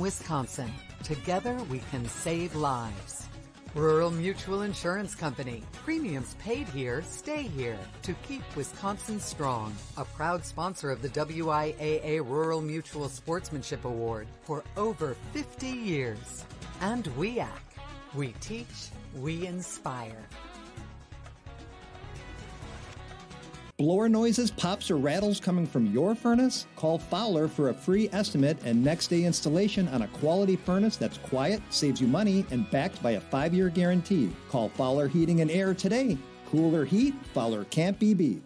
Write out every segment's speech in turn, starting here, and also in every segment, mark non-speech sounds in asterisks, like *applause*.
Wisconsin. Together we can save lives. Rural Mutual Insurance Company. Premiums paid here stay here to keep Wisconsin strong. A proud sponsor of the WIAA Rural Mutual Sportsmanship Award for over 50 years. And WEAC. We teach, we inspire. Blower noises, pops, or rattles coming from your furnace? Call Fowler for a free estimate and next day installation on a quality furnace that's quiet, saves you money, and backed by a five year guarantee. Call Fowler Heating and Air today. Cooler heat, Fowler can't be beat.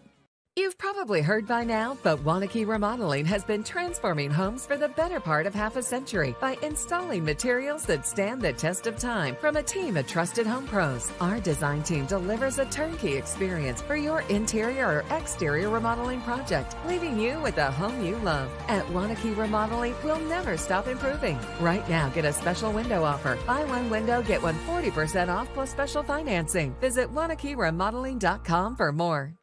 You've probably heard by now, but Waunakee Remodeling has been transforming homes for the better part of half a century by installing materials that stand the test of time from a team of trusted home pros. Our design team delivers a turnkey experience for your interior or exterior remodeling project, leaving you with a home you love. At Waunakee Remodeling, we'll never stop improving. Right now, get a special window offer. Buy one window, get one 40% off plus special financing. Visit WaunakeeRemodeling.com for more.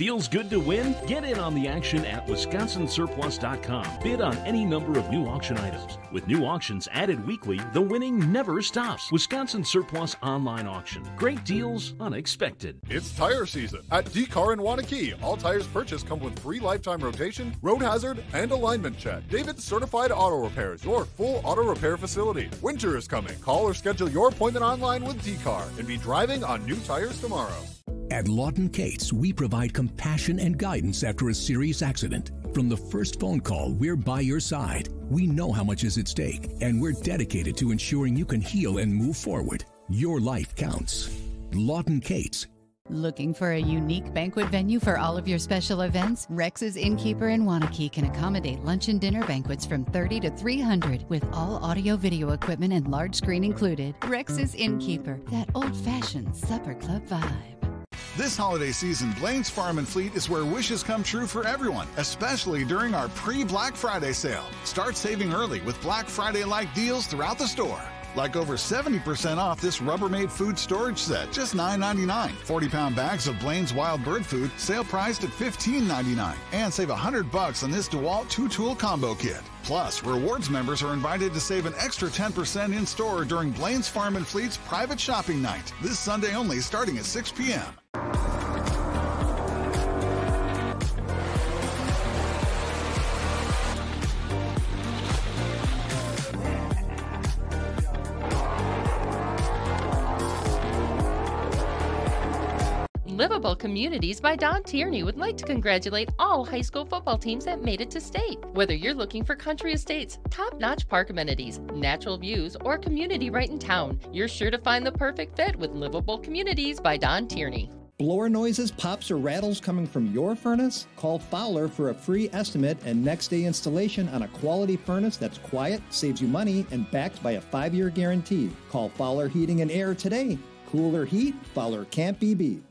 Feels good to win? Get in on the action at wisconsinsurplus.com. Bid on any number of new auction items. With new auctions added weekly, the winning never stops. Wisconsin Surplus Online Auction. Great deals, unexpected. It's tire season at DCAR in Waunakee. All tires purchased come with free lifetime rotation, road hazard, and alignment check. David's Certified Auto Repairs, your full auto repair facility. Winter is coming. Call or schedule your appointment online with DCAR and be driving on new tires tomorrow. At Lawton Cates, we provide compassion and guidance after a serious accident. From the first phone call, we're by your side. We know how much is at stake, and we're dedicated to ensuring you can heal and move forward. Your life counts. Lawton Cates. Looking for a unique banquet venue for all of your special events? Rex's Innkeeper in Waunakee can accommodate lunch and dinner banquets from 30 to 300 with all audio video equipment and large screen included. Rex's Innkeeper, that old fashioned supper club vibe. This holiday season, Blaine's Farm and Fleet is where wishes come true for everyone, especially during our pre Black Friday sale. Start saving early with Black Friday like deals throughout the store. Like over 70% off this Rubbermaid food storage set, just $9.99. 40 pound bags of Blaine's Wild Bird food, sale priced at $15.99. And save 100 bucks on this DeWalt two tool combo kit. Plus, rewards members are invited to save an extra 10% in store during Blaine's Farm and Fleet's private shopping night. This Sunday only, starting at 6 p.m. Livable Communities by Don Tierney would like to congratulate all high school football teams that made it to state. Whether you're looking for country estates, top notch park amenities, natural views, or community right in town, you're sure to find the perfect fit with Livable Communities by Don Tierney. Blower noises, pops, or rattles coming from your furnace? Call Fowler for a free estimate and next day installation on a quality furnace that's quiet, saves you money, and backed by a five year guarantee. Call Fowler Heating and Air today. Cooler heat, Fowler can't be beat.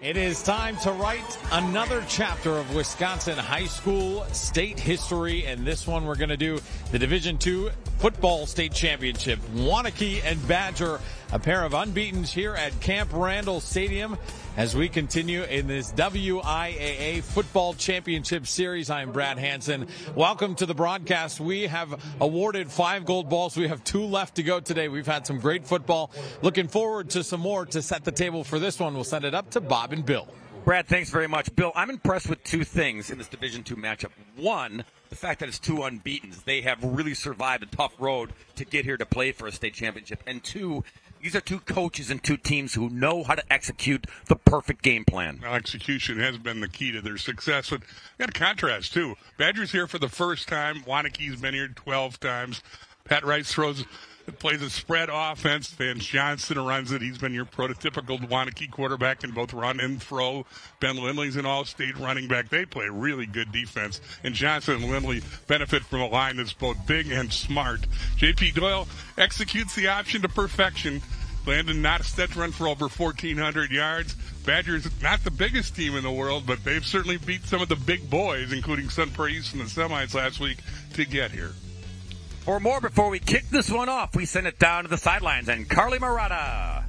It is time to write another chapter of Wisconsin high school state history, and this one we're going to do the Division II football state championship. Waunakee and Badger, a pair of unbeaten's here at Camp Randall Stadium. As we continue in this WIAA Football Championship Series, I'm Brad Hanson. Welcome to the broadcast. We have awarded five gold balls. We have two left to go today. We've had some great football. Looking forward to some more to set the table for this one. We'll send it up to Bob and Bill. Brad, thanks very much. Bill, I'm impressed with two things in this Division Two matchup. One, the fact that it's two unbeatens. They have really survived a tough road to get here to play for a state championship. And two, these are two coaches and two teams who know how to execute the perfect game plan. Well, execution has been the key to their success. But got a contrast too. Badgers here for the first time. Waunakee's been here 12 times. Pat Rice throws plays a spread offense. Vance Johnson runs it. He's been your prototypical Waunakee quarterback in both run and throw. Ben Lindley's an all-state running back. They play really good defense. And Johnson and Lindley benefit from a line that's both big and smart. J.P. Doyle executes the option to perfection. Landon Nottestad run for over 1,400 yards. Badgers, not the biggest team in the world, but they've certainly beat some of the big boys, including Sun Prairie East in the semis last week, to get here. For more, before we kick this one off, we send it down to the sidelines and Carly Murata.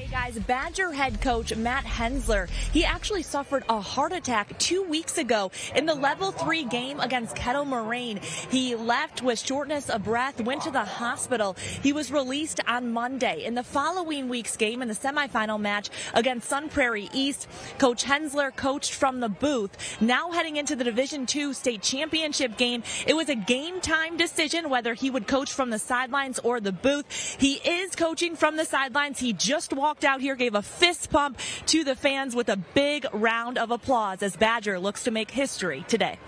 Hey guys, Badger head coach Matt Hensler, he actually suffered a heart attack two weeks ago in the level three game against Kettle Moraine. He left with shortness of breath, went to the hospital. He was released on Monday. In the following week's game in the semifinal match against Sun Prairie East, Coach Hensler coached from the booth. Now heading into the Division two state championship game, it was a game time decision whether he would coach from the sidelines or the booth. He is coaching from the sidelines. He just walked out here, gave a fist pump to the fans with a big round of applause as Badger looks to make history today.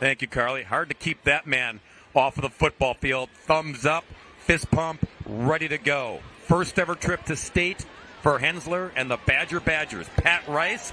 Thank you, Carly. Hard to keep that man off of the football field. Thumbs up, fist pump, ready to go. First ever trip to state for Hensler and the Badger Badgers. Pat Rice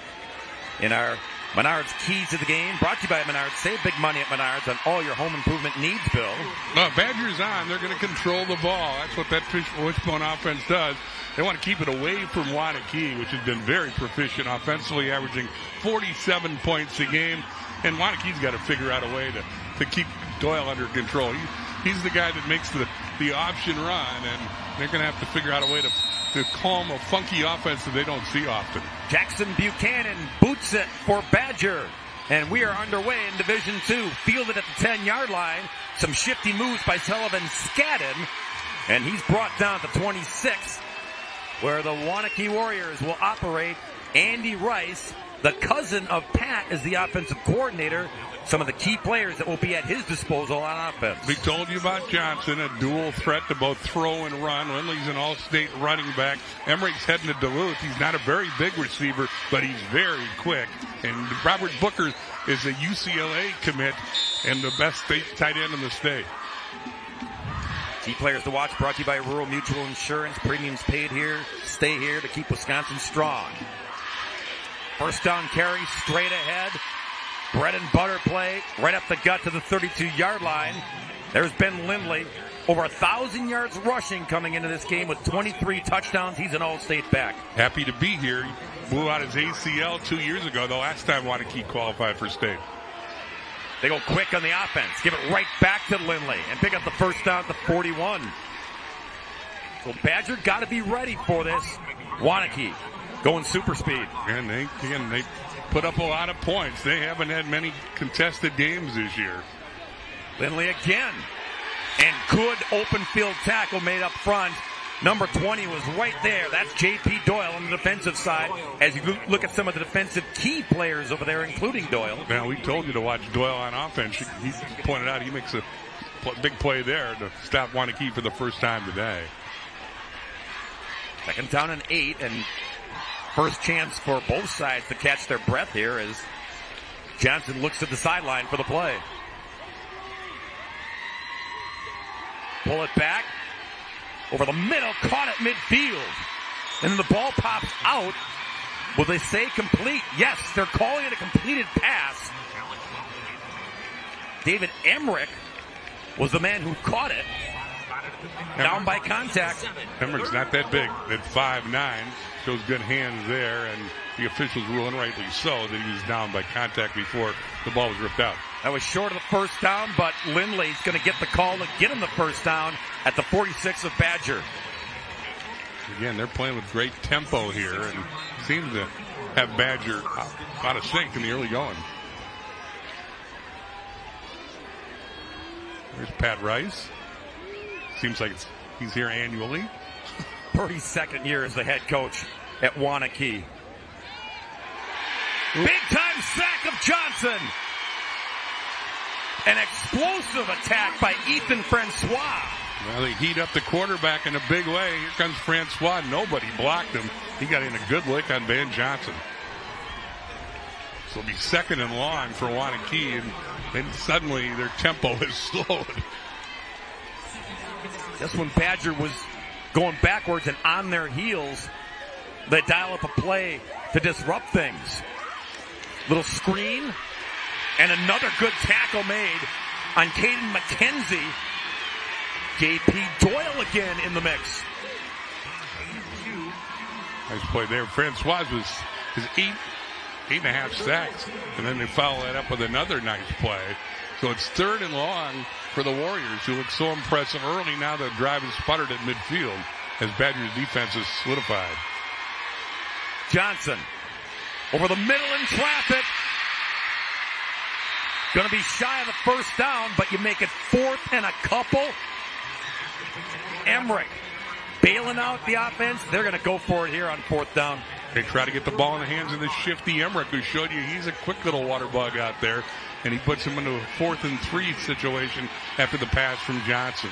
in our Menards keys to the game. Brought to you by Menards. Save big money at Menards on all your home improvement needs, Bill. No, Badgers on. They're going to control the ball. That's what that Wishbone offense does. They want to keep it away from Waunakee, which has been very proficient offensively, averaging 47 points a game. And Waunakee's got to figure out a way to, to keep Doyle under control. He, he's the guy that makes the, the option run, and they're going to have to figure out a way to, to calm a funky offense that they don't see often. Jackson Buchanan boots it for Badger. And we are underway in Division Two. Fielded at the 10 yard line. Some shifty moves by Sullivan Scadden. And he's brought down to 26 where the Waunakee Warriors will operate. Andy Rice, the cousin of Pat, is the offensive coordinator. Some of the key players that will be at his disposal on offense. We told you about Johnson, a dual threat to both throw and run. Lindley's an all-state running back. Emmerich's heading to Duluth. He's not a very big receiver, but he's very quick. And Robert Booker is a UCLA commit and the best state tight end in the state. Key players to watch brought to you by Rural Mutual Insurance. Premiums paid here. Stay here to keep Wisconsin strong. First down carry straight ahead. Bread and butter play right up the gut to the 32 yard line. There's Ben Lindley. Over a thousand yards rushing coming into this game with 23 touchdowns. He's an all-state back. Happy to be here. Blew out his ACL two years ago. The last time Waunakee qualified for state. They go quick on the offense. Give it right back to Lindley and pick up the first down to 41. So Badger got to be ready for this. Waunakee going super speed. And they again they put up a lot of points. They haven't had many contested games this year. Lindley again. And good open field tackle made up front Number 20 was right there. That's J.P. Doyle on the defensive side. As you look at some of the defensive key players over there, including Doyle. Now, we told you to watch Doyle on offense. He pointed out he makes a big play there to stop Waunakee for the first time today. Second down and eight, and first chance for both sides to catch their breath here as Johnson looks to the sideline for the play. Pull it back over the middle, caught at midfield. And the ball pops out. Will they say complete? Yes, they're calling it a completed pass. David Emmerich was the man who caught it. Down by contact. Emmerich's not that big at five nine. Shows good hands there, and the officials ruling rightly so that he was down by contact before the ball was ripped out. That was short of the first down, but Lindley's going to get the call to get him the first down at the 46 of Badger. Again, they're playing with great tempo here and seem to have Badger out of sync in the early going. There's Pat Rice. Seems like he's here annually. *laughs* 32nd year as the head coach at Waunakee. Big time sack of Johnson. An explosive attack by Ethan Francois. Well, they heat up the quarterback in a big way. Here comes Francois. Nobody blocked him. He got in a good lick on Van Johnson. So it'll be second and long for Waunakee, and then suddenly their tempo *laughs* is slowed. Just when Badger was going backwards and on their heels, they dial up a play to disrupt things. Little screen, and another good tackle made on Caden McKenzie. JP Doyle again in the mix. Nice play there. Francois was his eight, eight and a half sacks, and then they follow that up with another nice play. So it's third and long for the Warriors, who look so impressive early. Now the drive is sputtered at midfield as Badgers defense is solidified. Johnson over the middle in traffic. Going to be shy of the first down, but you make it fourth and a couple. Emmerich bailing out the offense. They're going to go for it here on fourth down. They try to get the ball in the hands of this shifty Emmerich, who showed you he's a quick little water bug out there, and he puts him into a fourth and three situation after the pass from Johnson.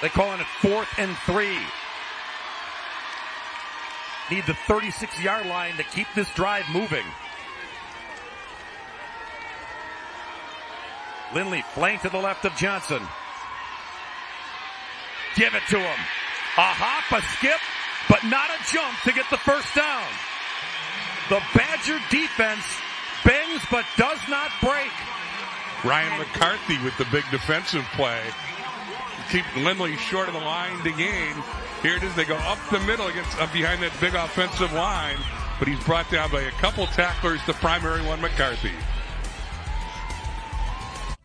They calling it fourth and three. Need the 36 yard line to keep this drive moving. Lindley flanked to the left of Johnson. Give it to him. A hop, a skip, but not a jump to get the first down. The Badger defense bends but does not break. Ryan McCarthy with the big defensive play. Keep Lindley short of the line to gain. Here it is. They go up the middle against up behind that big offensive line, but he's brought down by a couple tacklers. The primary one, McCarthy.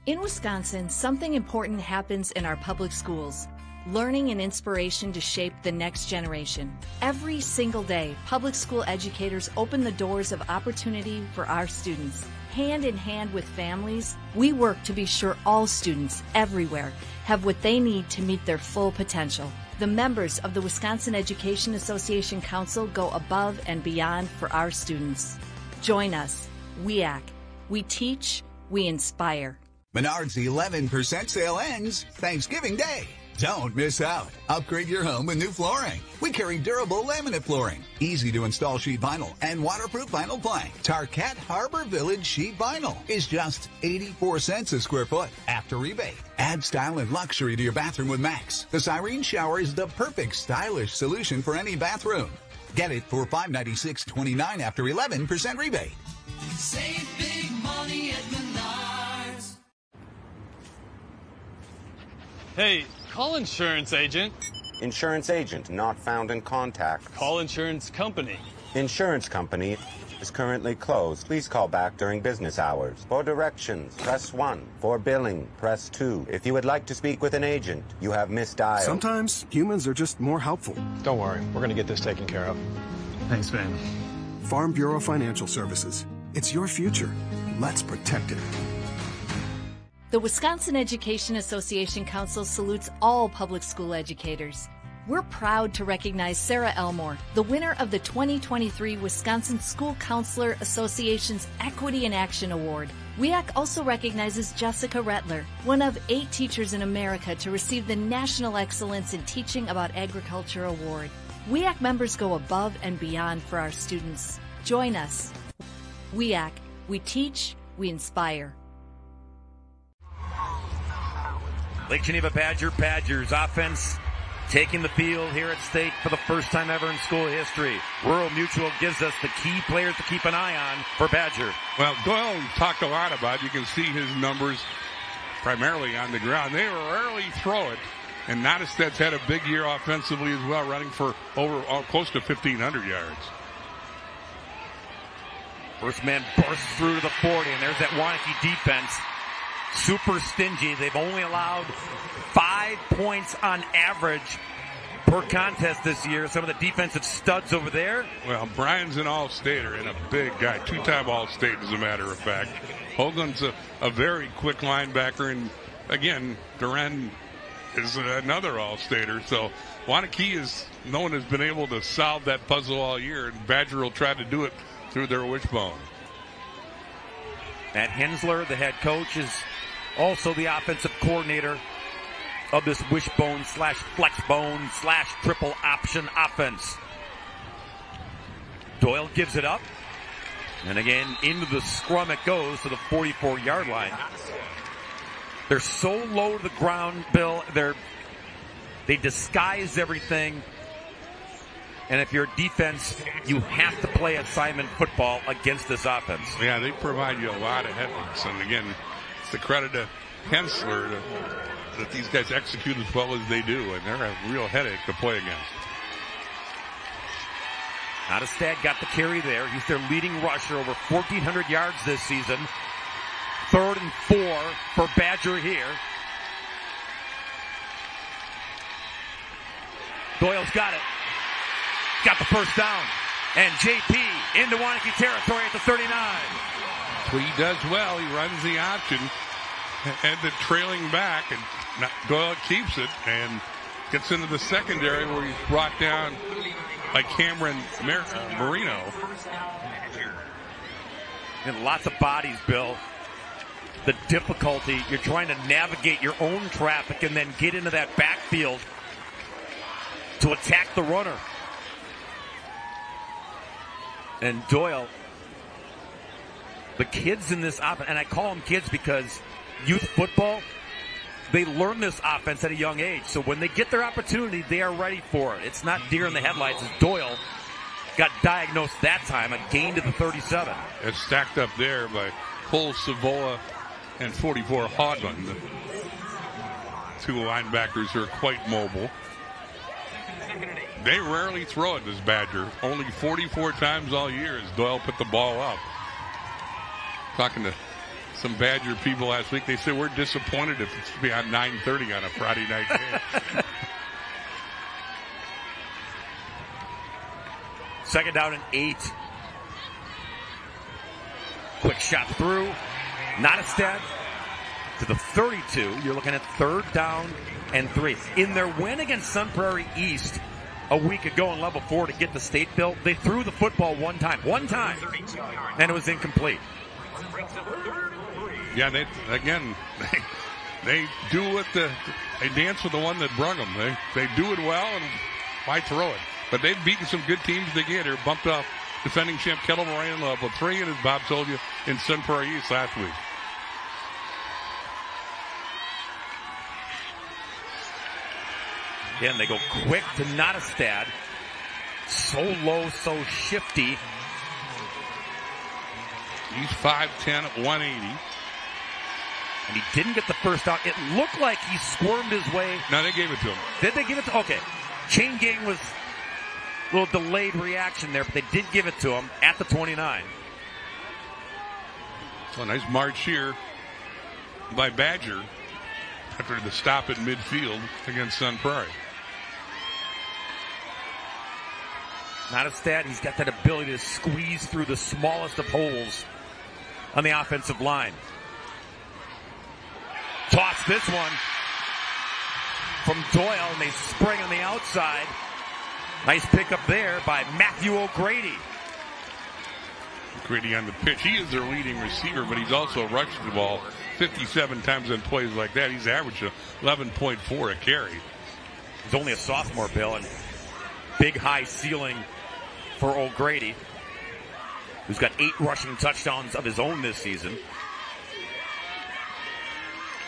In Wisconsin, something important happens in our public schools learning and inspiration to shape the next generation. Every single day, public school educators open the doors of opportunity for our students. Hand in hand with families, we work to be sure all students everywhere have what they need to meet their full potential. The members of the Wisconsin Education Association Council go above and beyond for our students. Join us. WEAC. We teach, we inspire. Menard's 11% sale ends Thanksgiving Day. Don't miss out. Upgrade your home with new flooring. We carry durable laminate flooring, easy to install sheet vinyl, and waterproof vinyl plank. Tarkett Harbor Village sheet vinyl is just 84 cents a square foot after rebate. Add style and luxury to your bathroom with Max. The Cyrene shower is the perfect stylish solution for any bathroom. Get it for $596.29 after 11% rebate. Save big money at Menards. Hey, call insurance agent. Insurance agent not found in contact. Call insurance company. Insurance company is currently closed. Please call back during business hours. For directions, press 1. For billing, press 2. If you would like to speak with an agent, you have misdialed. Sometimes humans are just more helpful. Don't worry, we're going to get this taken care of. Thanks, man. Farm Bureau Financial Services. It's your future. Let's protect it. The Wisconsin Education Association Council salutes all public school educators. We're proud to recognize Sarah Elmore, the winner of the 2023 Wisconsin School Counselor Association's Equity in Action Award. WEAC also recognizes Jessica Rettler, one of eight teachers in America to receive the National Excellence in Teaching About Agriculture Award. WEAC members go above and beyond for our students. Join us. WEAC, we teach, we inspire. Lake Geneva Badger Badgers offense taking the field here at state for the first time ever in school history. Rural Mutual gives us the key players to keep an eye on for Badger. Well, Doyle talked a lot about. You can see his numbers primarily on the ground. They rarely throw it. And Nottestad's had a big year offensively as well, running for over uh, close to 1,500 yards. First man bursts through to the 40, and there's that Waunakee defense. Super stingy. They've only allowed five points on average per contest this year. Some of the defensive studs over there. Well, Brian's an all-stater and a big guy, two-time all-state as a matter of fact. Hogan's a, a very quick linebacker, and again, Duran is another all-stater. So Waunakee is no one has been able to solve that puzzle all year, and Badger will try to do it through their wishbone. Matt Hensler, the head coach, is also the offensive coordinator of this wishbone slash flexbone slash triple option offense. Doyle gives it up. And again, into the scrum it goes to the 44 yard line. They're so low to the ground, Bill. They're, they disguise everything. And if you're a defense, you have to play assignment football against this offense. Yeah, they provide you a lot of headaches. And again, it's the credit to Hensler to, that these guys execute as well as they do. And they're a real headache to play against. Nottestad got the carry there. He's their leading rusher, over 1,400 yards this season. Third and four for Badger here. Doyle's got it. Got the first down. And JP into Waunakee territory at the 39. So he does well. He runs the option and the trailing back, and Doyle keeps it and gets into the secondary where he's brought down by Cameron Mer- uh, Marino. And lots of bodies, Bill. The difficulty, you're trying to navigate your own traffic and then get into that backfield to attack the runner. And Doyle, the kids in this offense, and I call them kids because youth football, they learn this offense at a young age. So when they get their opportunity, they are ready for it. It's not deer in the headlights. As Doyle got diagnosed that time, a gain to the 37. It's stacked up there by Cole Savola and 44 Hodman. The two linebackers are quite mobile. They rarely throw it, this Badger. Only 44 times all year as Doyle put the ball up. Talking to some Badger people last week, they said we're disappointed if it's to be on 9:30 on a Friday night game. *laughs* Second down and eight. Quick shot through. Not a step to the 32. You're looking at third down and three. In their win against Sun Prairie East a week ago in level four to get the state built, they threw the football one time. One time. And it was incomplete. Yeah, they again *laughs* they, they do what the they dance with the one that brung them. They they do it well, and why throw it? But they've beaten some good teams to get here. Bumped off defending champ Kettle Moraine in level three, and as Bob told you, in Sun Prairie East last week. Again, they go quick to Nottestad. So low, so shifty. He's 5'10 at 180. And he didn't get the first out. It looked like he squirmed his way. No, they gave it to him. Did they give it to Okay. Chain gang was a little delayed reaction there, but they did give it to him at the 29. So a nice march here by Badger after the stop at midfield against Sun Prairie. Nottestad. He's got that ability to squeeze through the smallest of holes on the offensive line. Toss this one from Doyle, and they spring on the outside. Nice pickup there by Matthew O'Grady. O'Grady on the pitch. He is their leading receiver, but he's also rushed the ball 57 times in plays like that. He's averaged 11.4 a carry. He's only a sophomore, Bill, and big high ceiling for O'Grady, who's got eight rushing touchdowns of his own this season.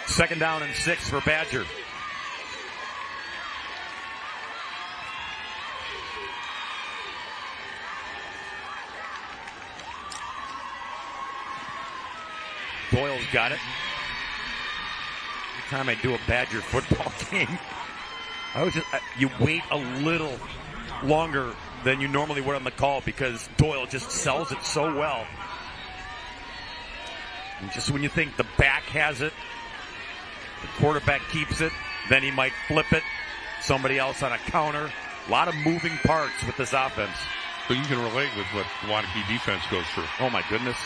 Second down and six for Badger. Doyle's got it. Every time I do a Badger *laughs* football game, I was just, you wait a little longer than you normally would on the call because Doyle just sells it so well. And just when you think the back has it, the quarterback keeps it, then he might flip it, somebody else on a counter. A lot of moving parts with this offense. So you can relate with what Waunakee defense goes through. Oh my goodness.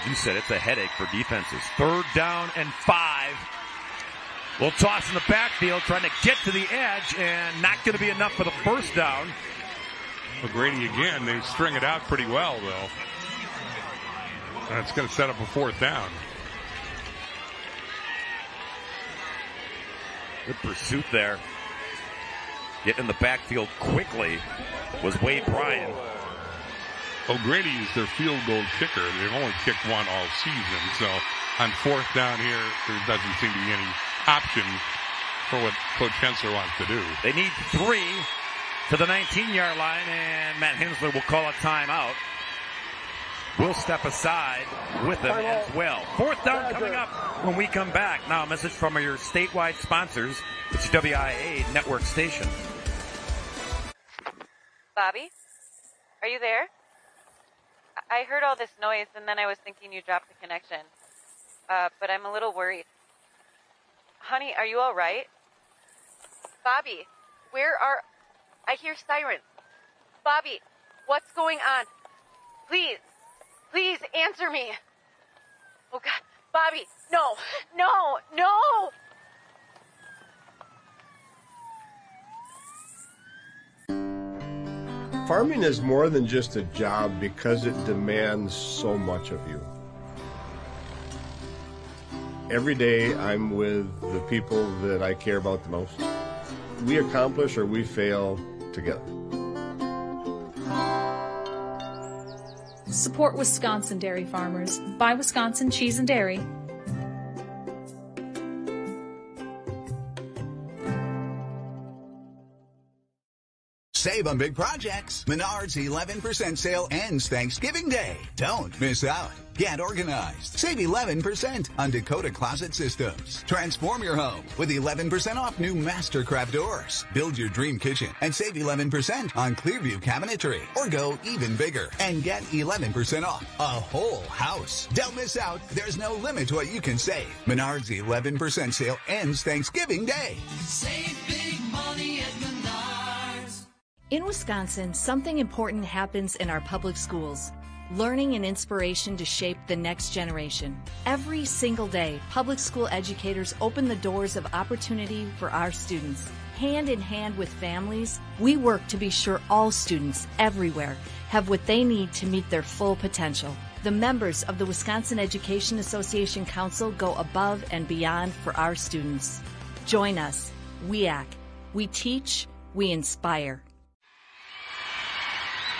As you said, it's a headache for defenses. Third down and five. We'll toss in the backfield, trying to get to the edge, and not going to be enough for the first down. O'Grady again, they string it out pretty well, though. And it's going to set up a fourth down. Good pursuit there. Getting in the backfield quickly was Wade Bryan. O'Grady is their field goal kicker. They've only kicked one all season, so on fourth down here, there doesn't seem to be any option for what Coach Hensler wants to do. They need three to the 19 yard line, and Matt Hensler will call a timeout. We'll step aside with them as well. Fourth down coming up when we come back. Now, a message from your statewide sponsors. It's your WIAA network station. Bobby, are you there? I I heard all this noise and then I was thinking you dropped the connection. Uh, but I'm a little worried. Honey, are you all right? Bobby, where are. I hear sirens. Bobby, what's going on? Please, please answer me. Oh God, Bobby, no, no, no. Farming is more than just a job because it demands so much of you. Every day I'm with the people that I care about the most. We accomplish or we fail together. Support Wisconsin dairy farmers. Buy Wisconsin cheese and dairy. Save on big projects. Menards 11% sale ends Thanksgiving Day. Don't miss out. Get organized. Save 11% on Dakota Closet Systems. Transform your home with 11% off new Mastercraft doors. Build your dream kitchen and save 11% on Klearvue cabinetry or go even bigger and get 11% off a whole house. Don't miss out. There's no limit to what you can save. Menards 11% sale ends Thanksgiving Day. Save big money at Menards. In Wisconsin, something important happens in our public schools. Learning and inspiration to shape the next generation. Every single day, public school educators open the doors of opportunity for our students. Hand in hand with families, we work to be sure all students everywhere have what they need to meet their full potential. The members of the Wisconsin Education Association Council go above and beyond for our students. Join us. WEAC. We teach. We inspire.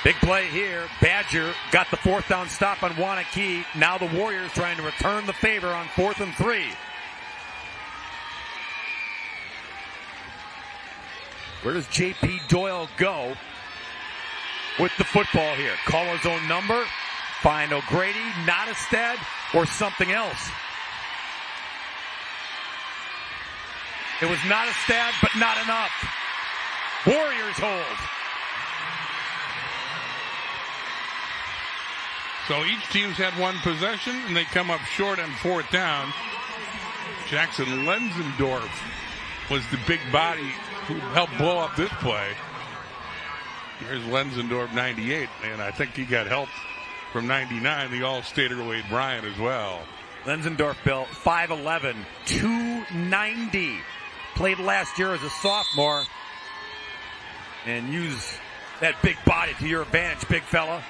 Big play here. Badger got the fourth down stop on Waunakee. Now the Warriors trying to return the favor on fourth and three. Where does J.P. Doyle go with the football here? Call his own number, find O'Grady, Nottestad, or something else. It was Nottestad, but not enough. Warriors hold. So each team's had one possession, and they come up short on fourth down. Jackson Lenzendorf was the big body who helped blow up this play. Here's Lenzendorf, 98, and I think he got help from 99, the All-Stater Wade Bryant as well. Lenzendorf built 5'11, 290. Played last year as a sophomore. And use that big body to your advantage, big fella.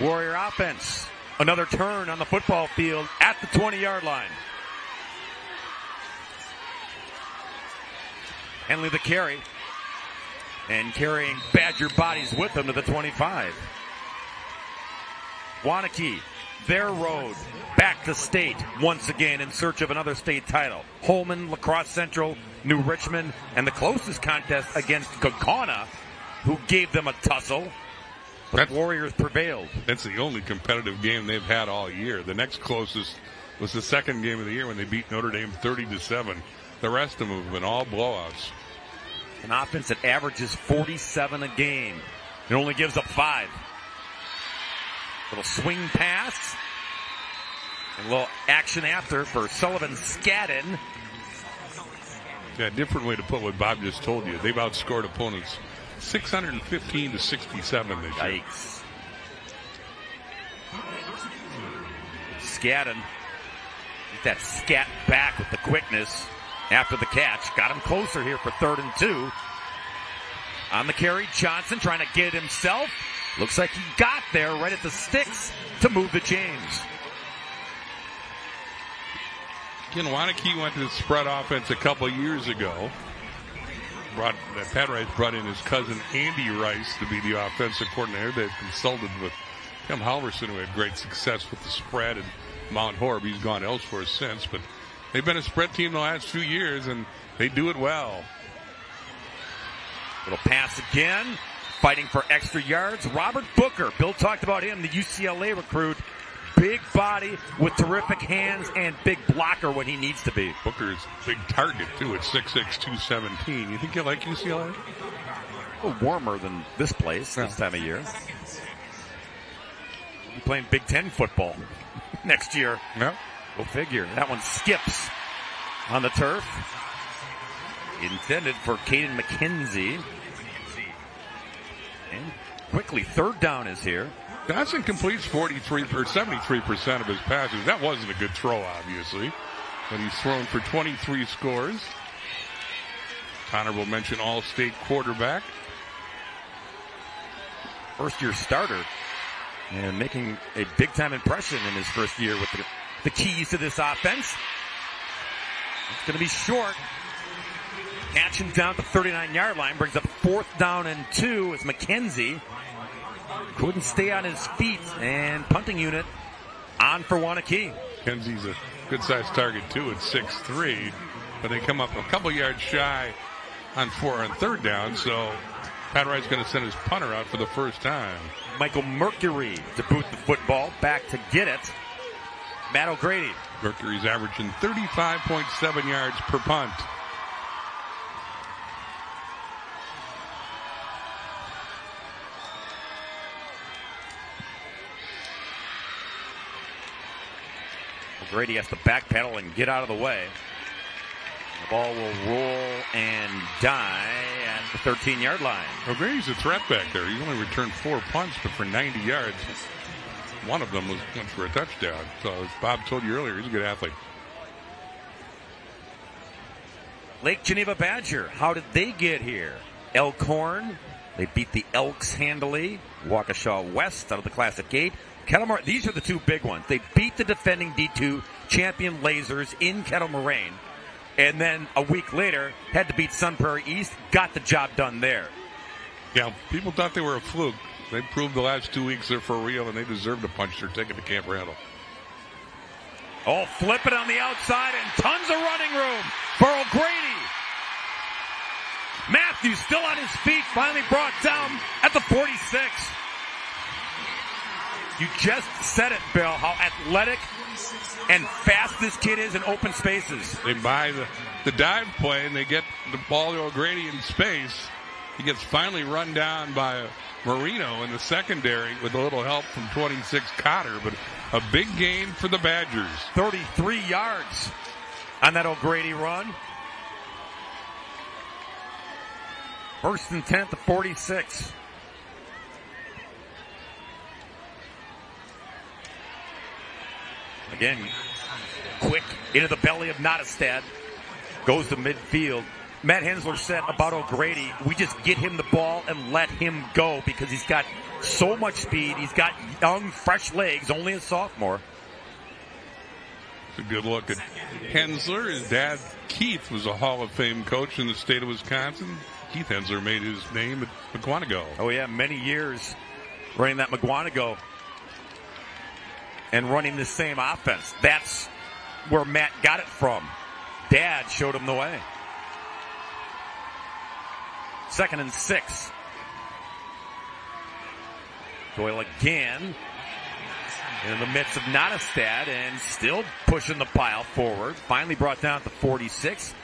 Warrior offense. Another turn on the football field at the 20 yard line. Henley the carry. And carrying Badger bodies with him to the 25. Waunakee, their road back to state once again in search of another state title. Holmen, Lacrosse Central, New Richmond, and the closest contest against Kaukauna, who gave them a tussle. But Warriors prevailed. That's the only competitive game they've had all year. The next closest was the second game of the year when they beat Notre Dame 30 to 7. The rest of them have been all blowouts. An offense that averages 47 a game. It only gives up five. Little swing pass. And a little action after for Sullivan Scadden. Yeah, different way to put what Bob just told you. They've outscored opponents 615 to 67 this year. Yikes. Scadden. Get that scat back with the quickness after the catch. Got him closer here for third and two. On the carry, Johnson trying to get it himself. Looks like he got there right at the sticks to move the chains. Again, Waunakee went to the spread offense a couple years ago. Brought uh, Pat Rice brought in his cousin Andy Rice to be the offensive coordinator. They've consulted with Tim Halverson, who had great success with the spread and Mount Horeb. He's gone elsewhere since, but they've been a spread team the last few years, and they do it well. Little pass again. Fighting for extra yards. Robert Booker. Bill talked about him, the UCLA recruit. Big body with terrific hands and big blocker when he needs to be. Booker's big target, too, at 6'6", 217. You think you like UCLA? A little warmer than this place this time of year. Be playing Big Ten football *laughs* next year. Yeah. Go figure. That one skips on the turf. Intended for Caden McKenzie. And quickly. Third down is here. Johnson completes 43 or 73 percent of his passes. That wasn't a good throw, obviously, but he's thrown for 23 scores. Honorable mention All-State quarterback. First year starter and making a big time impression in his first year with the, the keys to this offense. It's going to be short. Catching down at the 39 yard line brings up fourth down and two as McKenzie couldn't stay on his feet and punting unit on for Waunakee. Kenzie's a good sized target too at six three, but they come up a couple yards shy on four and third down, so Pat Rice's going to send his punter out for the first time. Michael Mercury to boot the football back to get it. Matt O'Grady. Mercury's averaging 35.7 yards per punt. O'Grady has to backpedal and get out of the way. The ball will roll and die at the 13 yard line. Oh, O'Grady's a threat back there. He only returned four punts, but for 90 yards. One of them was for a touchdown. So as Bob told you earlier, he's a good athlete. Lake Geneva Badger, how did they get here? Elkhorn, they beat the Elks handily. Waukesha West out of the Classic 8. Kettle Moraine, these are the two big ones. They beat the defending D2 champion Lasers in Kettle Moraine. And then a week later, had to beat Sun Prairie East, got the job done there. Yeah, people thought they were a fluke. They proved the last two weeks they're for real, and they deserve to punch their ticket to Camp Randall. Oh, flip it on the outside and tons of running room for O'Grady. Matthews still on his feet, finally brought down at the 46. You just said it, Bill, how athletic and fast this kid is in open spaces. They buy the, the dive play, and they get the ball to O'Grady in space. He gets finally run down by Marino in the secondary with a little help from 26 Cotter, but a big gain for the Badgers. 33 yards on that O'Grady run. First and 10 to 46. Again, quick into the belly of Nottestad. Goes to midfield. Matt Hensler said about O'Grady, we just get him the ball and let him go because he's got so much speed. He's got young, fresh legs, only a sophomore. It's a good look at Hensler. His dad, Keith, was a Hall of Fame coach in the state of Wisconsin. Keith Hensler made his name at Mukwonago. Oh, yeah, many years running that Mukwonago and running the same offense. That's where Matt got it from. Dad showed him the way. Second and six. Doyle again in the midst of Nottestad and still pushing the pile forward. Finally brought down to 46.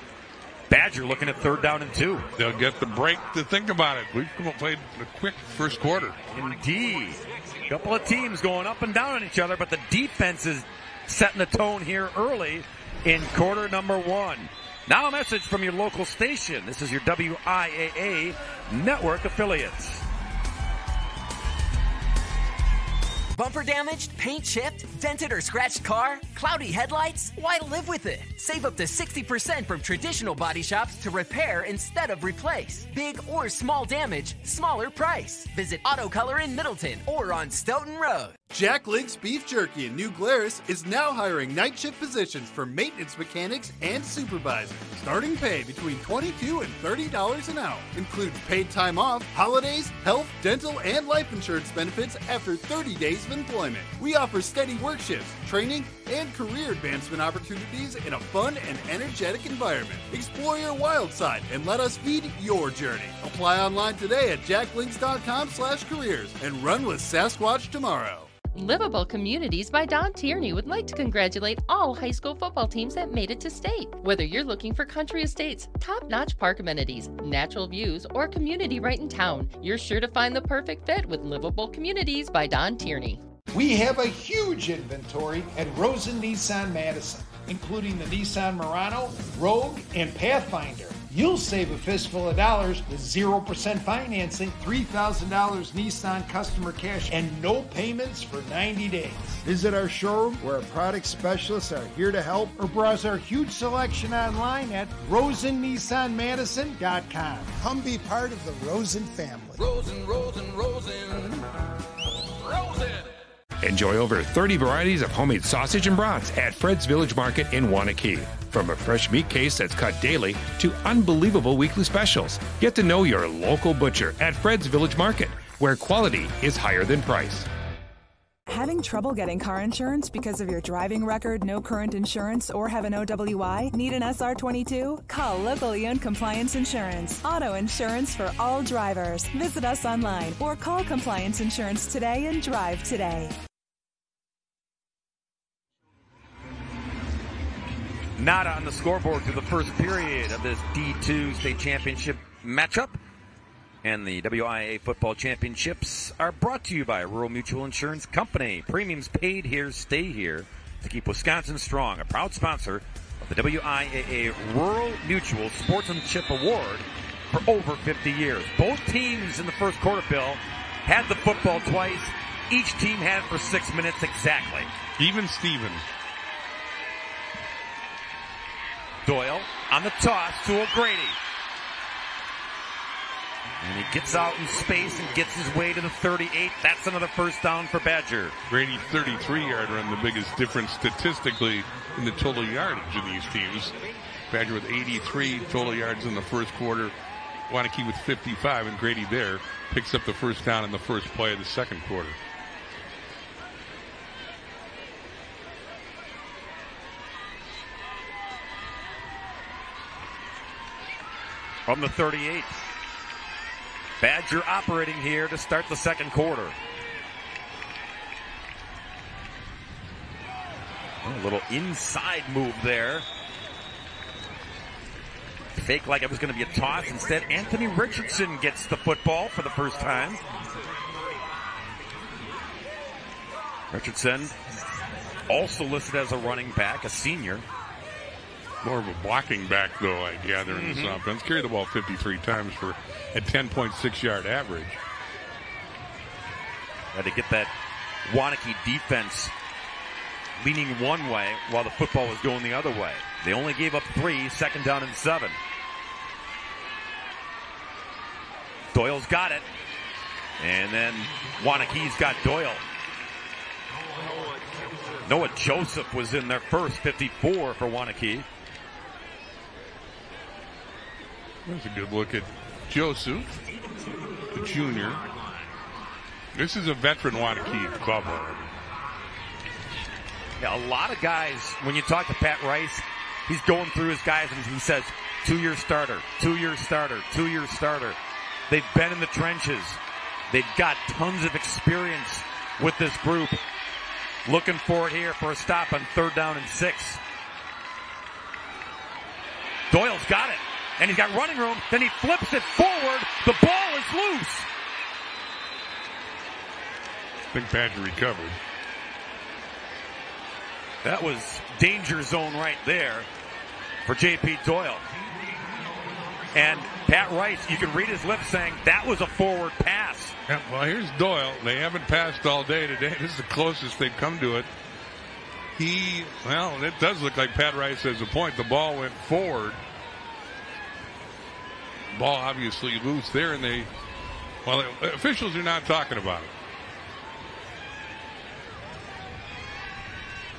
Badger looking at third down and two. They'll get the break to think about it. We've come played a quick first quarter. Indeed. Couple of teams going up and down on each other, but the defense is setting the tone here early in quarter number one. Now a message from your local station. This is your WIAA network affiliates. Bumper damaged, paint chipped, dented or scratched car, cloudy headlights? Why live with it? Save up to 60% from traditional body shops to repair instead of replace. Big or small damage, smaller price. Visit Auto Color in Middleton or on Stoughton Road. Jack Link's Beef Jerky in New Glarus is now hiring night shift positions for maintenance mechanics and supervisors. Starting pay between 22 and $30 an hour. Includes paid time off, holidays, health, dental, and life insurance benefits after 30 days of employment. We offer steady work shifts, training, and career advancement opportunities in a fun and energetic environment. Explore your wild side and let us feed your journey. Apply online today at jacklinks.com slash careers and run with Sasquatch tomorrow. Livable Communities by Don Tierney would like to congratulate all high school football teams that made it to state. Whether you're looking for country estates, top notch park amenities, natural views, or community right in town, you're sure to find the perfect fit with Livable Communities by Don Tierney. We have a huge inventory at Rosen Nissan Madison, including the Nissan Murano, Rogue, and Pathfinder. You'll save a fistful of dollars with 0% financing, $3,000 Nissan customer cash, and no payments for 90 days. Visit our showroom where our product specialists are here to help or browse our huge selection online at rosennissanmadison.com. Come be part of the Rosen family. Rosen, Rosen, Rosen. Rosen. Enjoy over 30 varieties of homemade sausage and brats at Fred's Village Market in Waunakee. From a fresh meat case that's cut daily to unbelievable weekly specials. Get to know your local butcher at Fred's Village Market, where quality is higher than price. Having trouble getting car insurance because of your driving record, no current insurance, or have an OWI? Need an SR22? Call locally owned Compliance Insurance. Auto insurance for all drivers. Visit us online or call Compliance Insurance today and drive today. Not on the scoreboard through the first period of this D2 state championship matchup. And the WIAA football championships are brought to you by Rural Mutual Insurance Company. Premiums paid here stay here to keep Wisconsin strong. A proud sponsor of the WIAA Rural Mutual Sportsmanship Award for over 50 years. Both teams in the first quarter, Bill, had the football twice. Each team had it for six minutes exactly. Even Steven. Doyle on the toss to O'Grady. And he gets out in space and gets his way to the 38. That's another first down for Badger. Grady 33 yard run, the biggest difference statistically in the total yardage in these teams. Badger with 83 total yards in the first quarter. Waunakee with 55, and Grady there picks up the first down in the first play of the second quarter. From the 38. Badger operating here to start the second quarter. Oh, a little inside move there. Fake like it was going to be a toss. Instead, Anthony Richardson gets the football for the first time. Richardson also listed as a running back, a senior. More of a blocking back, though, I gather, in this Mhm. offense. Carried the ball 53 times for a 10.6 yard average. Had to get that Waunakee defense leaning one way while the football was going the other way. They only gave up three, second down and seven. Doyle's got it. And then Waunakee's got Doyle. Noah Joseph was in there first, 54 for Waunakee. That's a good look at Joseph, the junior. This is a veteran club already. Yeah, a lot of guys, when you talk to Pat Rice, he's going through his guys and he says, two year starter, two year starter, two year starter. They've been in the trenches. They've got tons of experience with this group. Looking for it here for a stop on third down and six. Doyle's got it. And he's got running room. Then he flips it forward. The ball is loose. I think Badger recovered. That was danger zone right there for JP Doyle. And Pat Rice, you can read his lips saying that was a forward pass. Yeah, well, here's Doyle. They haven't passed all day today. *laughs* This is the closest they've come to it. He, well, it does look like Pat Rice has a point. The ball went forward. Ball obviously loose there, and they, well, the officials are not talking about it.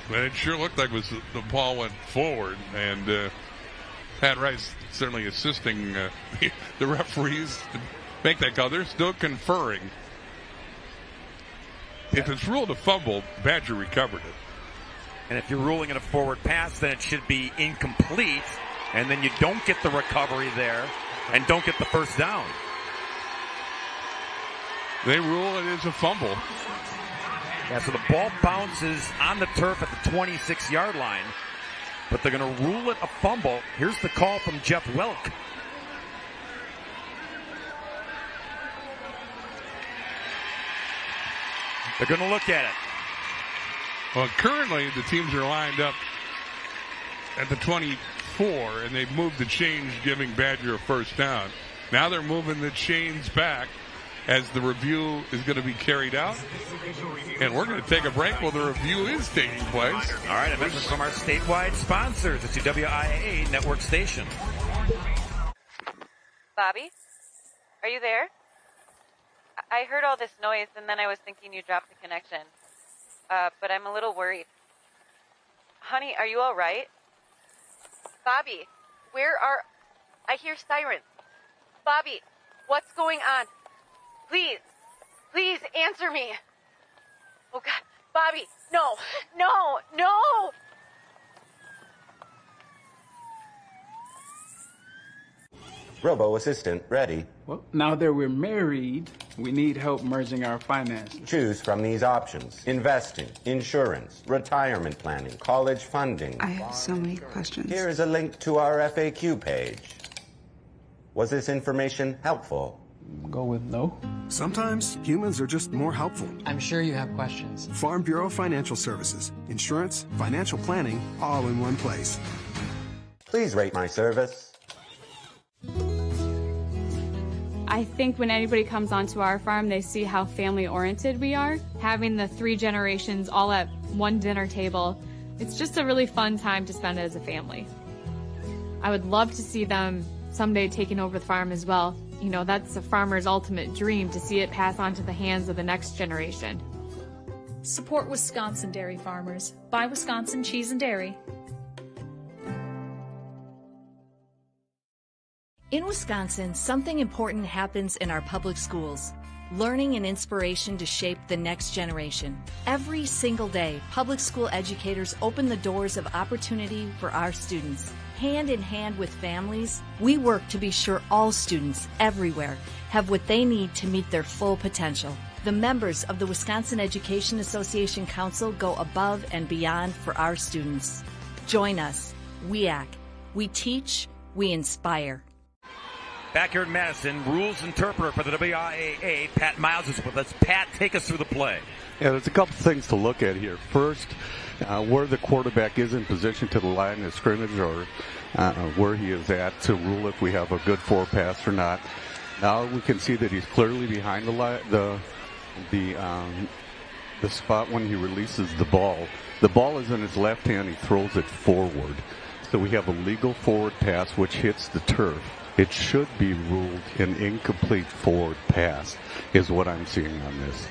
But it sure looked like was the ball went forward, and uh, Pat Rice certainly assisting uh, *laughs* the referees to make that call. They're still conferring. If it's ruled a fumble, Badger recovered it. And if you're ruling it a forward pass, then it should be incomplete. And then you don't get the recovery there and don't get the first down. They rule it as a fumble. Yeah, so the ball bounces on the turf at the 26 yard line, but they're going to rule it a fumble. Here's the call from Jeff Welk. They're going to look at it. Well, currently the teams are lined up at the 25 four, and they moved the chains, giving Badger a first down. Now they're moving the chains back as the review is going to be carried out. And we're going to take a break while the review is taking place. All right, a message from our statewide sponsors. It's your WIAA network station. Bobby? Are you there? I I heard all this noise and then I was thinking you dropped the connection. Uh, but I'm a little worried. Honey, are you all right? Bobby, where are. I hear sirens. Bobby, what's going on? Please, please answer me. Oh, God. Bobby, no, *laughs* no, no! Robo Assistant ready. Well, now that we're married, we need help merging our finances. Choose from these options investing, insurance, retirement planning, college funding. I have so many questions. Here is a link to our FAQ page. Was this information helpful? Go with no. Sometimes humans are just more helpful. I'm sure you have questions. Farm Bureau Financial Services. Insurance, financial planning, all in one place. Please rate my service. I think when anybody comes onto our farm, they see how family oriented we are. Having the three generations all at one dinner table, it's just a really fun time to spend as a family. I would love to see them someday taking over the farm as well. You know, that's a farmer's ultimate dream to see it pass on to the hands of the next generation. Support Wisconsin dairy farmers. Buy Wisconsin cheese and dairy. In Wisconsin, something important happens in our public schools. Learning and inspiration to shape the next generation. Every single day, public school educators open the doors of opportunity for our students. Hand in hand with families, we work to be sure all students everywhere have what they need to meet their full potential. The members of the Wisconsin Education Association Council go above and beyond for our students. Join us. WEAC. We teach, we inspire. Back here in Madison, rules interpreter for the WIAA, Pat Miles is with us. Pat, take us through the play. Yeah, there's a couple things to look at here. First, uh, where the quarterback is in position to the line of scrimmage or uh, where he is at to rule if we have a good four pass or not. Now we can see that he's clearly behind the li- the the um, the spot when he releases the ball. The ball is in his left hand. He throws it forward. So we have a legal forward pass which hits the turf. It should be ruled an incomplete forward pass, is what I'm seeing on this.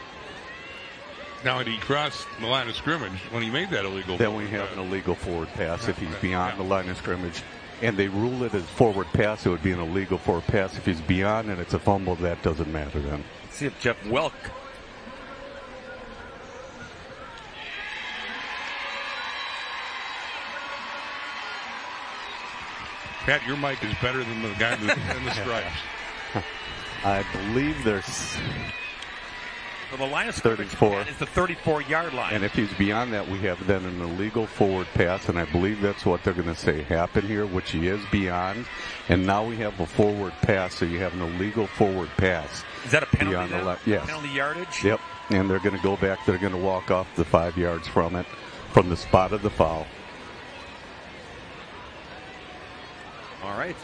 Now, had he crossed the line of scrimmage when he made that illegal? Then we have an illegal forward pass if he's beyond the line of scrimmage. And they rule it as forward pass, it would be an illegal forward pass. If he's beyond and it's a fumble, that doesn't matter then. Let's see if Jeff Welk. Pat, your mic is better than the guy in the, in *laughs* the stripes. I believe there's So the line of scrimmage 34. Pat, is the 34 yard line. And if he's beyond that, we have then an illegal forward pass, and I believe that's what they're going to say happened here, which he is beyond. And now we have a forward pass, so you have an illegal forward pass. Is that a penalty? Beyond the then? li- yes. Penalty yardage? Yep. And they're going to go back. They're going to walk off the five yards from it, from the spot of the foul. All right.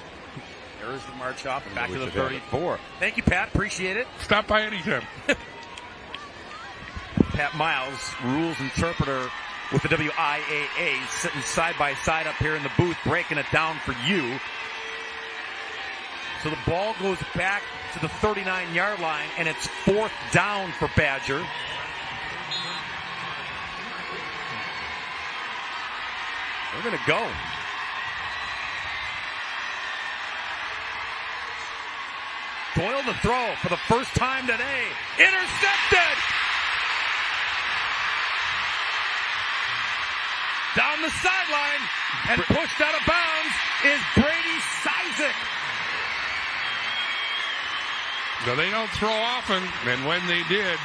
There's the march off and back to the should have it. 34. Thank you, Pat. Appreciate it. Stop by anytime. *laughs* Pat Miles, rules interpreter with the WIAA, sitting side by side up here in the booth, breaking it down for you. So the ball goes back to the 39 yard line, and it's fourth down for Badger. We're going to go. Doyle the throw for the first time today. Intercepted! Down the sideline and pushed out of bounds is Brady Sizik. So they don't throw often, and when they did,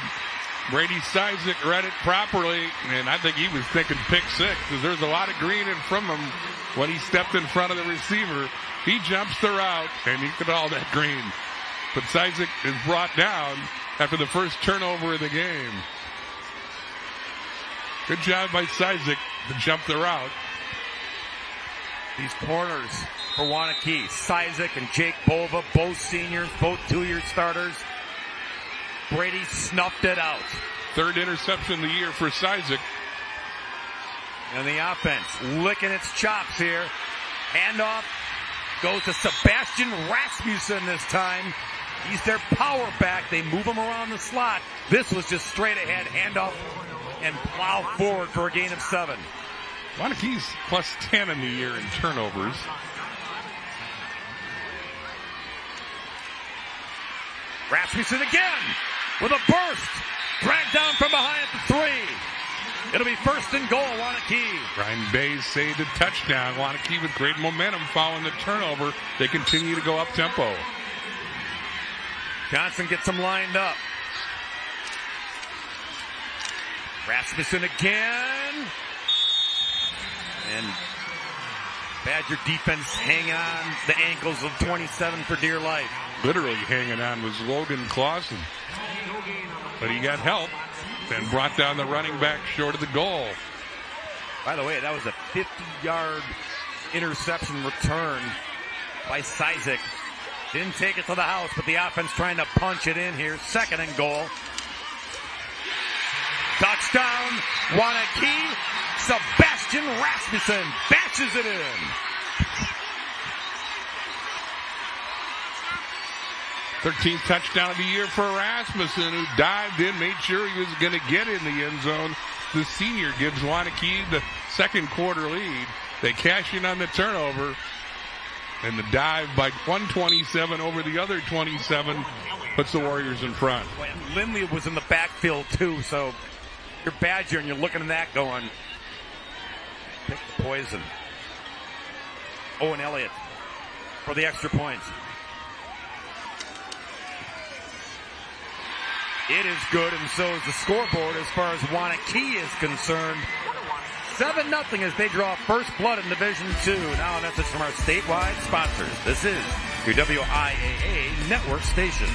Brady Sizik read it properly, and I think he was thinking pick six because there's a lot of green in from him when he stepped in front of the receiver. He jumps the route, and he could all that green. But Sizik is brought down after the first turnover of the game. Good job by Sizik to jump the route. These corners for Waunakee. Sizek and Jake Bova, both seniors, both two-year starters. Brady snuffed it out. Third interception of the year for Sizek. And the offense licking its chops here. Handoff goes to Sebastian Rasmussen this time. He's their power back. They move him around the slot. This was just straight ahead handoff and plow forward for a gain of seven. Waunakee's plus 10 in the year in turnovers. Rasmussen again with a burst. Dragged down from behind at the three. It'll be first and goal, Waunakee. Ryan Bays saved a touchdown. Waunakee with great momentum following the turnover. They continue to go up tempo. Johnson gets them lined up. Rasmussen again. And Badger defense hang on the ankles of 27 for dear life. Literally hanging on was Logan Clausen. But he got help and brought down the running back short of the goal. By the way, that was a 50 yard interception return by Sizek. Didn't take it to the house, but the offense trying to punch it in here. Second and goal. Touchdown, Waunakee. Sebastian Rasmussen bashes it in. Thirteenth touchdown of the year for Rasmussen, who dived in, made sure he was going to get in the end zone. The senior gives Waunakee the second quarter lead. They cash in on the turnover, and the dive by 127 over the other 27 puts the Warriors in front. Lindley was in the backfield too, so you're Badger and you're looking at that going, pick the poison. Owen Elliott for the extra points. It is good, and so is the scoreboard as far as Waunakee is concerned. 7 nothing as they draw first blood in Division 2. Now a message from our statewide sponsors. This is your WIAA network station.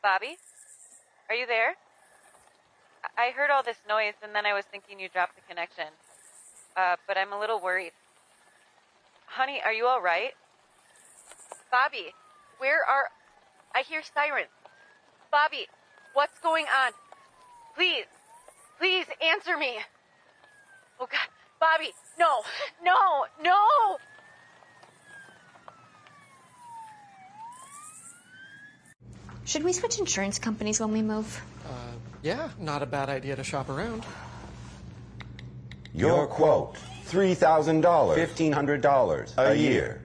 Bobby? Are you there? I heard all this noise and then I was thinking you dropped the connection. Uh, but I'm a little worried. Honey, are you alright? Bobby, where are. I hear sirens. Bobby, what's going on? Please, please answer me. Oh God, Bobby, no, no, no! Should we switch insurance companies when we move? Uh, yeah, not a bad idea to shop around. Your quote $3,000, $1,500 a year.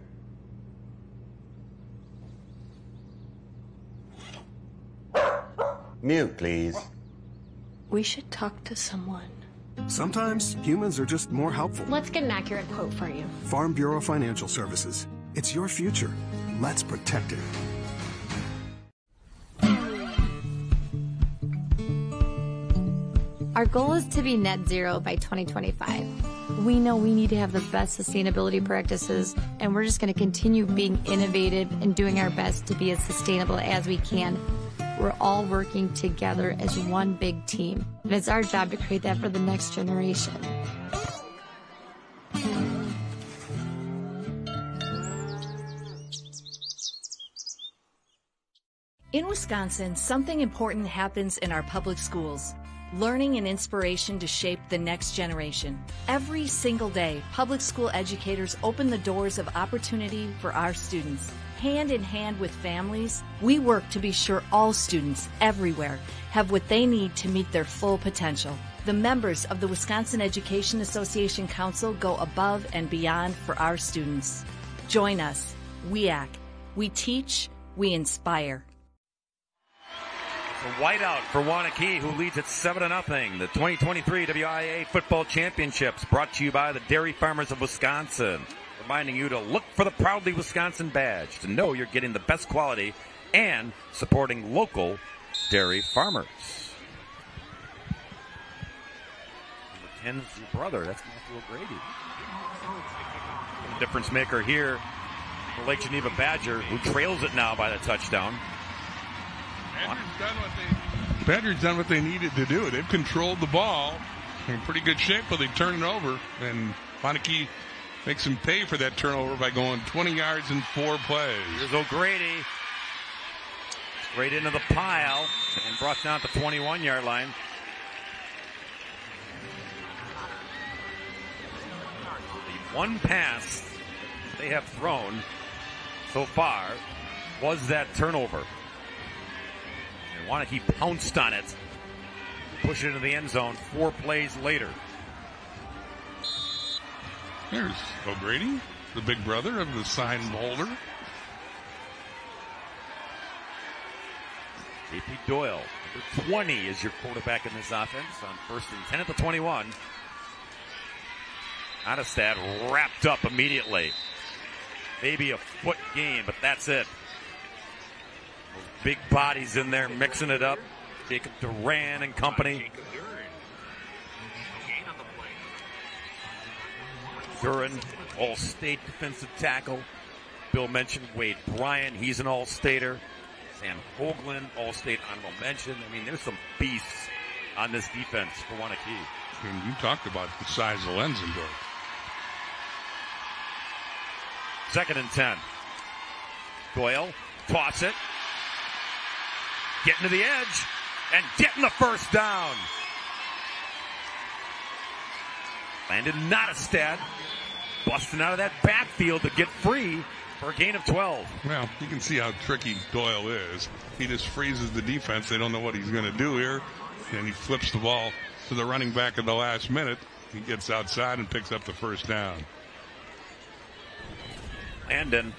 Mute, please. We should talk to someone. Sometimes humans are just more helpful. Let's get an accurate quote for you. Farm Bureau Financial Services. It's your future. Let's protect it. Our goal is to be net zero by 2025. We know we need to have the best sustainability practices, and we're just going to continue being innovative and doing our best to be as sustainable as we can. We're all working together as one big team, and it's our job to create that for the next generation. In Wisconsin, something important happens in our public schools. Learning and inspiration to shape the next generation. Every single day, public school educators open the doors of opportunity for our students. Hand in hand with families, we work to be sure all students everywhere have what they need to meet their full potential. The members of the Wisconsin Education Association Council go above and beyond for our students. Join us. WEAC. We teach. We inspire. A whiteout for Waunakee, who leads at 7 0. The 2023 WIAA Football Championships brought to you by the Dairy Farmers of Wisconsin. Reminding you to look for the Proudly Wisconsin badge to know you're getting the best quality and supporting local dairy farmers. Number 10 is your brother. That's Matthew O'Grady. Difference maker here for Lake Geneva Badger, who trails it now by the touchdown. Badgers done what they Badgers done what they needed to do. They've controlled the ball in pretty good shape, but they turn it over and Waunakee makes him pay for that turnover by going 20 yards in four plays. Here's O'Grady. Straight into the pile and brought down at the 21 yard line. The one pass they have thrown so far was that turnover. And Waunakee pounced on it, push it into the end zone four plays later. There's O'Grady, the big brother of the sign holder. JP Doyle, number 20, is your quarterback in this offense on first and 10 at the 21. Nottestad wrapped up immediately. Maybe a foot game, but that's it. Those big bodies in there mixing it up. Jacob Duran and company. Duran, all state defensive tackle. Bill mentioned Wade Bryan, he's an all stater. Sam Hoagland, all state honorable mention. I mean, there's some beasts on this defense for Waunakee. And you talked about the size of Lenzendorf. Second and 10. Doyle, toss it. Getting to the edge and getting the first down. Landon Nottestad busting out of that backfield to get free for a gain of 12. Well, you can see how tricky Doyle is. He just freezes the defense. They don't know what he's going to do here. And he flips the ball to the running back at the last minute. He gets outside and picks up the first down. Landon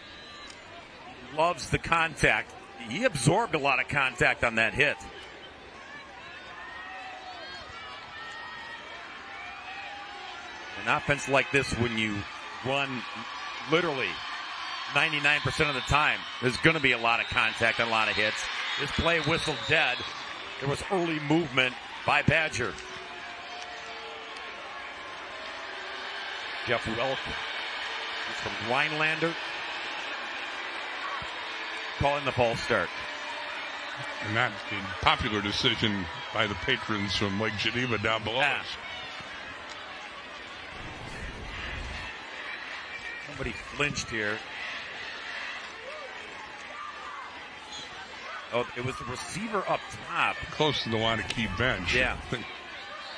loves the contact. He absorbed a lot of contact on that hit. An offense like this, when you run literally 99% of the time, there's going to be a lot of contact and a lot of hits. This play whistled dead. There was early movement by Badger. Jeff Welk is from Rhinelander. Calling the false start. And that a popular decision by the patrons from Lake Geneva down below us. Somebody flinched here. Oh, it was the receiver up top. Close to the Waunakee bench. Yeah. *laughs*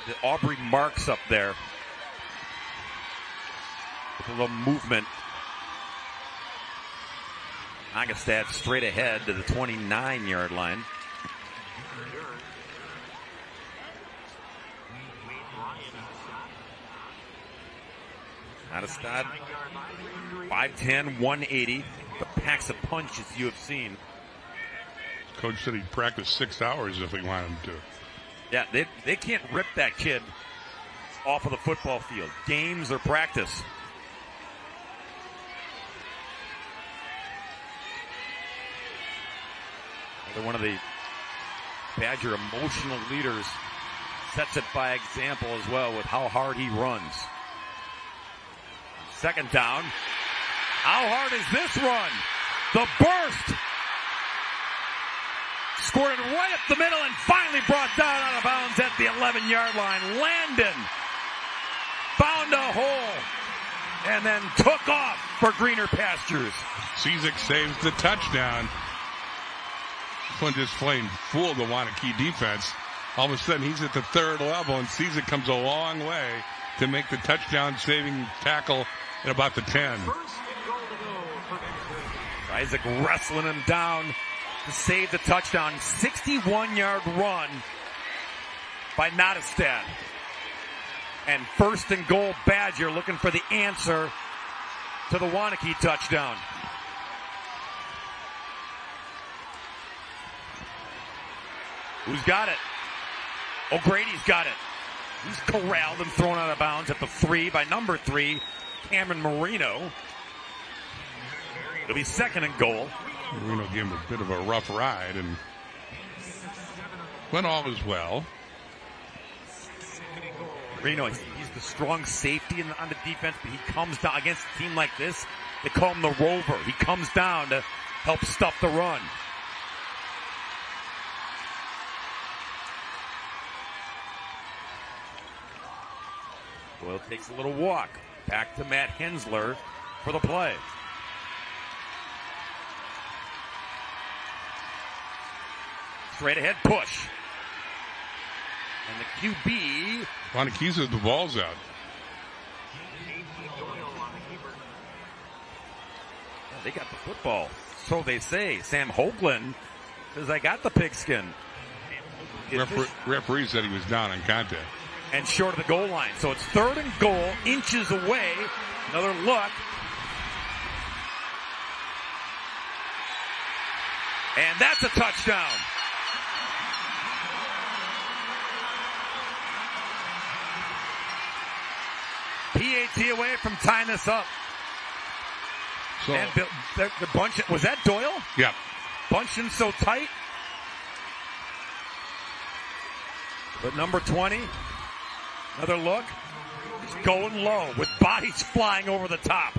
The Aubrey Marks up there. With a little movement. Nottestad straight ahead to the 29 yard line. Nottestad 5'10, 180. The packs of punches you have seen. Coach said he'd practice six hours if he wanted him to. Yeah, they, they can't rip that kid off of the football field. Games or practice. They're one of the Badger emotional leaders. Sets it by example as well with how hard he runs. Second down. How hard is this run? The burst. Squirted right up the middle and finally brought down out of bounds at the 11 yard line. Landon found a hole and then took off for greener pastures. Cizik saves the touchdown. One just plain fooled the Waunakee defense. All of a sudden, he's at the third level, and Cizik comes a long way to make the touchdown saving tackle at about the 10. Isaac wrestling him down to save the touchdown. 61 yard run by Nottestad. And first and goal, Badger looking for the answer to the Waunakee touchdown. Who's got it? O'Grady's got it. He's corralled and thrown out of bounds at the three by number three, Cameron Marino. It'll be second and goal. Marino gave him a bit of a rough ride, and went all as well, Marino, he's, he's the strong safety in, on the defense, but he comes down against a team like this. They call him the rover. He comes down to help stuff the run. Doyle takes a little walk. Back to Matt Hensler for the play. Straight ahead push. And the QB. Waunakees with the balls out. They got the football. So they say. Sam Hoagland says, I got the pigskin. Refer- referee said he was down on contact. And short of the goal line. So it's third and goal, inches away. Another look. And that's a touchdown. PAT away from tying this up. So, and the, the, the bunch was that Doyle? yeah. Bunching so tight. But number 20, another look. He's going low with bodies flying over the top.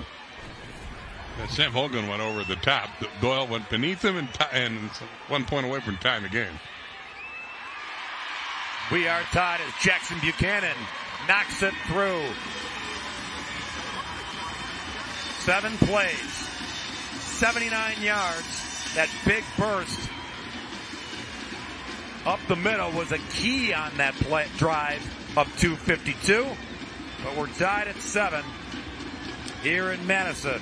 Sam Hogan went over the top. Doyle went beneath him and, and one point away from tying the game. We are tied as Jackson Buchanan knocks it through. Seven plays, 79 yards. That big burst up the middle was a key on that play, drive of 252. But we're tied at seven here in Madison.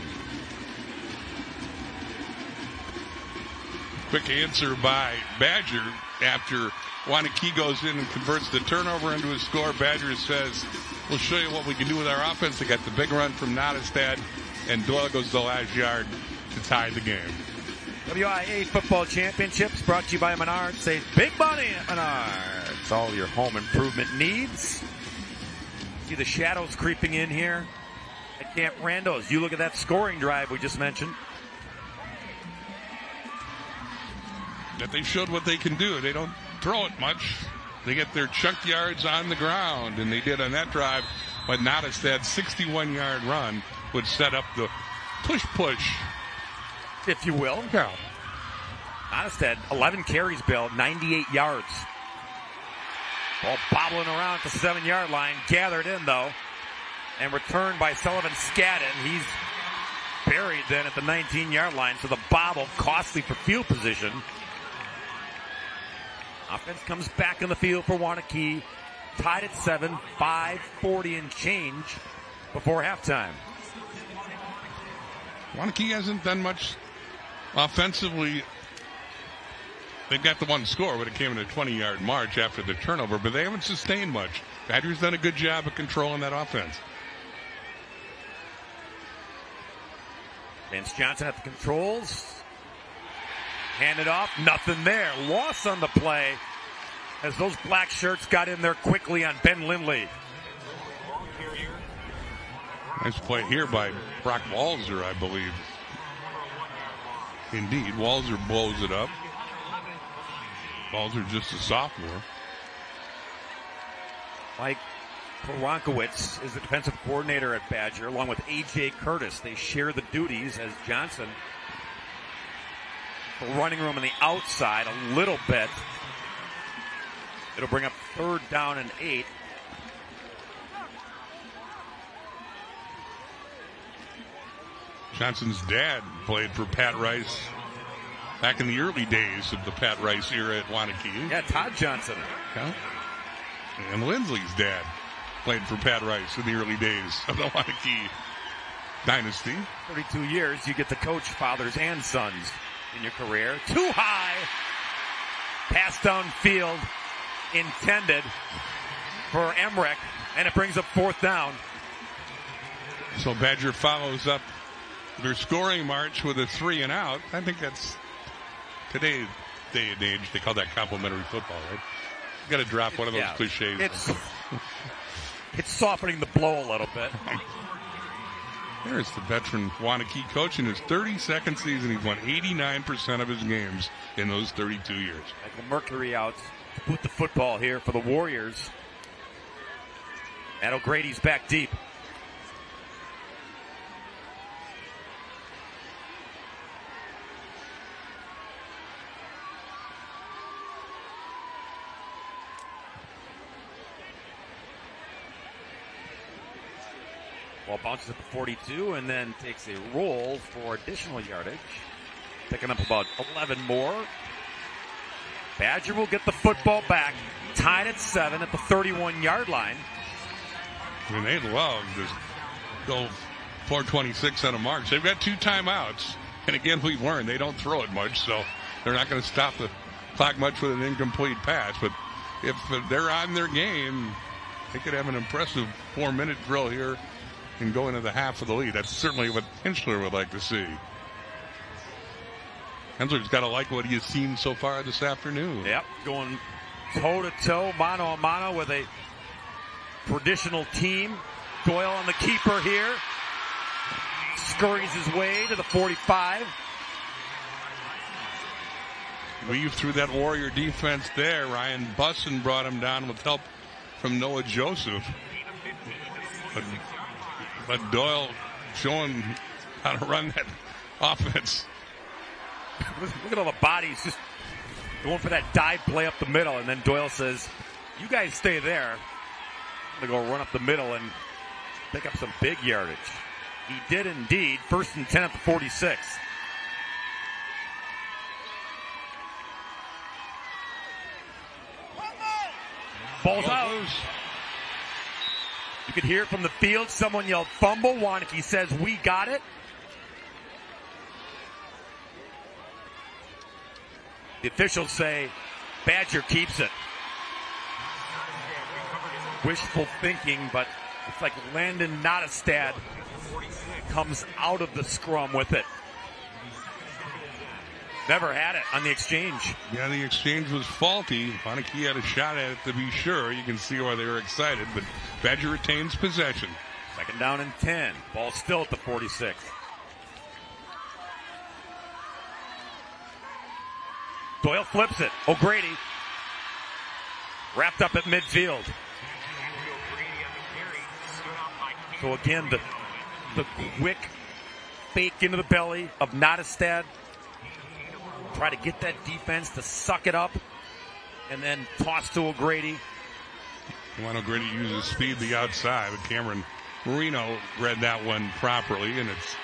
Quick answer by Badger after Waunakee goes in and converts the turnover into a score. Badger says, We'll show you what we can do with our offense. They got the big run from Nottestad, and Doyle goes the last yard to tie the game. WIAA Football Championships brought to you by Menards. Save big money at Menards. All your home improvement needs. See the shadows creeping in here at Camp Randall. You look at that scoring drive we just mentioned. That they showed what they can do. They don't throw it much. They get their chunk yards on the ground, and they did on that drive. But Nottestad 61 yard run would set up the push push, if you will. Yeah. Nottestad, 11 carries, Bill, 98 yards. Ball bobbling around at the seven yard line. Gathered in, though, and returned by Sullivan Scadden. He's buried then at the 19 yard line, so the bobble costly for field position. Offense comes back in the field for Waunakee. Tied at seven, 540 and change before halftime. Waunakee hasn't done much offensively. They've got the one score, but it came in a 20 yard march after the turnover, but they haven't sustained much. Badgers done a good job of controlling that offense. Vince Johnson at the controls. Handed off, nothing there. Loss on the play as those black shirts got in there quickly on Ben Lindley. Nice play here by Brock Walzer, I believe. Indeed, Walzer blows it up. Walzer just a sophomore. Mike Koronkowitz is the defensive coordinator at Badger, along with A.J. Curtis. They share the duties as Johnson. The running room on the outside a little bit. It'll bring up third down and eight. Johnson's dad played for Pat Rice back in the early days of the Pat Rice era at Waunakee. Yeah, Todd Johnson. Yeah. And Lindsley's dad played for Pat Rice in the early days of the Waunakee dynasty. 32 years, you get to coach fathers and sons in your career. Too high. Pass downfield intended for Emmerich, and it brings up fourth down. So Badger follows up their scoring march with a three and out. I think that's today's day and age. They call that complimentary football, right? You got to drop one of those Yeah. cliches. It's it's softening the blow a little bit. *laughs* There's the veteran Waunakee coach in his 32nd season. He's won 89% of his games in those 32 years. Michael Mercury out to boot the football here for the Warriors. And O'Grady's back deep. Ball bounces at the 42 and then takes a roll for additional yardage. Picking up about 11 more. Badger will get the football back, tied at seven at the 31 yard line. Mean, they love this go 426 on a march. They've got two timeouts. And again, we've learned they don't throw it much, so they're not going to stop the clock much with an incomplete pass. But if they're on their game, they could have an impressive four minute drill here and go into the half of the lead. That's certainly what Henschler would like to see. Henschler's got to like what he has seen so far this afternoon. Yep, going toe to toe, mano a mano with a traditional team. Doyle on the keeper here. Scurries his way to the 45. Weave through that Warrior defense there. Ryan Busson brought him down with help from Noah Joseph. But, but Doyle showing how to run that *laughs* offense. Look at all the bodies just going for that dive play up the middle, and then Doyle says, "You guys stay there. I'm gonna go run up the middle and pick up some big yardage." He did indeed. First and ten at the 46. Ball's out. You could hear it from the field. Someone yelled fumble. Waunakee says, We got it. The officials say Badger keeps it. Wishful thinking, but it's like Landon Nottestad comes out of the scrum with it. Never had it on the exchange. Yeah, the exchange was faulty. Waunakee had a shot at it to be sure. You can see why they were excited, but Badger retains possession. Second down and 10. Ball still at the 46. Doyle flips it. O'Grady wrapped up at midfield. So again, the, the quick fake into the belly of Nottestad. Try to get that defense to suck it up and then toss to O'Grady. Want O'Grady to use his speed the outside, but Cameron Marino read that one properly, and it's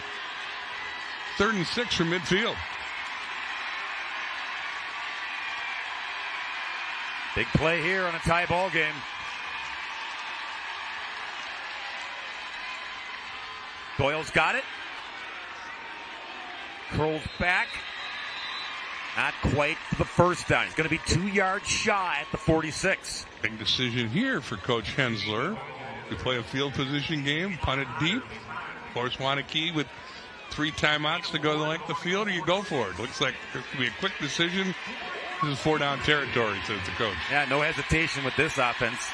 third and six from midfield. Big play here on a tie ball game. Doyle's got it. Curls back. Not quite the first down. He's going to be two yards shy at the 46. Big decision here for Coach Hensler. You play a field position game, punt it deep. Force Waunakee with three timeouts to go the length of the field, or you go for it. Looks like it could be a quick decision. This is four down territory, says the coach. Yeah, no hesitation with this offense.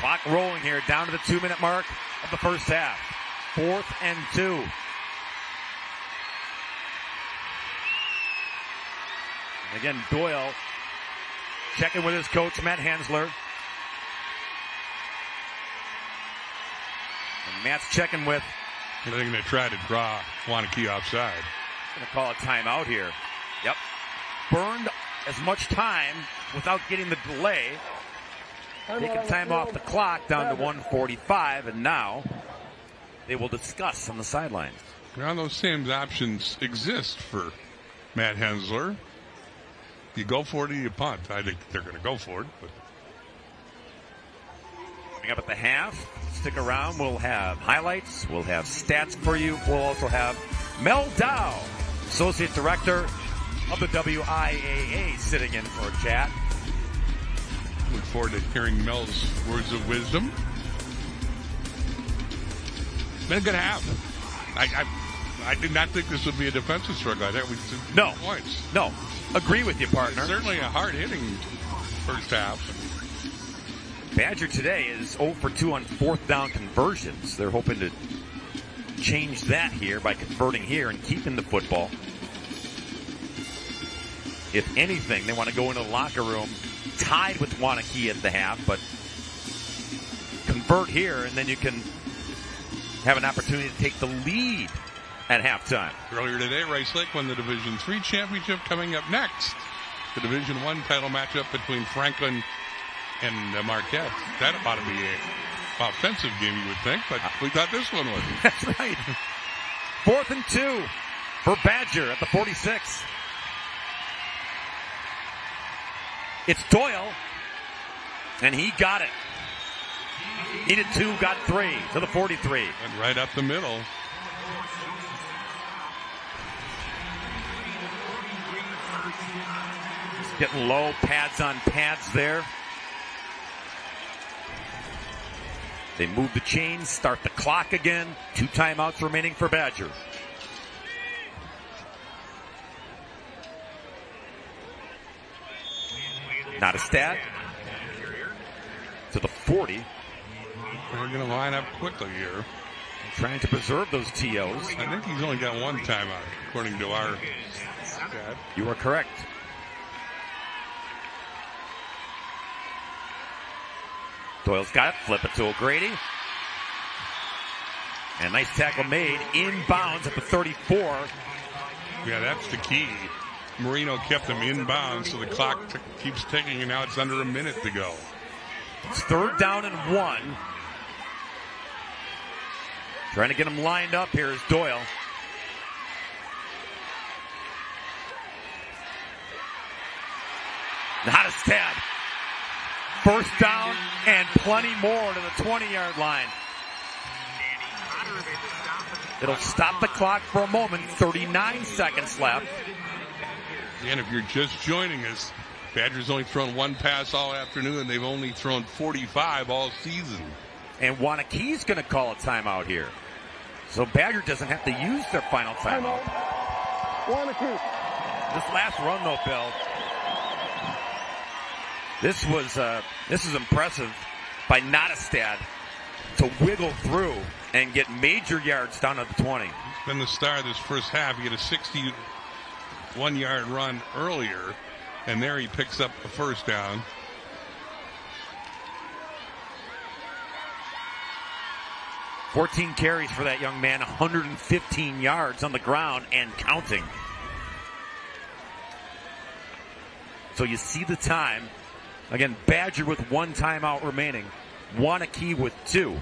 Clock rolling here down to the two minute mark of the first half. Fourth and two. Again, Doyle checking with his coach, Matt Henschler. And Matt's checking with. I think they tried to draw Waunakee offside. Going to call a timeout here. Yep. Burned as much time without getting the delay. Taking time off the clock down to 145, and now they will discuss on the sidelines. Now those same options exist for Matt Henschler. You go for it or you punt. I think they're going to go for it. But Coming up at the half, stick around. We'll have highlights. We'll have stats for you. We'll also have Mel Dow, Associate Director of the WIAA, sitting in for a chat. look forward to hearing Mel's words of wisdom. Been a good half. I, I, I did not think this would be a defensive struggle. I thought we no points. No, agree with you, partner. Certainly a hard hitting first half. Badger today is 0 for 2 on fourth down conversions. They're hoping to change that here by converting here and keeping the football. If anything, they want to go into the locker room tied with Waunakee at the half, but convert here, and then you can have an opportunity to take the lead at halftime. Earlier today, Rice Lake won the Division Three championship. Coming up next, the Division One title matchup between Franklin and uh, Marquette. That ought to be a offensive game, you would think, but we thought this one was. *laughs* That's right. Fourth and two for Badger at the 46. It's Doyle, and he got it. Needed two, got three to the 43. And right up the middle. Getting low, pads on pads there. They move the chains, start the clock again. Two timeouts remaining for Badger. Nottestad. To the 40. They're going to line up quickly here. Trying to preserve those TOs. I think he's only got one timeout, according to our stat. You are correct. Doyle's got it. Flip it to O'Grady. And nice tackle made inbounds at the 34. Yeah, that's the key. Marino kept them inbounds, so the clock keeps ticking, and now it's under a minute to go. It's third down and one. Trying to get him lined up here is Doyle. Nottestad. First down and plenty more to the 20 yard line. It'll stop the clock for a moment. 39 seconds left. And if you're just joining us, Badgers only thrown one pass all afternoon, and they've only thrown 45 all season. And Waunakee's going to call a timeout here. So Badger doesn't have to use their final timeout. Waunakee. This last run, though, Bill, this was uh, this is impressive by Nottestad to wiggle through and get major yards down to the 20. It's been the star of this first half. He had a 61 yard run earlier, and there he picks up the first down. Fourteen carries for that young man, 115 yards on the ground and counting. So you see the time. Again, Badger with one timeout remaining. Waunakee with two.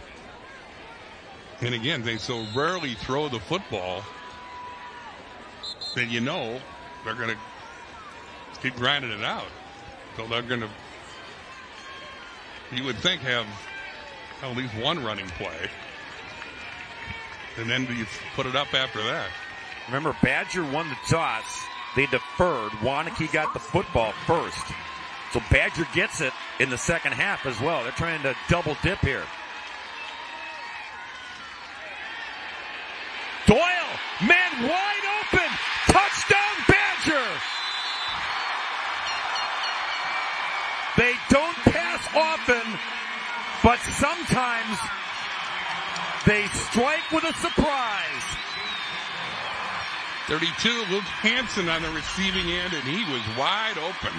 And again, they so rarely throw the football that you know they're going to keep grinding it out. So they're going to, you would think, have at least one running play. And then you put it up after that. Remember, Badger won the toss. They deferred. Waunakee got the football first. So Badger gets it in the second half as well. They're trying to double dip here. Doyle, man wide open. Touchdown Badger. They don't pass often, but sometimes they strike with a surprise. 32, Luke Hansen on the receiving end, and he was wide open.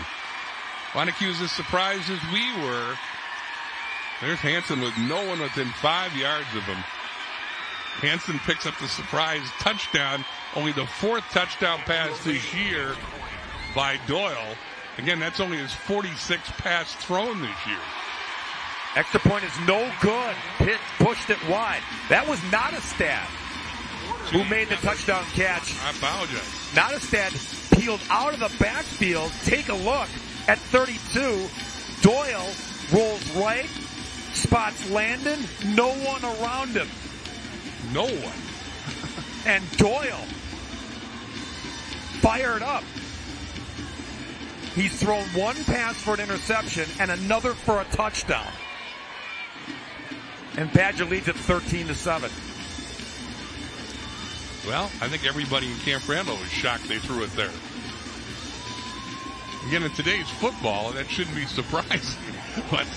Waunakee was as surprised as we were. There's Hanson with no one within five yards of him. Hanson picks up the surprise touchdown, only the fourth touchdown pass this year by Doyle. Again, that's only his 46th pass thrown this year. Extra point is no good. Pitt pushed it wide. That was not a stat. Who made the touchdown catch? I apologize. Not a stat. Peeled out of the backfield. Take a look at 32. Doyle rolls right, spots Landon. No one around him. No one. *laughs* And Doyle fired up. He's thrown one pass for an interception and another for a touchdown. And Badger leads at 13 to 7. Well, I think everybody in Camp Randall was shocked they threw it there. Again, in today's football, that shouldn't be *laughs* surprising, but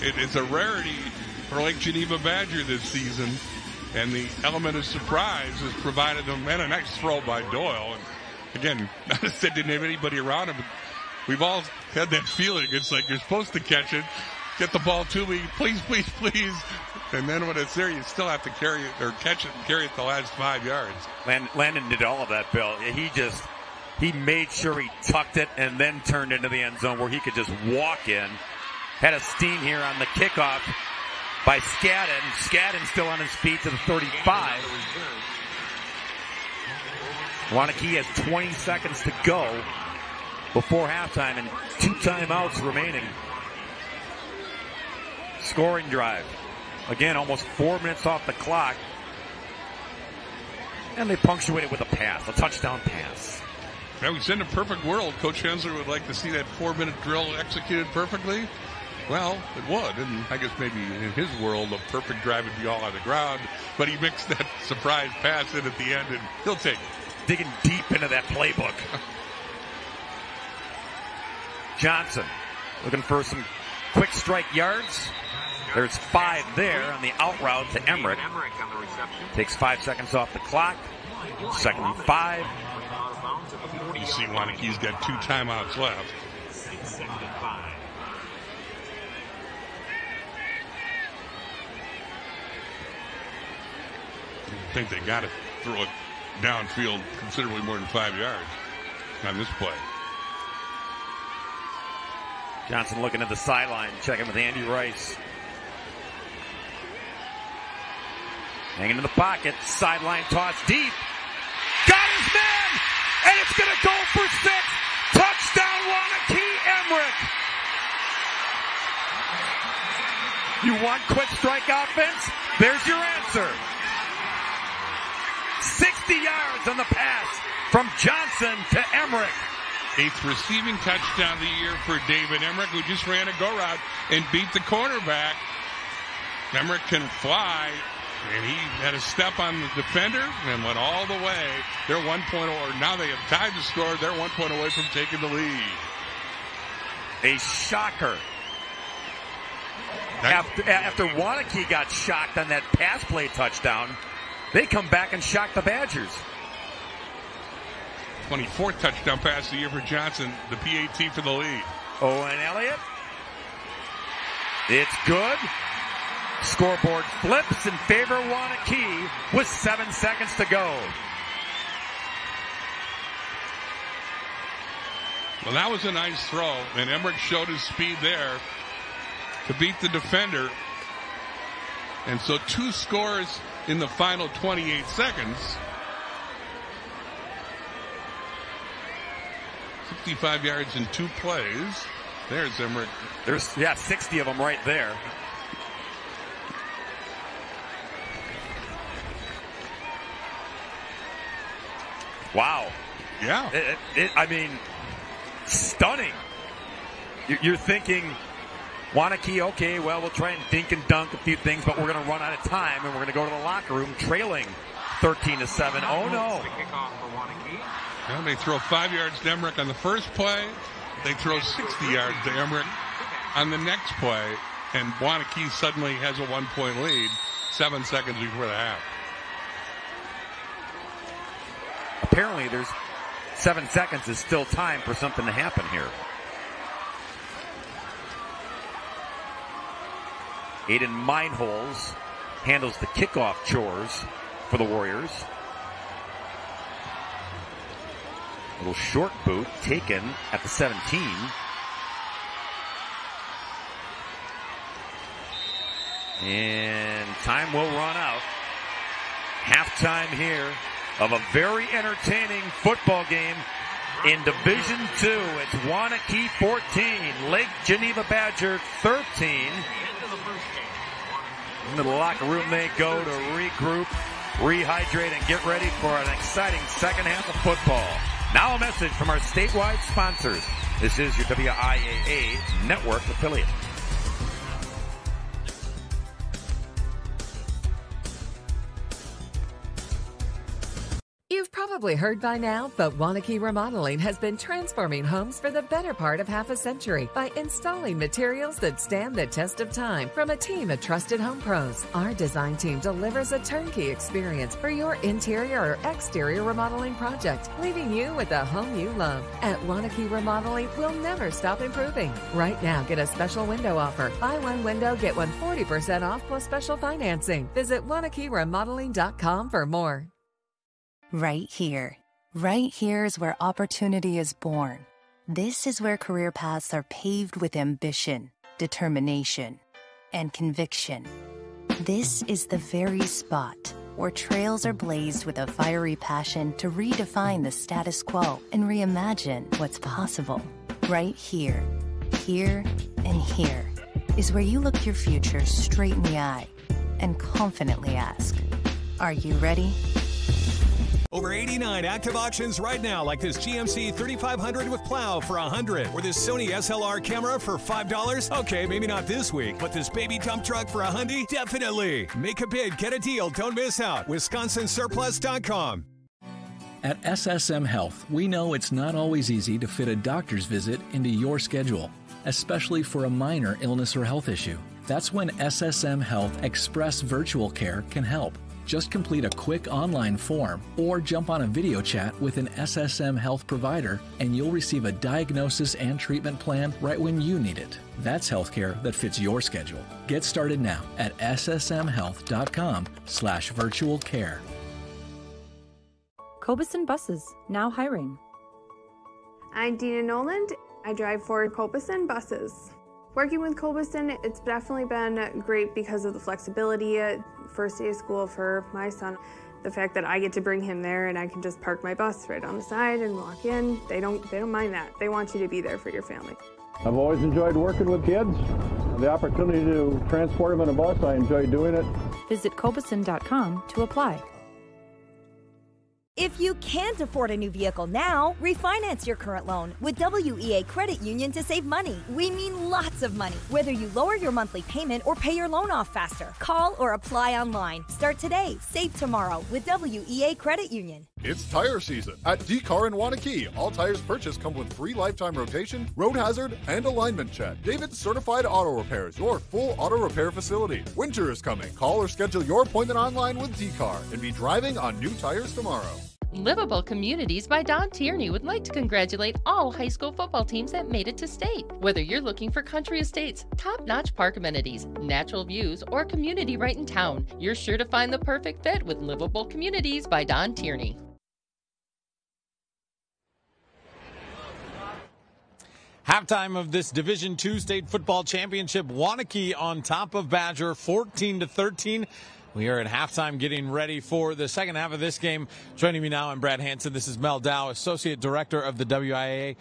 it, it's a rarity for Lake Geneva Badger this season, and the element of surprise has provided them, and a nice throw by Doyle. And again, *laughs* not they didn't have anybody around him, we've all had that feeling. It's like you're supposed to catch it, get the ball to me, please, please, please. And then when it's there, you still have to carry it or catch it and carry it the last five yards. Landon did all of that, Bill. He just he made sure he tucked it and then turned into the end zone where he could just walk in. Had a steam here on the kickoff. by Skadden. Skadden still on his feet to the 35. Waunakee has 20 seconds to go before halftime and two timeouts remaining. Scoring drive. Again, almost four minutes off the clock. And they punctuate it with a pass, a touchdown pass. Now, we said in a perfect world, Coach Hensler would like to see that four minute drill executed perfectly. Well, it would, and I guess maybe in his world, a perfect drive would be all on the ground. But he mixed that *laughs* surprise pass in at the end, and he'll take it. Digging deep into that playbook. Johnson looking for some quick strike yards. There's five there on the out route to Emmerich. Takes five seconds off the clock. Second and five. You see Waunakee's got two timeouts left. I think they got to throw it downfield considerably more than five yards on this play. Johnson looking at the sideline, checking with Andy Rice. Hanging in the pocket, sideline toss deep. Got his man! And it's going to go for six. Touchdown, Waunakee Emmerich. You want quick strike offense? There's your answer. 60 yards on the pass from Johnson to Emmerich. Eighth receiving touchdown of the year for David Emmerich, who just ran a go route and beat the cornerback. Emmerich can fly, and he had a step on the defender and went all the way. They're one point, or now they have tied the score. They're one point away from taking the lead. A shocker. After, after Waunakee got shocked on that pass play touchdown, they come back and shock the Badgers. 24th touchdown pass of the year for Johnson, the PAT for the lead. Owen Elliott. It's good. Scoreboard flips in favor of Waunakee with seven seconds to go. Well, that was a nice throw, and Emmerich showed his speed there to beat the defender. And so two scores in the final 28 seconds. 65 yards in two plays. There's Emmerich. There's, yeah, 60 of them right there. Wow. Yeah. It, it, it, I mean, stunning. You're, you're thinking, Waunakee, okay, well, we'll try and dink and dunk a few things, but we're going to run out of time and we're going to go to the locker room trailing 13 to 7. Oh, no. Well, they throw five yards to Emmerich on the first play. They throw 60 yards to Emmerich on the next play. And Waunakee suddenly has a one point lead seven seconds before the half. Apparently, there's seven seconds is still time for something to happen here. Aiden Mineholes handles the kickoff chores for the Warriors. Little short boot taken at the 17. And time will run out. Halftime here of a very entertaining football game in Division Two. It's Waunakee 14, Lake Geneva Badger 13. Into the locker room they go to regroup, rehydrate, and get ready for an exciting second half of football. Now a message from our statewide sponsors. This is your WIAA network affiliate. You've probably heard by now, but Waunakee Remodeling has been transforming homes for the better part of half a century by installing materials that stand the test of time from a team of trusted home pros. Our design team delivers a turnkey experience for your interior or exterior remodeling project, leaving you with a home you love. At Waunakee Remodeling, we'll never stop improving. Right now, get a special window offer. Buy one window, get one 40% off plus special financing. Visit WaunakeeRemodeling.com for more. Right here. Right here is where opportunity is born. This is where career paths are paved with ambition, determination, and conviction. This is the very spot where trails are blazed with a fiery passion to redefine the status quo and reimagine what's possible. Right here, here, and here is where you look your future straight in the eye and confidently ask, Are you ready? Over 89 active auctions right now, like this GMC 3500 with plow for 100 or this Sony SLR camera for $5. Okay, maybe not this week, but this baby dump truck for a Hyundai, definitely. Make a bid, get a deal, don't miss out. WisconsinSurplus.com. At SSM Health, we know it's not always easy to fit a doctor's visit into your schedule, especially for a minor illness or health issue. That's when SSM Health Express Virtual Care can help. Just complete a quick online form or jump on a video chat with an SSM Health provider, and you'll receive a diagnosis and treatment plan right when you need it. That's healthcare that fits your schedule. Get started now at ssmhealth.com/slash virtual care. Kobussen Buses, now hiring. I'm Dina Noland. I drive for Kobussen Buses. Working with Kobussen, it's definitely been great because of the flexibility. First day of school for my son, the fact that I get to bring him there and I can just park my bus right on the side and walk in. They don't they don't mind that. They want you to be there for your family. I've always enjoyed working with kids. The opportunity to transport them in a bus, I enjoy doing it. Visit Kobussen.com to apply. If you can't afford a new vehicle now, refinance your current loan with WEA Credit Union to save money. We mean lots of money, whether you lower your monthly payment or pay your loan off faster. Call or apply online. Start today, save tomorrow with WEA Credit Union. It's tire season at D-Car in Waunakee. All tires purchased come with free lifetime rotation, road hazard, and alignment check. David's Certified Auto Repairs, your full auto repair facility. Winter is coming. Call or schedule your appointment online with D-Car and be driving on new tires tomorrow. Livable Communities by Don Tierney would like to congratulate all high school football teams that made it to state. Whether you're looking for country estates, top notch park amenities, natural views, or community right in town, you're sure to find the perfect fit with Livable Communities by Don Tierney. Halftime of this Division Two state football championship, Waunakee on top of Badger, 14 to 13. We are at halftime getting ready for the second half of this game. Joining me now, I'm Brad Hanson. This is Mel Dow, Associate Director of the WIAA.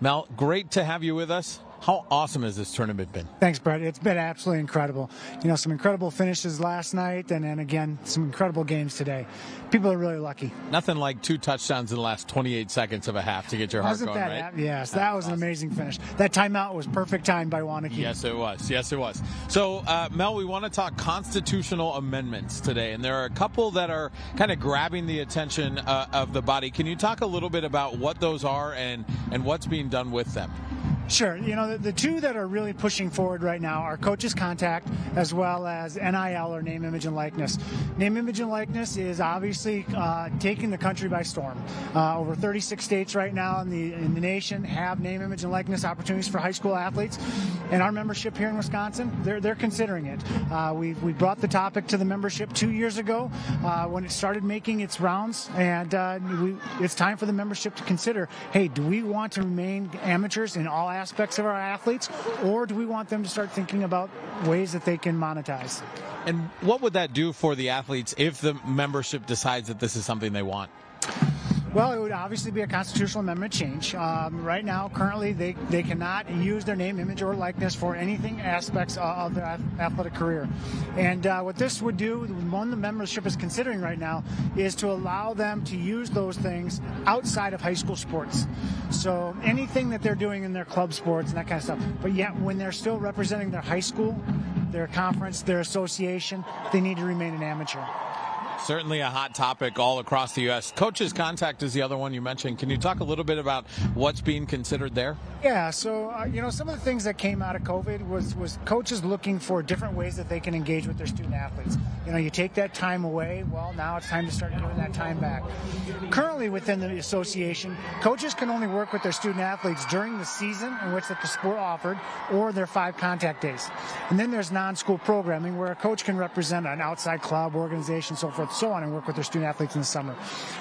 Mel, great to have you with us. How awesome has this tournament been? Thanks, Brett. It's been absolutely incredible. You know, some incredible finishes last night, and then again, some incredible games today. People are really lucky. Nothing like two touchdowns in the last 28 seconds of a half to get your heart Wasn't going, that, right? Yes, that was an amazing finish. That timeout was perfect time by Waunakee. Yes, it was. Yes, it was. So, uh, Mel, we want to talk constitutional amendments today, and there are a couple that are kind of grabbing the attention uh, of the body. Can you talk a little bit about what those are and, and what's being done with them? Sure. You know, the, the, two that are really pushing forward right now are coaches contact as well as NIL or name, image, and likeness. Name, image, and likeness is obviously uh, taking the country by storm. Uh, over 36 states right now in the in the nation have name, image, and likeness opportunities for high school athletes, and our membership here in Wisconsin, they're they're considering it. Uh, we we brought the topic to the membership two years ago uh, when it started making its rounds, and uh, we, it's time for the membership to consider: Hey, do we want to remain amateurs in all aspects of our athletes, or do we want them to start thinking about ways that they can monetize? And what would that do for the athletes if the membership decides that this is something they want? Well, it would obviously be a constitutional amendment change. Um, right now, currently, they, they cannot use their name, image, or likeness for anything aspects of their athletic career. And uh, what this would do, one the membership is considering right now, is to allow them to use those things outside of high school sports. So anything that they're doing in their club sports and that kind of stuff. But yet, when they're still representing their high school, their conference, their association, they need to remain an amateur. Certainly a hot topic all across the U.S. Coaches Contact is the other one you mentioned. Can you talk a little bit about what's being considered there? Yeah, so uh, you know some of the things that came out of COVID was was coaches looking for different ways that they can engage with their student athletes. You know, you take that time away. Well, now it's time to start giving that time back. Currently, within the association, coaches can only work with their student athletes during the season in which the sport offered, or their five contact days. And then there's non-school programming where a coach can represent an outside club, organization, so forth forth, so on, and work with their student athletes in the summer.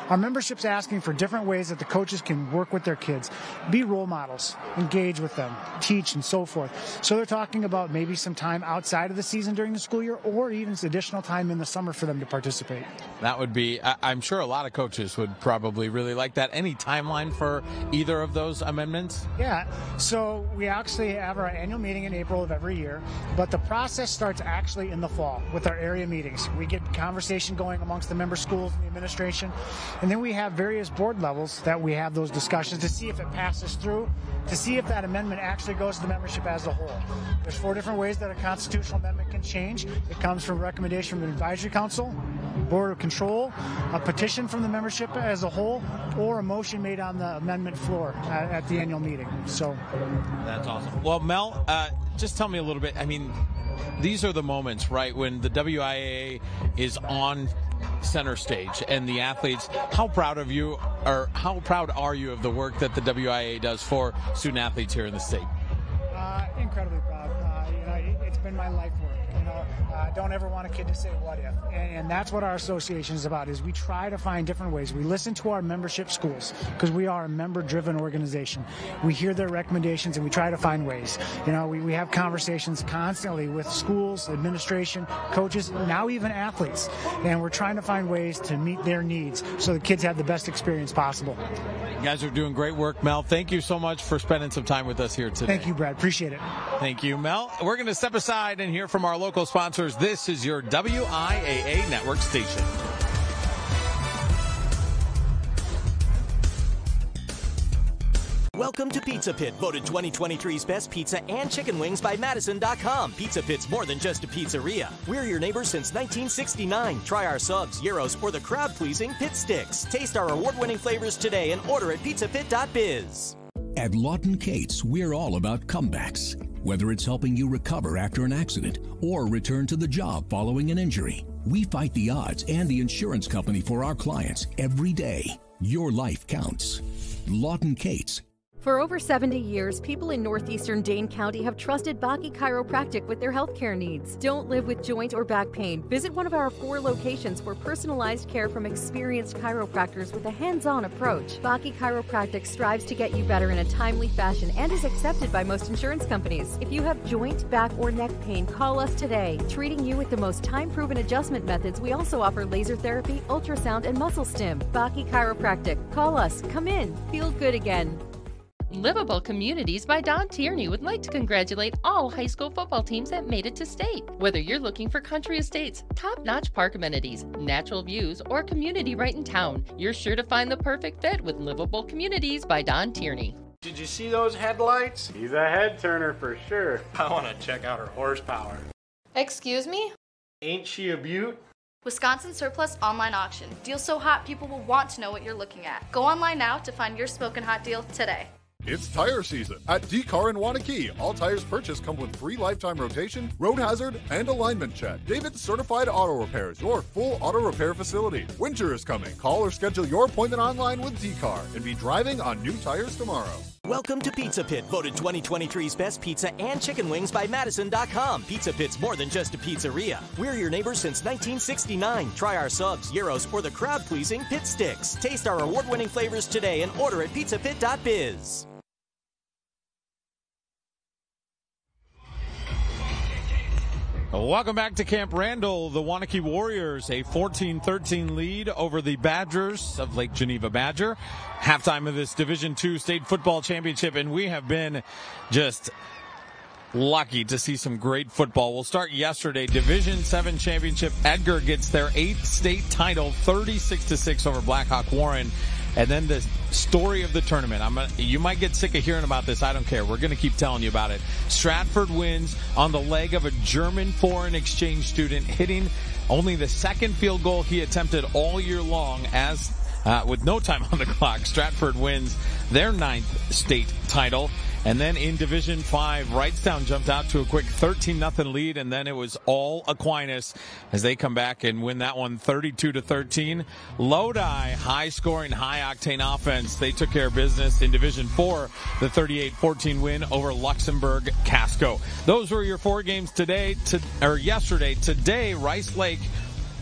Our membership's asking for different ways that the coaches can work with their kids, be role models, engage with them, teach, and so forth. So they're talking about maybe some time outside of the season during the school year, or even additional time in the summer for them to participate. That would be, I, am sure a lot of coaches would probably really like that. Any timeline for either of those amendments? Yeah. So we actually have our annual meeting in April of every year, but the process starts actually in the fall with our area meetings. We get conversation going amongst the member schools and the administration, and then we have various board levels that we have those discussions to see if it passes through, to see if that amendment actually goes to the membership as a whole. There's four different ways that a constitutional amendment can change. It comes from recommendation from an advisory council, board of control, a petition from the membership as a whole, or a motion made on the amendment floor at, at the annual meeting. So that's awesome. Well, Mel, uh, just tell me a little bit. I mean, these are the moments, right, when the WIAA is on center stage and the athletes how proud of you or how proud are you of the work that the WIAA does for student athletes here in the state uh, incredibly proud uh, you know it's been my life uh, don't ever want a kid to say what if. And, and, that's what our association is about is we try to find different ways. We listen to our membership schools because we are a member driven organization. We hear their recommendations and we try to find ways. You know, we, we have conversations constantly with schools, administration, coaches, now even athletes. And we're trying to find ways to meet their needs so the kids have the best experience possible. You guys are doing great work, Mel. Thank you so much for spending some time with us here today. Thank you, Brad. Appreciate it. Thank you, Mel. We're going to step aside and hear from our local sponsors. This is your WIAA network station. Welcome to Pizza Pit, voted 2023's best pizza and chicken wings by Madison.com. Pizza Pit's more than just a pizzeria. We're your neighbors since 1969. Try our subs, gyros, or the crowd pleasing pit sticks. Taste our award winning flavors today and order at pizzapit.biz. At Lawton Cates, we're all about comebacks. Whether it's helping you recover after an accident or return to the job following an injury, we fight the odds and the insurance company for our clients every day. Your life counts. Lawton Cates, for over 70 years, people in northeastern Dane County have trusted Baki Chiropractic with their healthcare needs. Don't live with joint or back pain. Visit one of our four locations for personalized care from experienced chiropractors with a hands on approach. Baki Chiropractic strives to get you better in a timely fashion and is accepted by most insurance companies. If you have joint, back, or neck pain, call us today. Treating you with the most time proven adjustment methods, we also offer laser therapy, ultrasound, and muscle stim. Baki Chiropractic. Call us. Come in. Feel good again. Livable Communities by Don Tierney would like to congratulate all high school football teams that made it to state. Whether you're looking for country estates, top notch park amenities, natural views, or community right in town, you're sure to find the perfect fit with Livable Communities by Don Tierney. Did you see those headlights? He's a head turner for sure. *laughs* I want to check out her horsepower. Excuse me? Ain't she a beaut? Wisconsin Surplus Online Auction. Deals so hot people will want to know what you're looking at. Go online now to find your smoking hot deal today. It's tire season at DCAR in Waunakee. All tires purchased come with free lifetime rotation, road hazard, and alignment check. David's Certified Auto Repairs, your full auto repair facility. Winter is coming. Call or schedule your appointment online with DCAR and be driving on new tires tomorrow. Welcome to Pizza Pit, voted 2023's best pizza and chicken wings by Madison.com. Pizza Pit's more than just a pizzeria. We're your neighbors since 1969. Try our subs, gyros, or the crowd pleasing pit sticks. Taste our award winning flavors today and order at pizzapit.biz. Welcome back to Camp Randall. The Waunakee Warriors, a 14 13 lead over the Badgers of Lake Geneva Badger. Halftime of this Division II state football championship, and we have been just lucky to see some great football. We'll start yesterday. Division 7 championship. Edgar gets their eighth state title, 36-6 over Blackhawk Warren. And then the story of the tournament. I'm gonna, you might get sick of hearing about this. I don't care. We're going to keep telling you about it. Stratford wins on the leg of a German foreign exchange student hitting only the second field goal he attempted all year long as uh, with no time on the clock. Stratford wins their ninth state title. And then in Division 5, Wrightstown jumped out to a quick 13 0 lead, and then it was all Aquinas as they come back and win that one 32 to 13. Lodi, high scoring, high octane offense. They took care of business in Division 4, the 38 14 win over Luxembourg Casco. Those were your four games today, to, or yesterday. Today, Rice Lake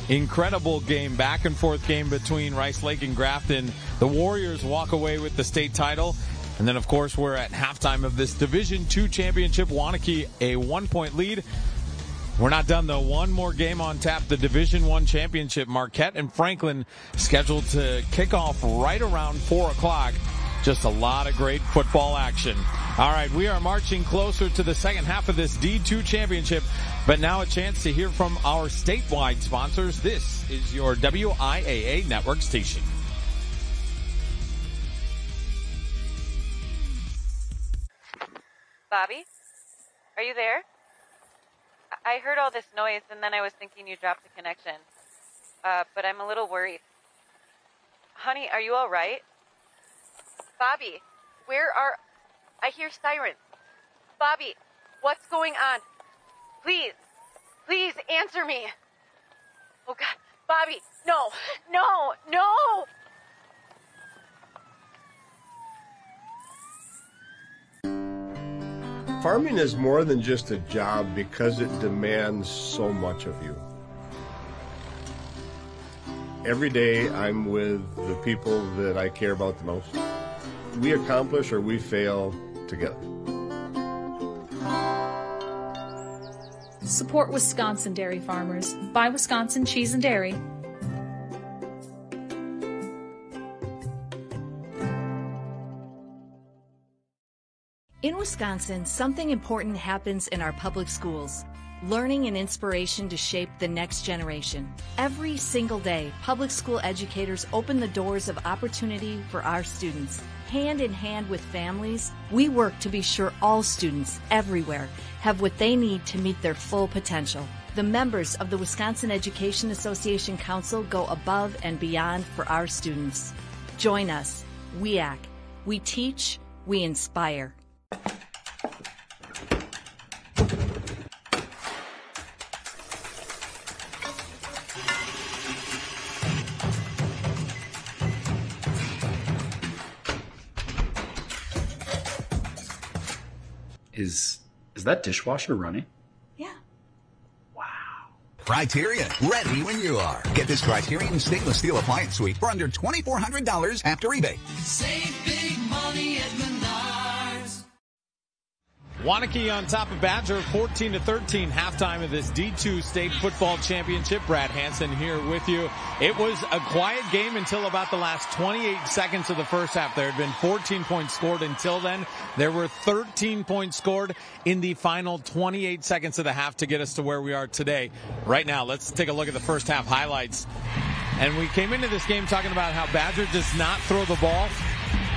incredible game, back and forth game between Rice Lake and Grafton. The Warriors walk away with the state title. And then, of course, we're at halftime of this Division Two championship. Waunakee a one-point lead. We're not done though. One more game on tap. The Division One championship. Marquette and Franklin scheduled to kick off right around four o'clock. Just a lot of great football action. All right, we are marching closer to the second half of this D2 championship, but now a chance to hear from our statewide sponsors. This is your WIAA network station. Bobby, are you there? I heard all this noise and then I was thinking you dropped the connection. Uh, but I'm a little worried. Honey, are you all right? Bobby, where are. I hear sirens. Bobby, what's going on? Please, please answer me. Oh God, Bobby, no, no, no! Farming is more than just a job because it demands so much of you. Every day I'm with the people that I care about the most. We accomplish or we fail together. Support Wisconsin dairy farmers. Buy Wisconsin cheese and dairy. In Wisconsin, something important happens in our public schools. Learning and inspiration to shape the next generation. Every single day, public school educators open the doors of opportunity for our students. Hand in hand with families, we work to be sure all students everywhere have what they need to meet their full potential. The members of the Wisconsin Education Association Council go above and beyond for our students. Join us. WEAC. We teach, we inspire. Is is that dishwasher running? Yeah. Wow. Criterion, ready when you are. Get this Criterion stainless steel appliance suite for under $2,400 after rebate. Save big money Waunakee on top of Badger, 14 to 13, halftime of this D2 state football championship. Brad Hanson here with you. It was a quiet game until about the last 28 seconds of the first half. There had been 14 points scored until then. There were 13 points scored in the final 28 seconds of the half to get us to where we are today. Right now, let's take a look at the first half highlights. And we came into this game talking about how Badger does not throw the ball.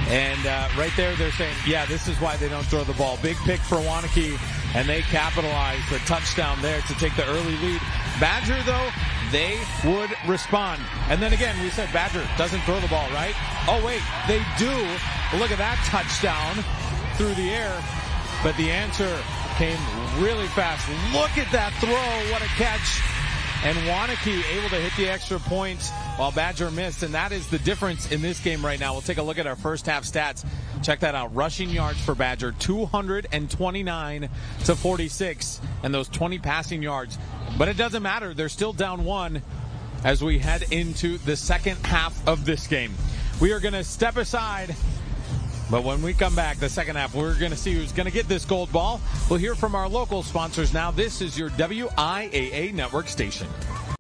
And uh, right there, they're saying, yeah, this is why they don't throw the ball. Big pick for Waunakee, and they capitalize the touchdown there to take the early lead. Badger, though, they would respond. And then again, we said Badger doesn't throw the ball, right? Oh, wait, they do. Look at that touchdown through the air. But the answer came really fast. Look at that throw. What a catch. And Waunakee able to hit the extra points while Badger missed. And that is the difference in this game right now. We'll take a look at our first half stats. Check that out. Rushing yards for Badger, 229 to 46. And those 20 passing yards. But it doesn't matter. They're still down one as we head into the second half of this game. We are going to step aside. But when we come back, the second half, we're going to see who's going to get this gold ball. We'll hear from our local sponsors now. This is your WIAA network station.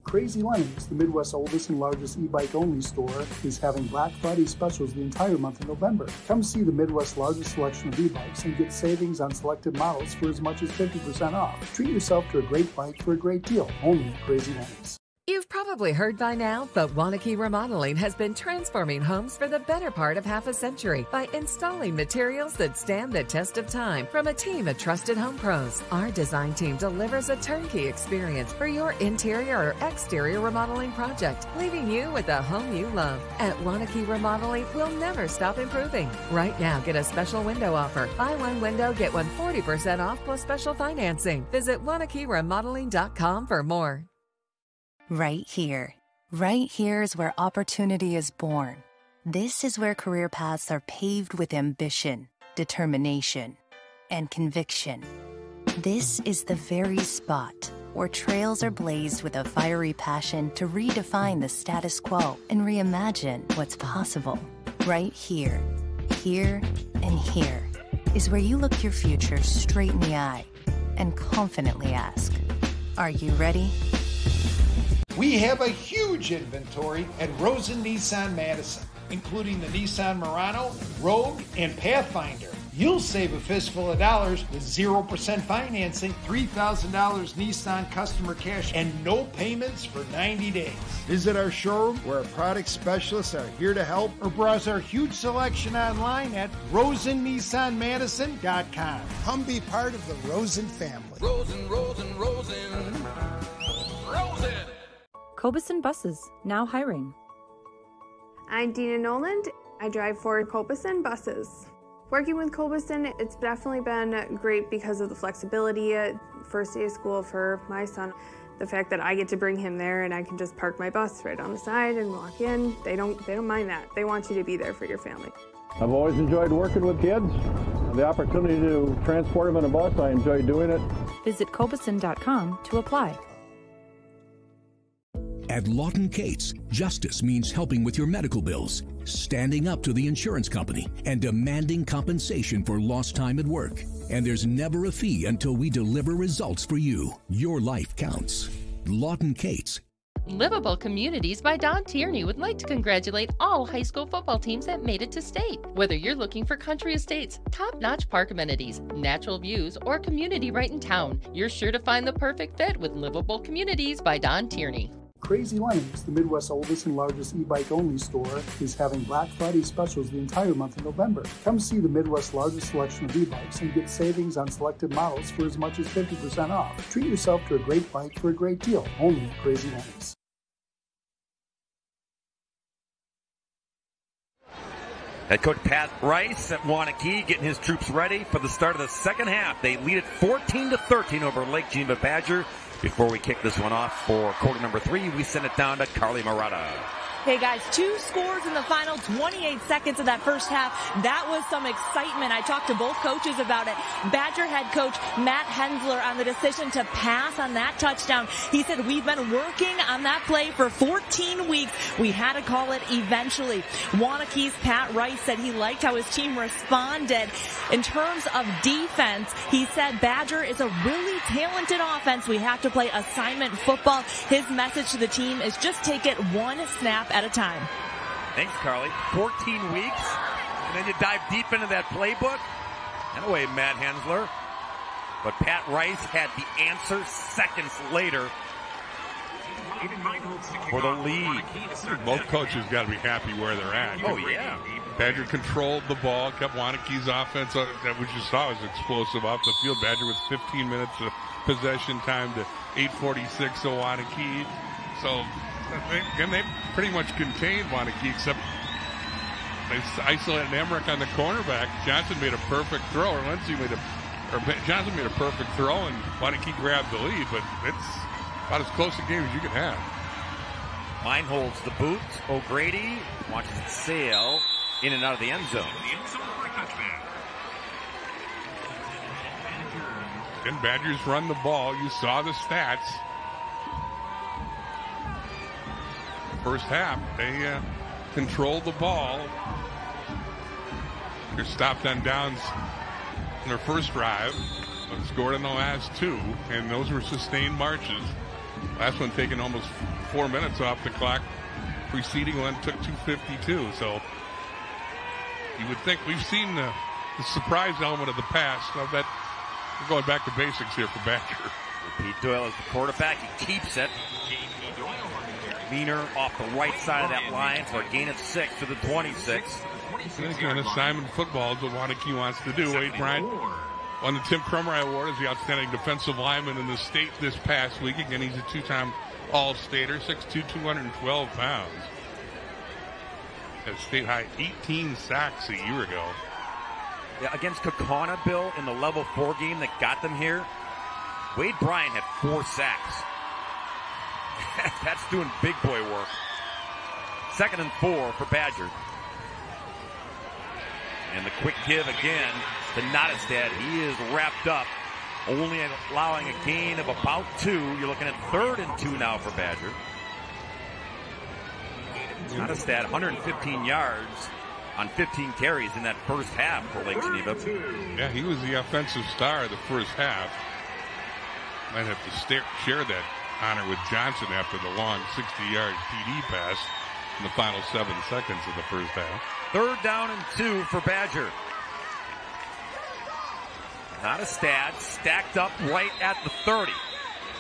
Crazy Lemmings, the Midwest's oldest and largest e-bike only store, is having Black Friday specials the entire month of November. Come see the Midwest's largest selection of e-bikes and get savings on selected models for as much as 50% off. Treat yourself to a great bike for a great deal, only at Crazy Lemmings. You've probably heard by now, but Waunakee Remodeling has been transforming homes for the better part of half a century by installing materials that stand the test of time from a team of trusted home pros. Our design team delivers a turnkey experience for your interior or exterior remodeling project, leaving you with a home you love. At Waunakee Remodeling, we'll never stop improving. Right now, get a special window offer. Buy one window, get one 40% off plus special financing. Visit WaunakeeRemodeling.com for more. Right here. Right here is where opportunity is born. This is where career paths are paved with ambition, determination, and conviction. This is the very spot where trails are blazed with a fiery passion to redefine the status quo and reimagine what's possible. Right here, here, and here is where you look your future straight in the eye and confidently ask, Are you ready? We have a huge inventory at Rosen Nissan Madison, including the Nissan Murano, Rogue, and Pathfinder. You'll save a fistful of dollars with 0% financing, $3,000 Nissan customer cash, and no payments for 90 days. Visit our showroom where our product specialists are here to help or browse our huge selection online at rosennissanmadison.com. Come be part of the Rosen family. Rosen, Rosen, Rosen. Rosen. Kobussen Buses, now hiring. I'm Dina Noland. I drive for Kobussen Buses. Working with Kobussen, it's definitely been great because of the flexibility. First day of school for my son, the fact that I get to bring him there and I can just park my bus right on the side and walk in. They don't they don't mind that. They want you to be there for your family. I've always enjoyed working with kids. The opportunity to transport them in a bus, I enjoy doing it. Visit Kobussen.com to apply. At Lawton Cates, justice means helping with your medical bills, standing up to the insurance company, and demanding compensation for lost time at work. And there's never a fee until we deliver results for you. Your life counts. Lawton Cates. Livable Communities by Don Tierney would like to congratulate all high school football teams that made it to state. Whether you're looking for country estates, top notch park amenities, natural views, or community right in town, you're sure to find the perfect fit with Livable Communities by Don Tierney. Crazy Lemmings, the Midwest's oldest and largest e-bike only store, is having Black Friday specials the entire month of November. Come see the Midwest's largest selection of e-bikes and get savings on selected models for as much as 50% off. Treat yourself to a great bike for a great deal, only at Crazy Lemmings. Head coach Pat Rice at Waunakee getting his troops ready for the start of the second half. They lead it 14 to 13 over Lake Geneva Badger. Before we kick this one off for quarter number three, we send it down to Carly Murata. Okay, guys, two scores in the final 28 seconds of that first half. That was some excitement. I talked to both coaches about it. Badger head coach Matt Hensler on the decision to pass on that touchdown. He said, we've been working on that play for 14 weeks. We had to call it eventually. Waunakee's Pat Rice said he liked how his team responded. In terms of defense, he said Badger is a really talented offense. We have to play assignment football. His message to the team is just take it one snap at a time. Thanks, Carly. 14 weeks, and then you dive deep into that playbook. Anyway, Matt Hensler. But Pat Rice had the answer seconds later for the lead. Both coaches got to be happy where they're at. Oh, yeah. Badger controlled the ball, kept Waunakee's offense, uh, that which you saw was explosive off the field. Badger with 15 minutes of possession time to 846 of Waunakee. So and they pretty much contained Waunakee, except they isolated Emmerich on the cornerback. Johnson made a perfect throw, or Lindsay made a, or Johnson made a perfect throw, and Waunakee grabbed the lead. But it's about as close a game as you can have. Mine holds the boot. O'Grady watches it sail in and out of the end zone. And Badgers run the ball. You saw the stats. First half. They uh, controlled the ball. They're stopped on downs in their first drive, but scored in the last two, and those were sustained marches. Last one taking almost four minutes off the clock. Preceding one took 252. So you would think we've seen the, the surprise element of the past. I bet we're going back to basics here for Badger. Pete Doyle is the quarterback. He keeps it. Meaner off the right side of that line for a gain of six to the 26. Again, assignment football is what Waunakee wants to do. Wade Bryant won the Tim Krumrie Award as the outstanding defensive lineman in the state this past week. Again, he's a two-time All-Stater, 6'2", 212 pounds. At state high 18 sacks a year ago. Yeah, against Kaukauna, Bill, in the level four game that got them here, Wade Bryant had four sacks. *laughs* That's doing big boy work. Second and four for Badger. And the quick give again to Nottestad. He is wrapped up only allowing a gain of about two. You're looking at third and two now for Badger. Nottestad, 115 yards on 15 carries in that first half for Lake Geneva. Yeah, he was the offensive star of the first half. Might have to share that honor with Johnson after the long 60-yard TD pass in the final seven seconds of the first half. Third down and two for Badger. Nottestad, stacked up right at the 30.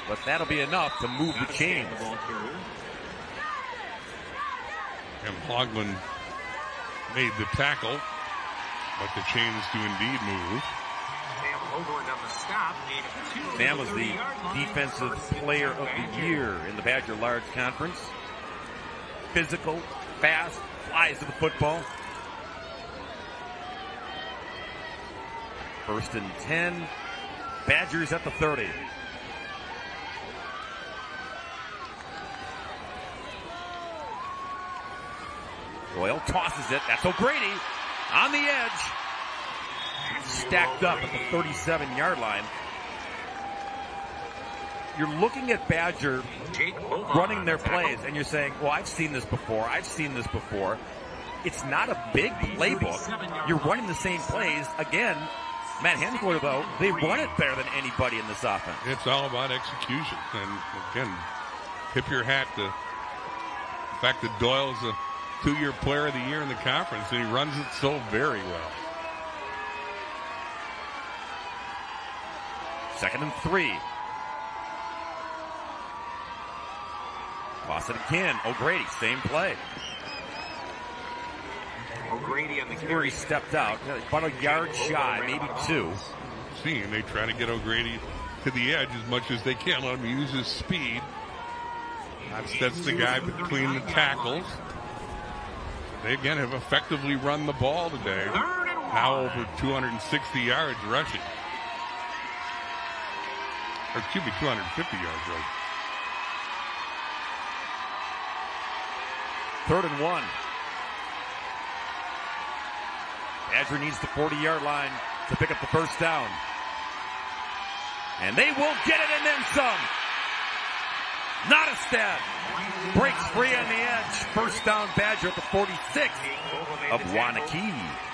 But that'll be enough to move the chains. And Hogland made the tackle, but the chains do indeed move. Sam was the defensive player of the year in the Badger Large Conference. Physical, fast, flies to the football. First and 10. Badgers at the 30. Doyle tosses it. That's O'Grady on the edge. Stacked up at the 37 yard line. You're looking at Badger running their plays and you're saying, well, I've seen this before. I've seen this before. It's not a big playbook. You're running the same plays. Again, Matt Hensler, though, they run it better than anybody in this offense. It's all about execution. And again, tip your hat to the fact that Doyle's a two-year player of the year in the conference, and he runs it so very well. Second and three. Toss it again. O'Grady, same play. O'Grady on the carry. stepped out, about a yard shy, maybe two. Seeing they try to get O'Grady to the edge as much as they can, let him use his speed. That's, that's the guy between the tackles. They again have effectively run the ball today. Now over 260 yards rushing. Or me, 250 yards rushing. Third and one. Badger needs the 40 yard line to pick up the first down. And they will get it and then some. Not a stat. Breaks free on the edge. First down Badger at the 46 of Waunakee.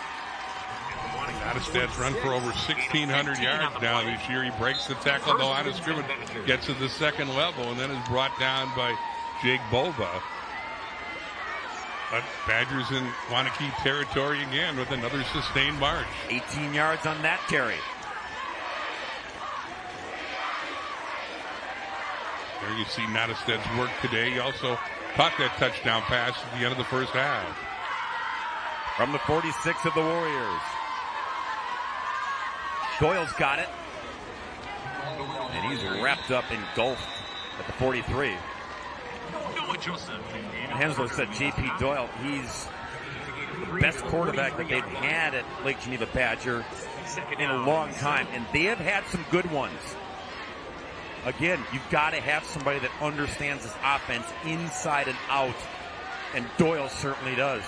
Nottestad's run for over 1,600 yards now this year. He breaks the tackle the line of scrimmage, gets to the second level, and then is brought down by Jake Bova. But Badgers in Waunakee territory again with another sustained march. 18 yards on that carry. There you see Nottestad's work today. He also caught that touchdown pass at the end of the first half. From the 46 of the Warriors. Doyle's got it. And he's wrapped up, engulfed at the 43. Hensler said JP Doyle, he's the best quarterback that they've had at Lake Geneva Badger in a long time. And they have had some good ones. Again, you've got to have somebody that understands this offense inside and out. And Doyle certainly does.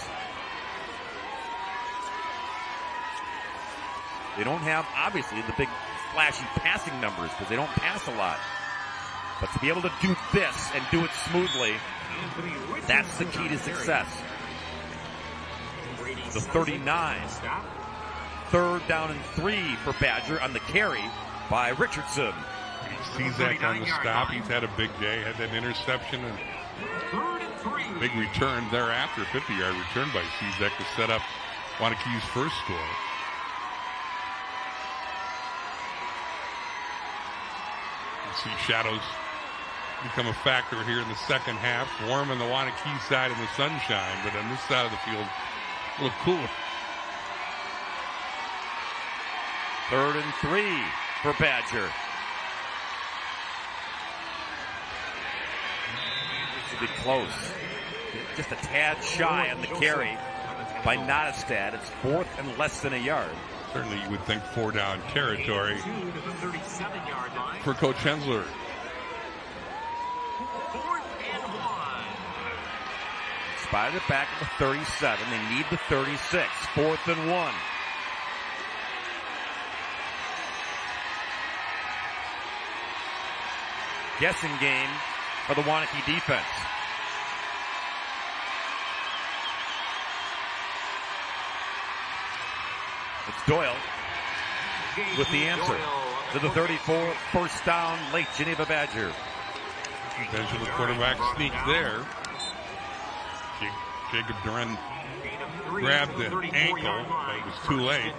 They don't have, obviously, the big flashy passing numbers because they don't pass a lot. But to be able to do this and do it smoothly, that's the key to success. The 39. Third down and three for Badger on the carry by Richardson. Czizak on the stop. He's had a big day. Had that interception and big return thereafter. 50-yard return by Czizak to set up Waunakee's first score. See shadows become a factor here in the second half. Warm on the Waunakee side in the sunshine, but on this side of the field, a little cooler. Third and three for Badger. Will be close. Just a tad shy on the carry by Nottestad. It's fourth and less than a yard. Certainly you would think four down territory for Coach Hensler. Spotted it back at the 37. They need the 36. Fourth and one. guessing game for the Waunakee defense. Doyle with the answer to the 34 first down, Lake Geneva Badger. Benjamin quarterback sneak there. Jacob Duran grabbed the ankle, but it was too late.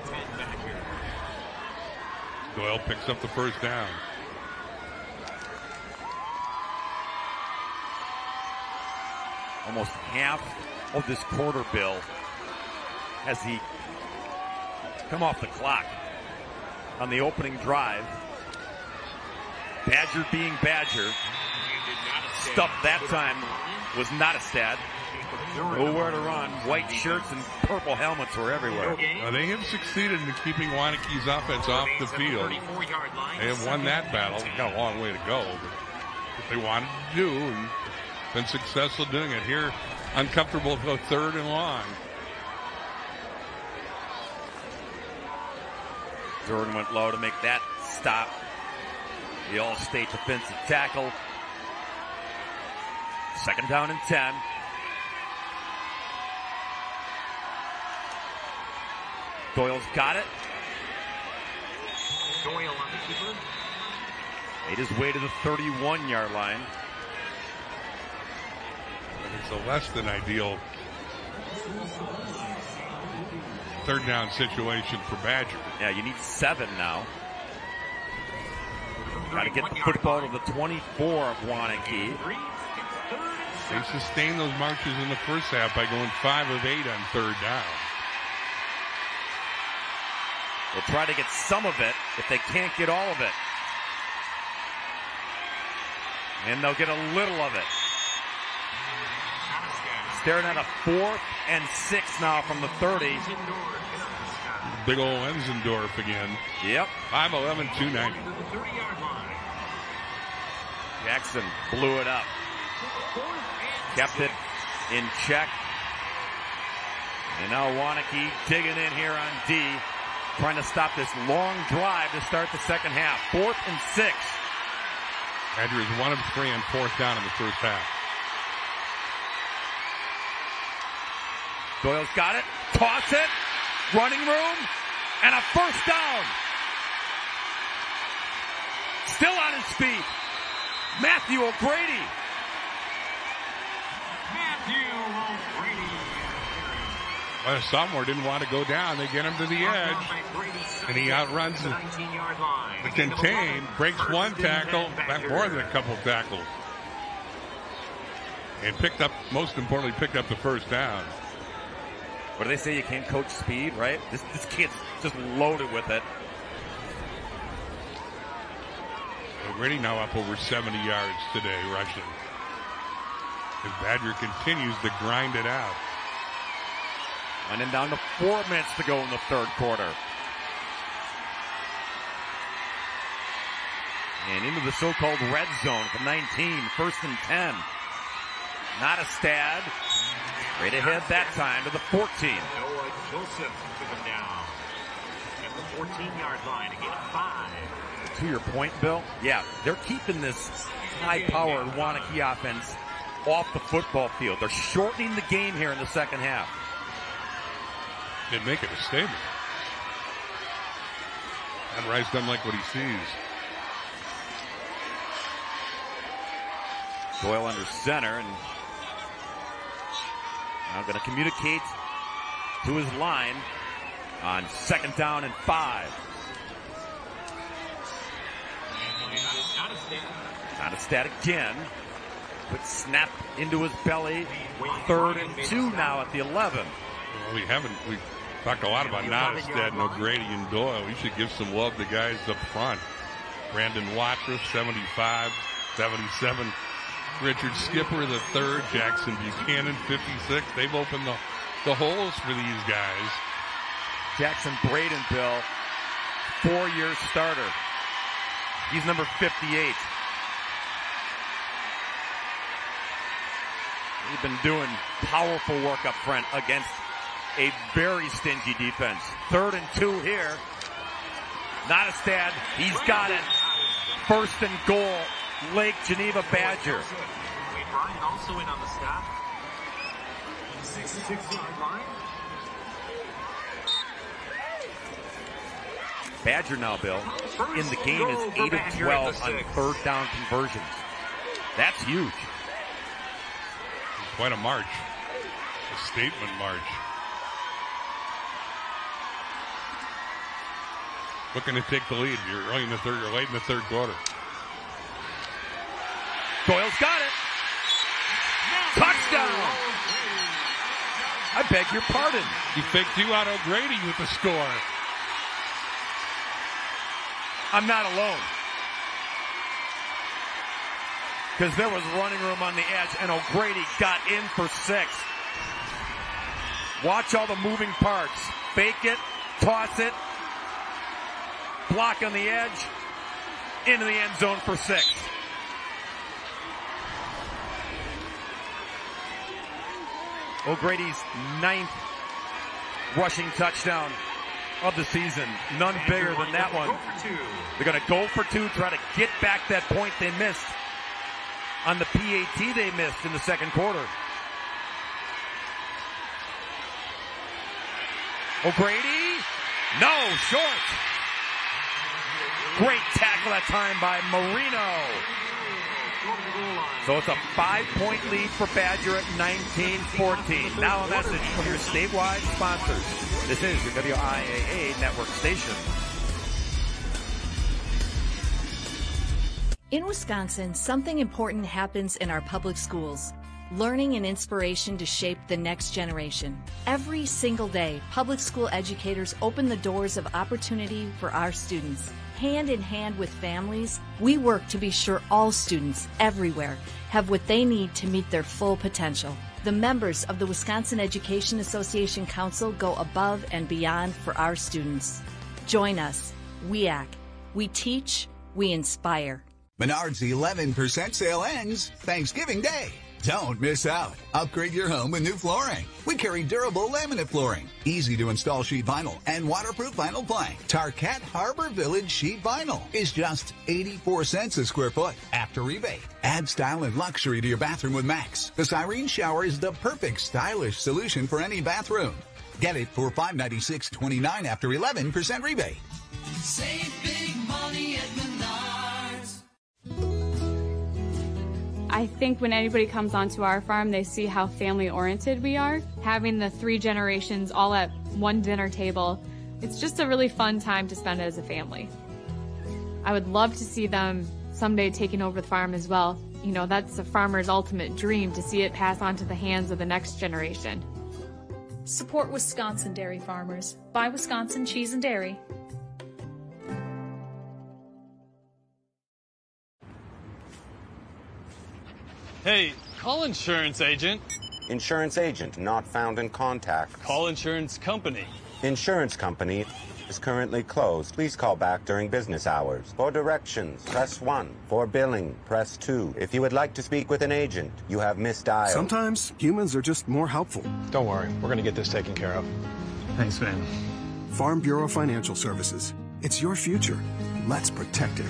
Doyle picks up the first down. Almost half of this quarter, Bill, has he come off the clock on the opening drive. Badger being Badger. Stuff that time was Nottestad. Nowhere to run. White shirts and purple helmets were everywhere. Well, they have succeeded in keeping Waunakee's offense off the field. They have won that battle. They've got a long way to go, but they wanted to do and been successful doing it here. Uncomfortable for third and long. Jordan went low to make that stop. The all-state defensive tackle. Second down and 10. Doyle's got it. Doyle on the keeper. Made his way to the 31 yard line. It's a less than ideal third down situation for Badger. Yeah, you need seven now. Got to get the football to the 24 of Waunakee. They sustained those marches in the first half by going five of eight on third down. They'll try to get some of it if they can't get all of it. And they'll get a little of it. Staring at a fourth and six now from the 30. Big old Enzendorf again. Yep. 5'11, 290. Jackson blew it up. Kept it in check. And now Waunakee digging in here on D, trying to stop this long drive to start the second half. Fourth and six. Is one of three on fourth down in the first half. Doyle's got it. Toss it. Running room. And a first down. Still on his feet. Matthew O'Grady. Matthew O'Grady. Well, sophomore didn't want to go down. They get him to the edge. And he outruns the, the contain, breaks one tackle, back more than a couple tackles. And picked up, most importantly, picked up the first down. What do they say? You can't coach speed, right? This, this kid's just loaded with it. O'Grady now up over 70 yards today rushing. As Badger continues to grind it out. Winding down to four minutes to go in the third quarter. And into the so-called red zone from 19, first and 10. Nottestad. Right ahead that time to the 14. Noah Joseph took him down at the 14-yard line to get five. To your point, Bill, yeah, they're keeping this high-powered Waunakee offense off the football field. They're shortening the game here in the second half. They'd make it a statement. And Rice doesn't like what he sees. Doyle under center and now going to communicate to his line on second down and five. Nottestad again. But snap into his belly. Third and two now at the 11. Well, we haven't, we talked a lot about Nottestad and O'Grady and Doyle. We should give some love to guys up front. Brandon Watrous, 75, 77. Richard Skipper, the third. Jackson Buchanan, 56. They've opened the, the holes for these guys. Jackson Braden, Bill, four-year starter. He's number 58. He's been doing powerful work up front against a very stingy defense. Third and two here. Nottestad. He's got it. First and goal Lake Geneva Badger. Wade Ryan also in on the stop. 66 yard line. Badger now, Bill, in the game is 8 of 12 on third down conversions. That's huge. Quite a march. A statement march. Looking to take the lead. You're early in the third, you're late in the third quarter. Doyle's got it. Touchdown. I beg your pardon. You faked you out O'Grady with the score. I'm not alone. Because there was running room on the edge, and O'Grady got in for six. Watch all the moving parts. Fake it, toss it, block on the edge, into the end zone for six. O'Grady's ninth rushing touchdown of the season. None bigger than that one. They're going to go for two, try to get back that point they missed on the PAT they missed in the second quarter. O'Grady, no, short. Great tackle that time by Marino. So it's a five-point lead for Badger at 19-14. Now a message from your statewide sponsors. This is your WIAA network station. In Wisconsin, something important happens in our public schools. Learning and inspiration to shape the next generation. Every single day, public school educators open the doors of opportunity for our students. Hand in hand with families, we work to be sure all students everywhere have what they need to meet their full potential. The members of the Wisconsin Education Association Council go above and beyond for our students. Join us. We act. We teach. We inspire. Menard's 11% sale ends Thanksgiving Day. Don't miss out. Upgrade your home with new flooring. We carry durable laminate flooring, easy to install sheet vinyl, and waterproof vinyl plank. Tarkett Harbor Village sheet vinyl is just 84 cents a square foot after rebate. Add style and luxury to your bathroom with Max. The Cyrene shower is the perfect stylish solution for any bathroom. Get it for $596.29 after 11% rebate. Save big money at I think when anybody comes onto our farm, they see how family oriented we are. Having the three generations all at one dinner table, it's just a really fun time to spend as a family. I would love to see them someday taking over the farm as well. You know, that's a farmer's ultimate dream to see it pass on to the hands of the next generation. Support Wisconsin dairy farmers. Buy Wisconsin cheese and dairy. Hey, call insurance agent. Insurance agent not found in contact. Call insurance company. Insurance company is currently closed. Please call back during business hours. For directions, press 1. For billing, press 2. If you would like to speak with an agent, you have misdialed. Sometimes humans are just more helpful. Don't worry, we're going to get this taken care of. Thanks, man. Farm Bureau Financial Services. It's your future. Let's protect it.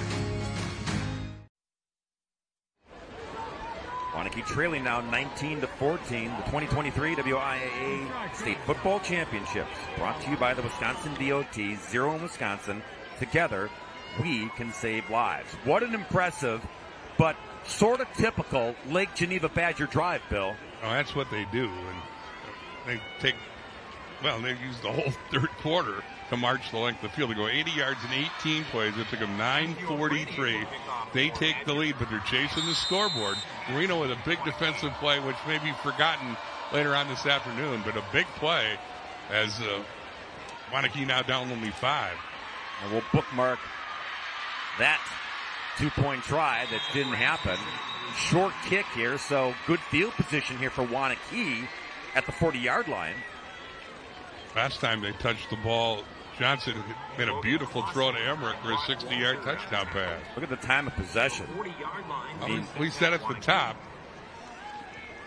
Waunakee trailing now 19 to 14. The 2023 WIAA State Football Championships brought to you by the Wisconsin DOT, Zero in Wisconsin. Together, we can save lives. What an impressive, but sort of typical Lake Geneva Badger drive, Bill. Oh, that's what they do, and they take. Well, they used the whole *laughs* third quarter to march the length of the field. They go 80 yards in 18 plays. It took them 9:43. They take the lead, but they're chasing the scoreboard. Marino with a big defensive play, which may be forgotten later on this afternoon, but a big play as uh, Waunakee now down only five. And we'll bookmark that two-point try that didn't happen. Short kick here, so good field position here for Waunakee at the 40-yard line. Last time they touched the ball, Johnson made a beautiful throw to Emmerich for a 60-yard touchdown pass. Look at the time of possession. I mean, we said at the top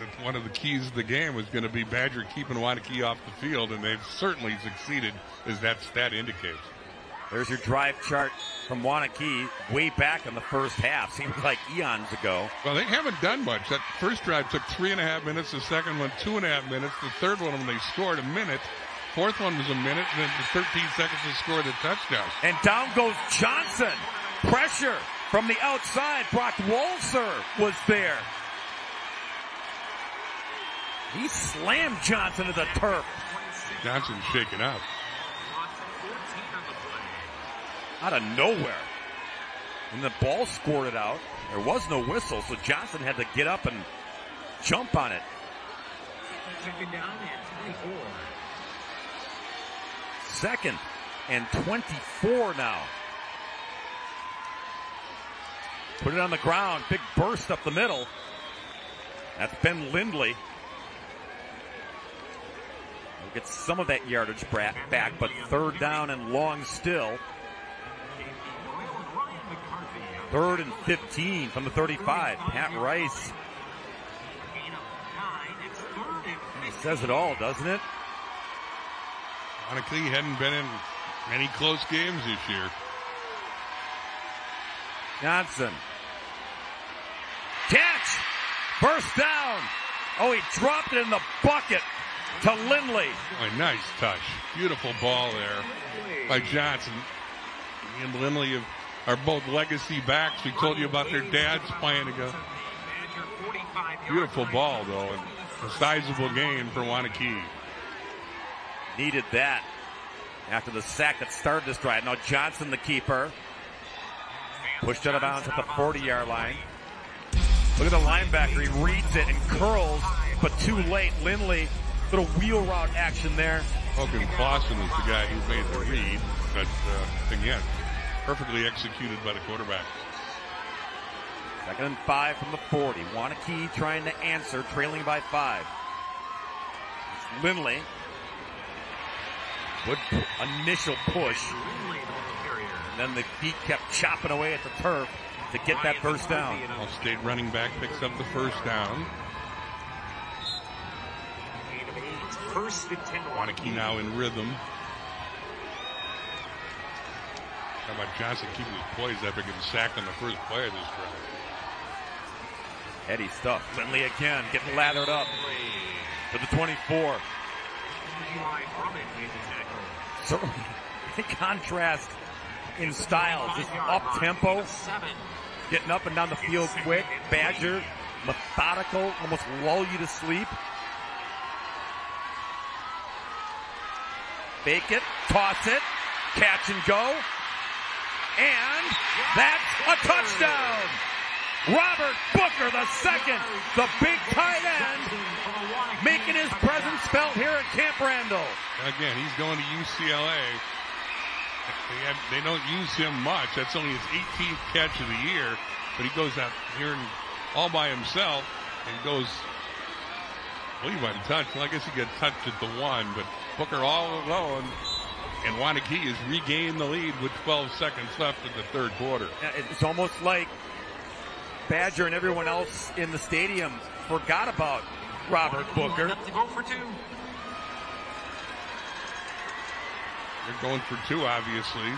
that one of the keys of the game was going to be Badger keeping Waunakee off the field, and they've certainly succeeded, as that stat indicates. There's your drive chart from Waunakee way back in the first half. *laughs* Seems like eons ago. Well, they haven't done much. That first drive took three and a half minutes. The second one, two and a half minutes. The third one, when they scored a minute. Fourth one was a minute, and then 13 seconds to score the touchdown. And down goes Johnson. Pressure from the outside. Brock Walser was there. He slammed Johnson to the turf. Johnson's shaken up. Out of nowhere. And the ball squirted out. There was no whistle, so Johnson had to get up and jump on it. Second down and 24. Second and 24 now. Put it on the ground. Big burst up the middle. That's Ben Lindley. We'll get some of that yardage back, but third down and long still. Third and 15 from the 35. Pat Rice. He says it all, doesn't it? Honestly, hadn't been in many close games this year. Johnson. Catch! First down. Oh, he dropped it in the bucket to Lindley. Oh, nice touch. Beautiful ball there by Johnson. He and Lindley have, are both legacy backs. We told you about their dads playing together. Beautiful ball, though, and a sizable gain for Waunakee. Needed that after the sack that started this drive. Now Johnson, the keeper, pushed out of bounds at the 40 yard line. Look at the linebacker. He reads it and curls, but too late. Lindley, little wheel route action there. Hogan Clausen is the guy who made the read, but uh, again, perfectly executed by the quarterback. Second and five from the 40. Waunakee trying to answer, trailing by five. It's Lindley. Good initial push. And then the feet kept chopping away at the turf to get that first down. All State running back picks up the first down. First and 10. Waunakee now in rhythm. How about Johnson keeping his poise after getting sacked on the first play of this drive? Eddie stuff. Lindley again, getting lathered up to the 24. Certainly, in *laughs* contrast in style, just up tempo, getting up and down the field quick. Badger, methodical, almost lull you to sleep. Fake it, toss it, catch and go. And that's a touchdown. Robert Booker, the second, the big tight end, making his presence felt here at Camp Randall. Again, he's going to UCLA. They, have, they don't use him much. That's only his 18th catch of the year, but he goes out here and all by himself and goes. Well, he untouched. Well, I guess he got touched at the one, but Booker all alone. And Waunakee has regained the lead with 12 seconds left in the third quarter. It's almost like Badger and everyone else in the stadium forgot about Robert Booker. To go for two. They're going for two, obviously.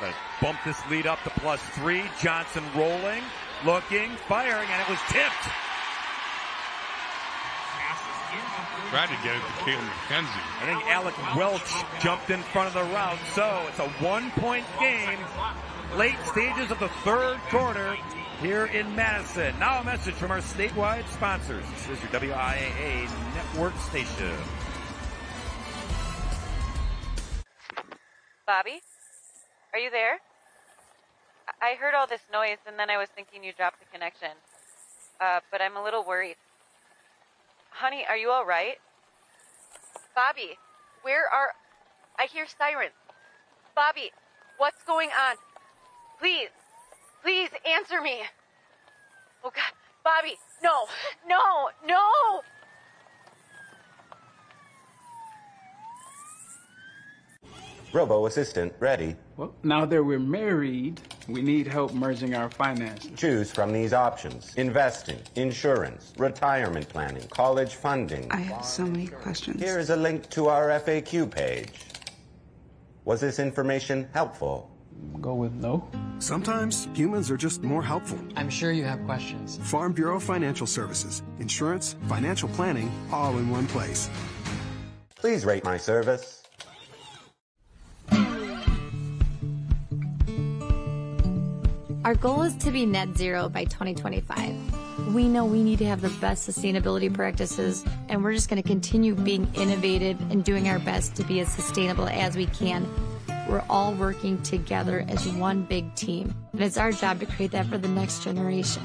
Gotta bump this lead up to plus three. Johnson rolling, looking, firing, and it was tipped. Tried to get it to Caleb McKenzie. I think Alec Welch jumped in front of the route, so it's a one-point game. Late stages of the third quarter here in Madison. Now a message from our statewide sponsors. This is your WIAA network station. Bobby? Are you there? I heard all this noise and then I was thinking you dropped the connection. Uh, but I'm a little worried. Honey, are you alright? Bobby, where are. I hear sirens. Bobby, what's going on? Please, please answer me. Oh God, Bobby, no, no, no! Robo Assistant ready. Well, now that we're married, we need help merging our finances. Choose from these options investing, insurance, retirement planning, college funding. I have so many questions. Here is a link to our FAQ page. Was this information helpful? Go with no. Sometimes humans are just more helpful. I'm sure you have questions. Farm Bureau Financial Services. Insurance, financial planning, all in one place. Please rate my service. Our goal is to be net zero by 2025. We know we need to have the best sustainability practices, and we're just going to continue being innovative and doing our best to be as sustainable as we can. We're all working together as one big team, and it's our job to create that for the next generation.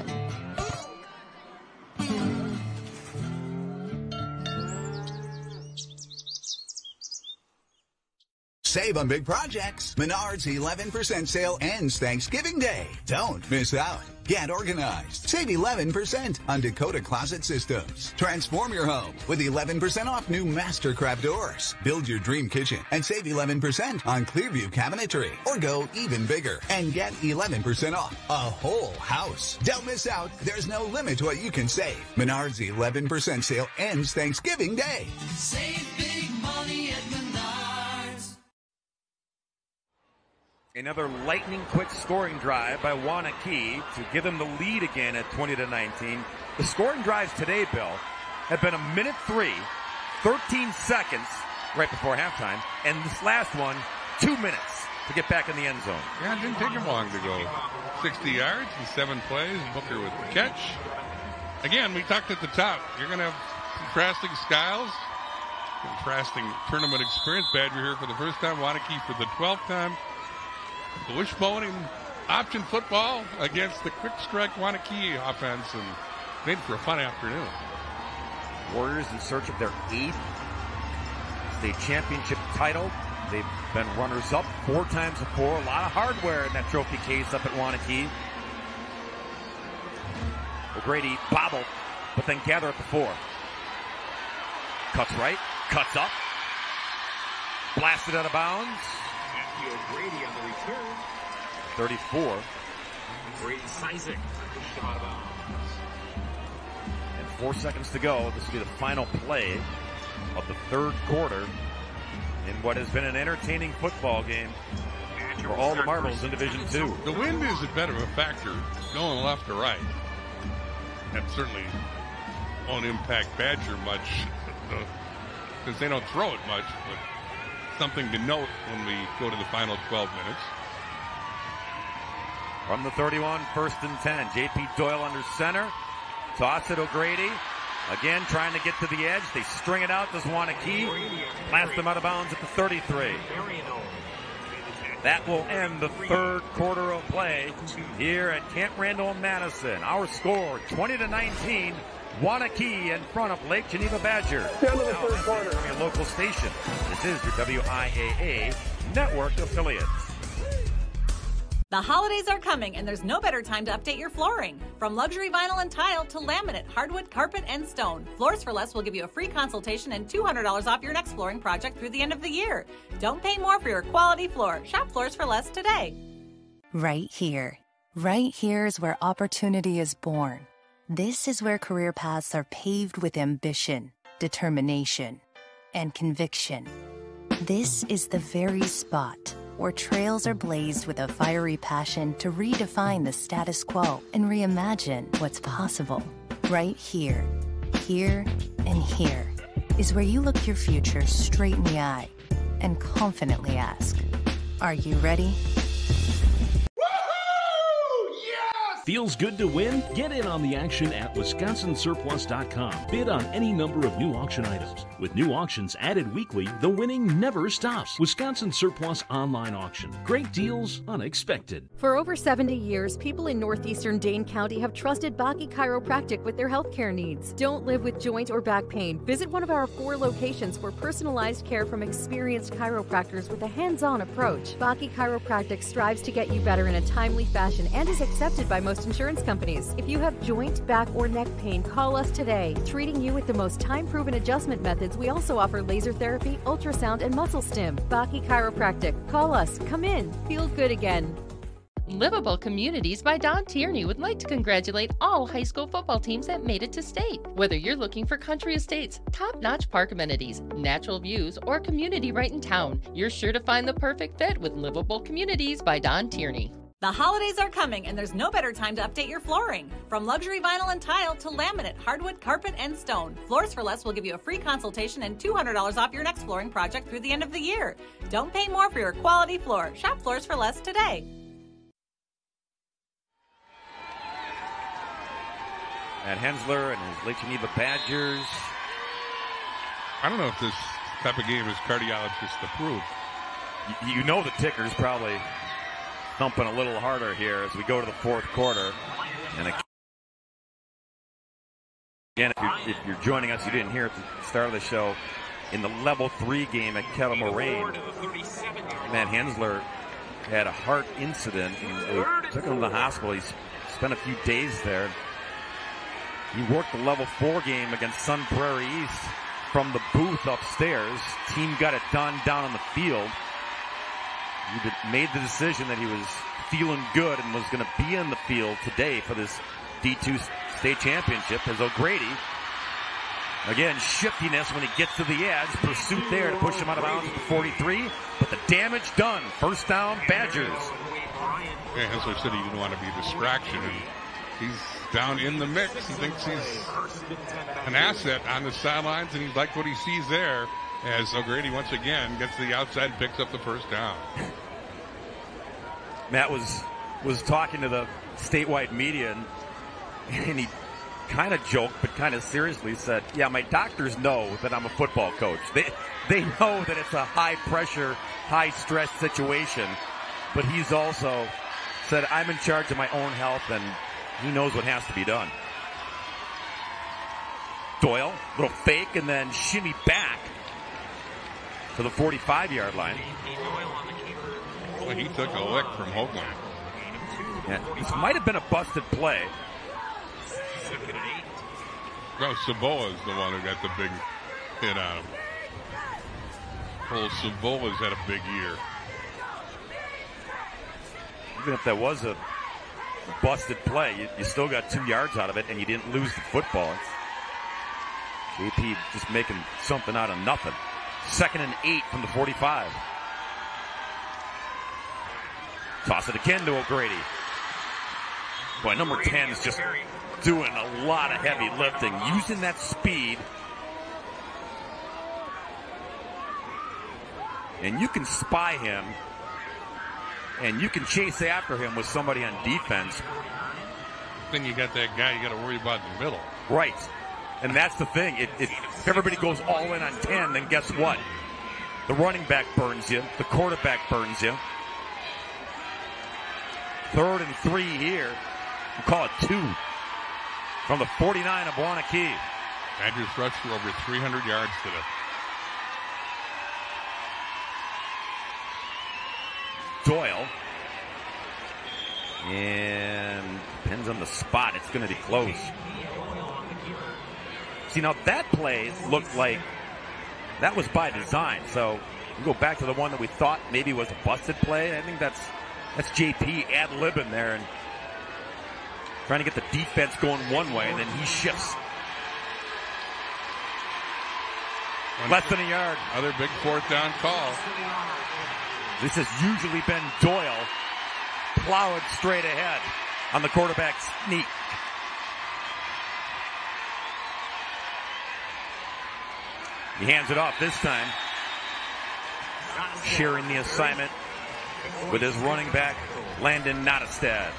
Save on big projects. Menards 11% sale ends Thanksgiving Day. Don't miss out. Get organized. Save 11% on Dakota Closet Systems. Transform your home with 11% off new Mastercraft doors. Build your dream kitchen and save 11% on Klearvue cabinetry. Or go even bigger and get 11% off a whole house. Don't miss out. There's no limit to what you can save. Menards 11% sale ends Thanksgiving Day. Save big money at Another lightning quick scoring drive by Waunakee to give them the lead again at 20 to 19. The scoring drives today, Bill, have been a minute three, 13 seconds right before halftime, and this last one, two minutes to get back in the end zone. Yeah, it didn't take him long to go 60 yards in seven plays. Booker with the catch. Again, we talked at the top. You're going to have contrasting styles, contrasting tournament experience. Badger here for the first time, Waunakee for the 12th time. The wishbone and option football against the quick strike Waunakee offense and made for a fun afternoon. Warriors in search of their eighth state championship title. They've been runners up four times before. A lot of hardware in that trophy case up at Waunakee. O'Grady bobbled, but then gather at the four. Cuts right, cuts up, blasted out of bounds. Matthew O'Grady on the return. 34. Brady Sizek pushed out of bounds. And four seconds to go. This will be the final play of the third quarter in what has been an entertaining football game for all the marbles in Division Two. The wind is a bit of a factor going left to right. That certainly won't impact Badger much *laughs* because they don't throw it much, but something to note when we go to the final 12 minutes. From the 31, first and 10. JP Doyle under center. Toss it O'Grady. Again, trying to get to the edge. They string it out. Does Waunakee. Blast them out of bounds at the 33. That will end the third quarter of play here at Camp Randall Madison. Our score 20 to 19. Waunakee in front of Lake Geneva Badger. Down to the Now, third quarter. from your local station. This is your WIAA network affiliate. The holidays are coming, and there's no better time to update your flooring. From luxury vinyl and tile to laminate, hardwood, carpet, and stone, Floors for Less will give you a free consultation and $200 off your next flooring project through the end of the year. Don't pay more for your quality floor. Shop Floors for Less today. Right here. Right here is where opportunity is born. This is where career paths are paved with ambition, determination, and conviction. This is the very spot where trails are blazed with a fiery passion to redefine the status quo and reimagine what's possible. Right here, here, and here is where you look your future straight in the eye and confidently ask, Are you ready? Feels good to win? Get in on the action at wisconsinsurplus.com. Bid on any number of new auction items. With new auctions added weekly, the winning never stops. Wisconsin Surplus Online Auction. Great deals, unexpected. For over 70 years, people in northeastern Dane County have trusted Baki Chiropractic with their healthcare needs. Don't live with joint or back pain. Visit one of our four locations for personalized care from experienced chiropractors with a hands on approach. Baki Chiropractic strives to get you better in a timely fashion and is accepted by most insurance companies. If you have joint, back, or neck pain, call us today. Treating you with the most time proven adjustment methods, we also offer laser therapy, ultrasound, and muscle stim. Baki Chiropractic. Call us. Come in. Feel good again. Livable Communities by Don Tierney would like to congratulate all high school football teams that made it to state. Whether you're looking for country estates, top notch park amenities, natural views, or community right in town, you're sure to find the perfect fit with Livable Communities by Don Tierney. The holidays are coming, and there's no better time to update your flooring. From luxury vinyl and tile to laminate, hardwood, carpet, and stone, Floors for Less will give you a free consultation and $200 off your next flooring project through the end of the year. Don't pay more for your quality floor. Shop Floors for Less today. Matt Hensler and his Lake Geneva Badgers. I don't know if this type of game is cardiologist approved. You, you know the ticker's probably thumping a little harder here as we go to the fourth quarter. And again, if you're, if you're joining us, you didn't hear at the start of the show. In the level three game at Kettle Moraine, Matt Hensler had a heart incident and took him to the hospital. He spent a few days there. He worked the level four game against Sun Prairie East from the booth upstairs. Team got it done down on the field. He made the decision that he was feeling good and was going to be in the field today for this D2 state championship as O'Grady. Again, shiftiness when he gets to the edge. Pursuit there to push him out of bounds at the 43. But the damage done. First down, Badgers. Yeah, Hensler said he didn't want to be a distraction. And he's down in the mix. He thinks he's an asset on the sidelines, and he liked what he sees there as O'Grady once again gets the outside picks up the first down. Matt was was talking to the statewide media, and, and he kind of joked, but kind of seriously said, "Yeah, my doctors know that I'm a football coach. They they know that it's a high pressure, high stress situation, but he's also said I'm in charge of my own health, and he knows what has to be done." Doyle, little fake, and then shimmy back to the 45 yard line. Well, he took a lick from Hoagland. Yeah, this might have been a busted play. No, Savoa is the one who got the big hit on him. Well, Savoa's had a big year. Even if that was a busted play, you, you still got two yards out of it, and you didn't lose the football. JP just making something out of nothing. Second and eight from the 45. Toss it again to O'Grady. Boy, number 10 is just doing a lot of heavy lifting, using that speed. And you can spy him, and you can chase after him with somebody on defense. Then you got that guy you got to worry about in the middle. Right. And that's the thing. If, if everybody goes all in on 10, then guess what? The running back burns you. The quarterback burns you. Third and three here. We'll call it two from the 49 of Waunakee. Andrews rushed for over 300 yards today. Doyle. And depends on the spot. It's going to be close. See, now that play looked like that was by design. So we go back to the one that we thought maybe was a busted play. I think that's that's JP ad libbing there and trying to get the defense going one way, and then he shifts. One Less than a yard. Another big fourth down call. This has usually been Doyle plowing straight ahead on the quarterback sneak. He hands it off this time. Sharing the assignment with his running back, Landon Nottestad.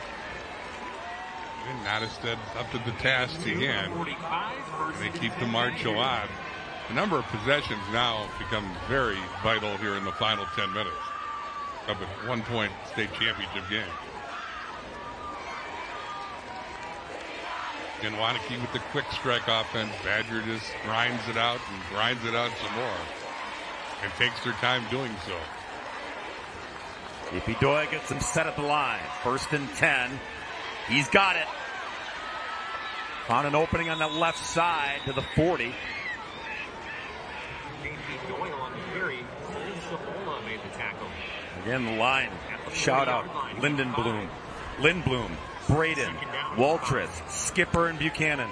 And Nottestad up to the task again. They keep the march alive. The number of possessions now become very vital here in the final 10 minutes of a one point state championship game. And Waunakee with the quick strike offense. Badger just grinds it out and grinds it out some more. And takes their time doing so. Doyle gets him set at the line. First and 10. He's got it. Found an opening on the left side to the 40. Again, the line. Shout out. Linden Bloom. Lindblom. Braden. Waltrus. Skipper and Buchanan.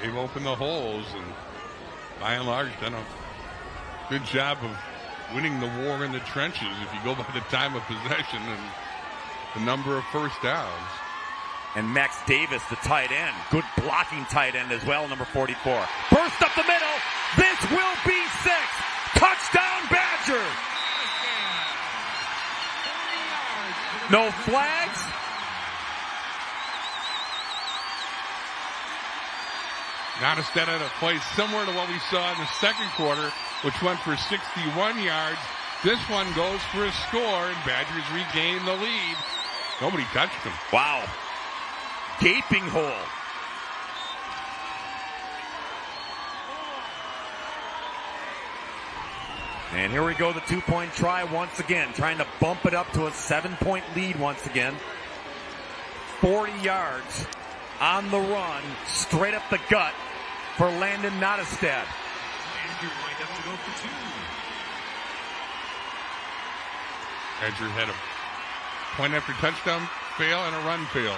They've opened the holes and by and large done a good job of winning the war in the trenches if you go by the time of possession and the number of first downs. And Max Davis, the tight end. Good blocking tight end as well, number 44. Burst up the middle. This will be six. Touchdown Badger. No flags. Nottestad had a play similar to what we saw in the second quarter, which went for 61 yards. This one goes for a score, and Badgers regain the lead. Nobody touched him. Wow. Gaping hole. And here we go, the two point try once again, trying to bump it up to a seven point lead once again. 40 yards on the run, straight up the gut for Landon Nottestad. Andrew had a point after touchdown fail and a run fail.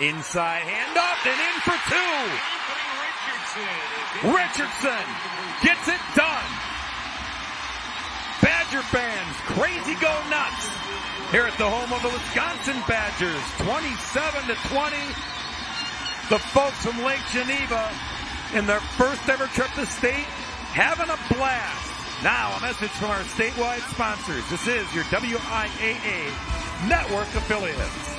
Inside handoff and in for two. Richardson gets it done. Badger fans, crazy go nuts here at the home of the Wisconsin Badgers, 27 to 20. The folks from Lake Geneva in their first ever trip to state having a blast. Now, a message from our statewide sponsors. This is your WIAA network affiliates.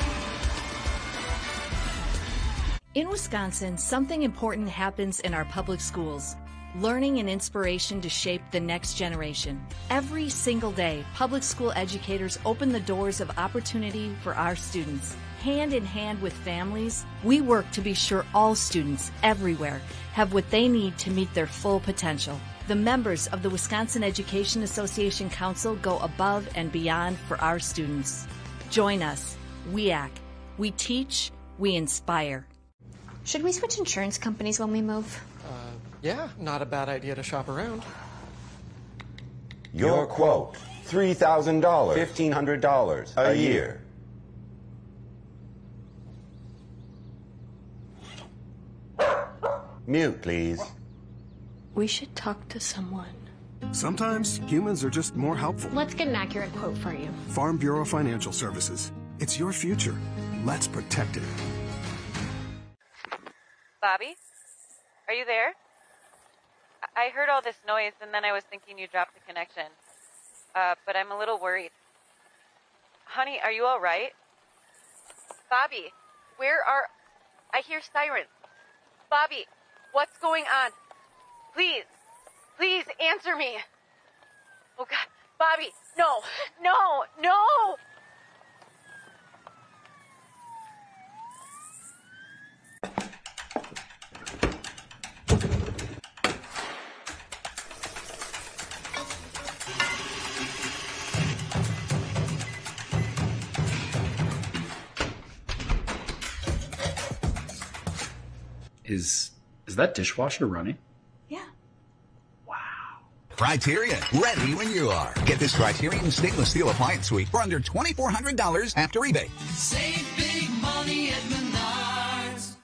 In Wisconsin, something important happens in our public schools. Learning and inspiration to shape the next generation. Every single day, public school educators open the doors of opportunity for our students. Hand in hand with families, we work to be sure all students everywhere have what they need to meet their full potential. The members of the Wisconsin Education Association Council go above and beyond for our students. Join us. We act. We teach. We inspire. Should we switch insurance companies when we move? Yeah, not a bad idea to shop around. Your quote $3,000, $1,500 a year. Mute, please. We should talk to someone. Sometimes humans are just more helpful. Let's get an accurate quote for you. Farm Bureau Financial Services. It's your future. Let's protect it. Bobby? Are you there? I heard all this noise and then I was thinking you dropped the connection. Uh, but I'm a little worried. Honey, are you alright? Bobby, where are. I hear sirens. Bobby, what's going on? Please, please answer me. Oh, God. Bobby, no, no, no! Is is that dishwasher running? Yeah. Wow. Criterion, ready when you are. Get this Criterion stainless steel appliance suite for under $2,400 after rebate. Save big money at Menards.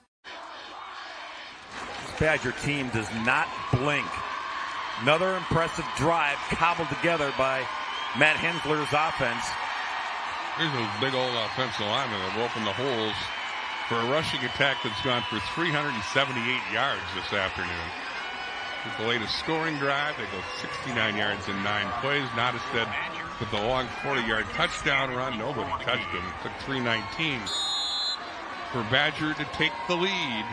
Badger team does not blink. Another impressive drive cobbled together by Matt Hensler's offense. Here's those big old offensive linemen that have opened the holes for a rushing attack that's gone for 378 yards this afternoon. With the latest scoring drive, they go 69 yards in nine plays. Not Nottestad with the long 40-yard touchdown run. Nobody touched him. Took 319 for Badger to take the lead.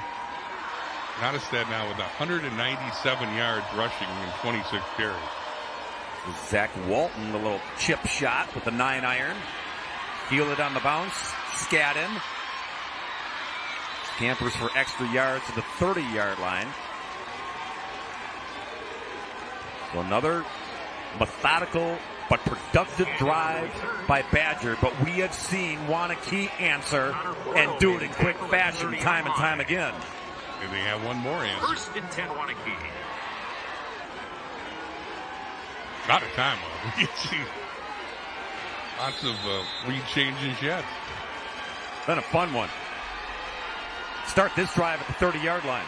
Nottestad now with 197 yards rushing in 26 carries. Zach Walton, the little chip shot with the nine iron. Fielded on the bounce. Scadden. Scampers for extra yards to the 30 yard line. So another methodical but productive drive by Badger, but we have seen Waunakee answer and do it in quick fashion time and time again. And they have one more answer. First and 10, Waunakee. Got a time out. *laughs* You see lots of uh, lead changes yet. Been a fun one. Start this drive at the 30 yard line.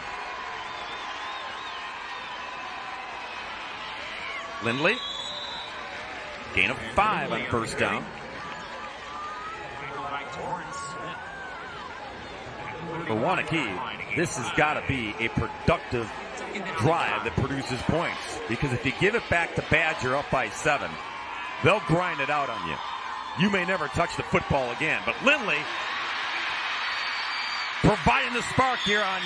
Lindley. Gain of five on first down. For Waunakee, this has got to be a productive drive that produces points. Because if you give it back to Badger up by seven, they'll grind it out on you. You may never touch the football again. But Lindley providing the spark here on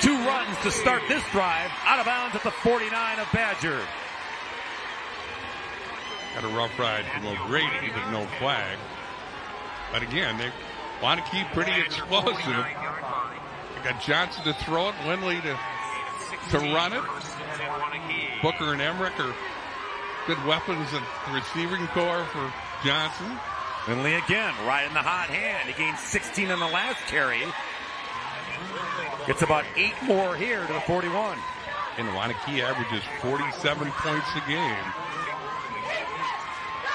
two runs to start this drive out of bounds at the 49 of Badger. Got a rough ride from O'Grady, but no flag. But again, they want to keep pretty explosive. They got Johnson to throw it, Lindley to to run it. Booker and Emmerich are good weapons in the receiving core for Johnson. Lindley again, right in the hot hand. He gained 16 on the last carry. Gets about eight more here to the 41. And the Waunakee averages 47 points a game.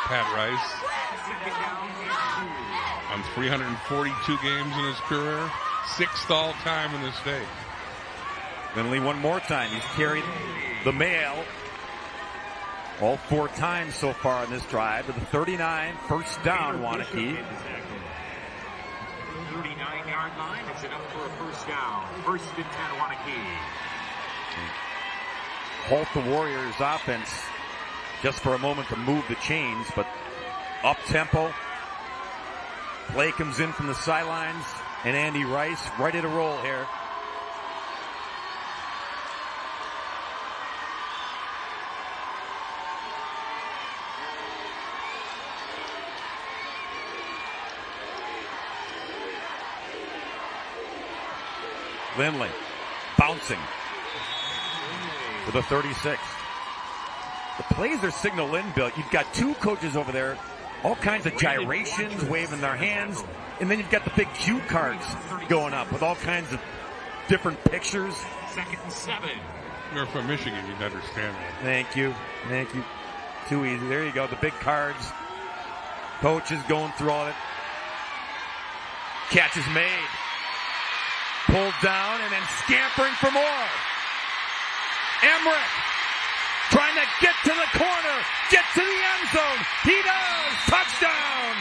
Pat Rice on 342 games in his career, sixth all time in the state. Lindley one more time. He's carried the mail all four times so far in this drive to the 39, first down, Waunakee. 39 yard line. It's enough for a first down. First and 10, Waunakee. Halt the Warriors offense just for a moment to move the chains, but up tempo. Play comes in from the sidelines, and Andy Rice ready to roll here. Lindley bouncing to the 36. The plays are signal in, Bill. You've got two coaches over there, all kinds of gyrations, waving their hands, and then you've got the big cue cards going up with all kinds of different pictures. Second and seven. You're from Michigan, you'd understand that. Thank you. Thank you. Too easy. There you go. The big cards. Coach is going through all of it. Catch is made. Pulled down and then scampering for more. Emmerich trying to get to the corner, get to the end zone. He does. Touchdown.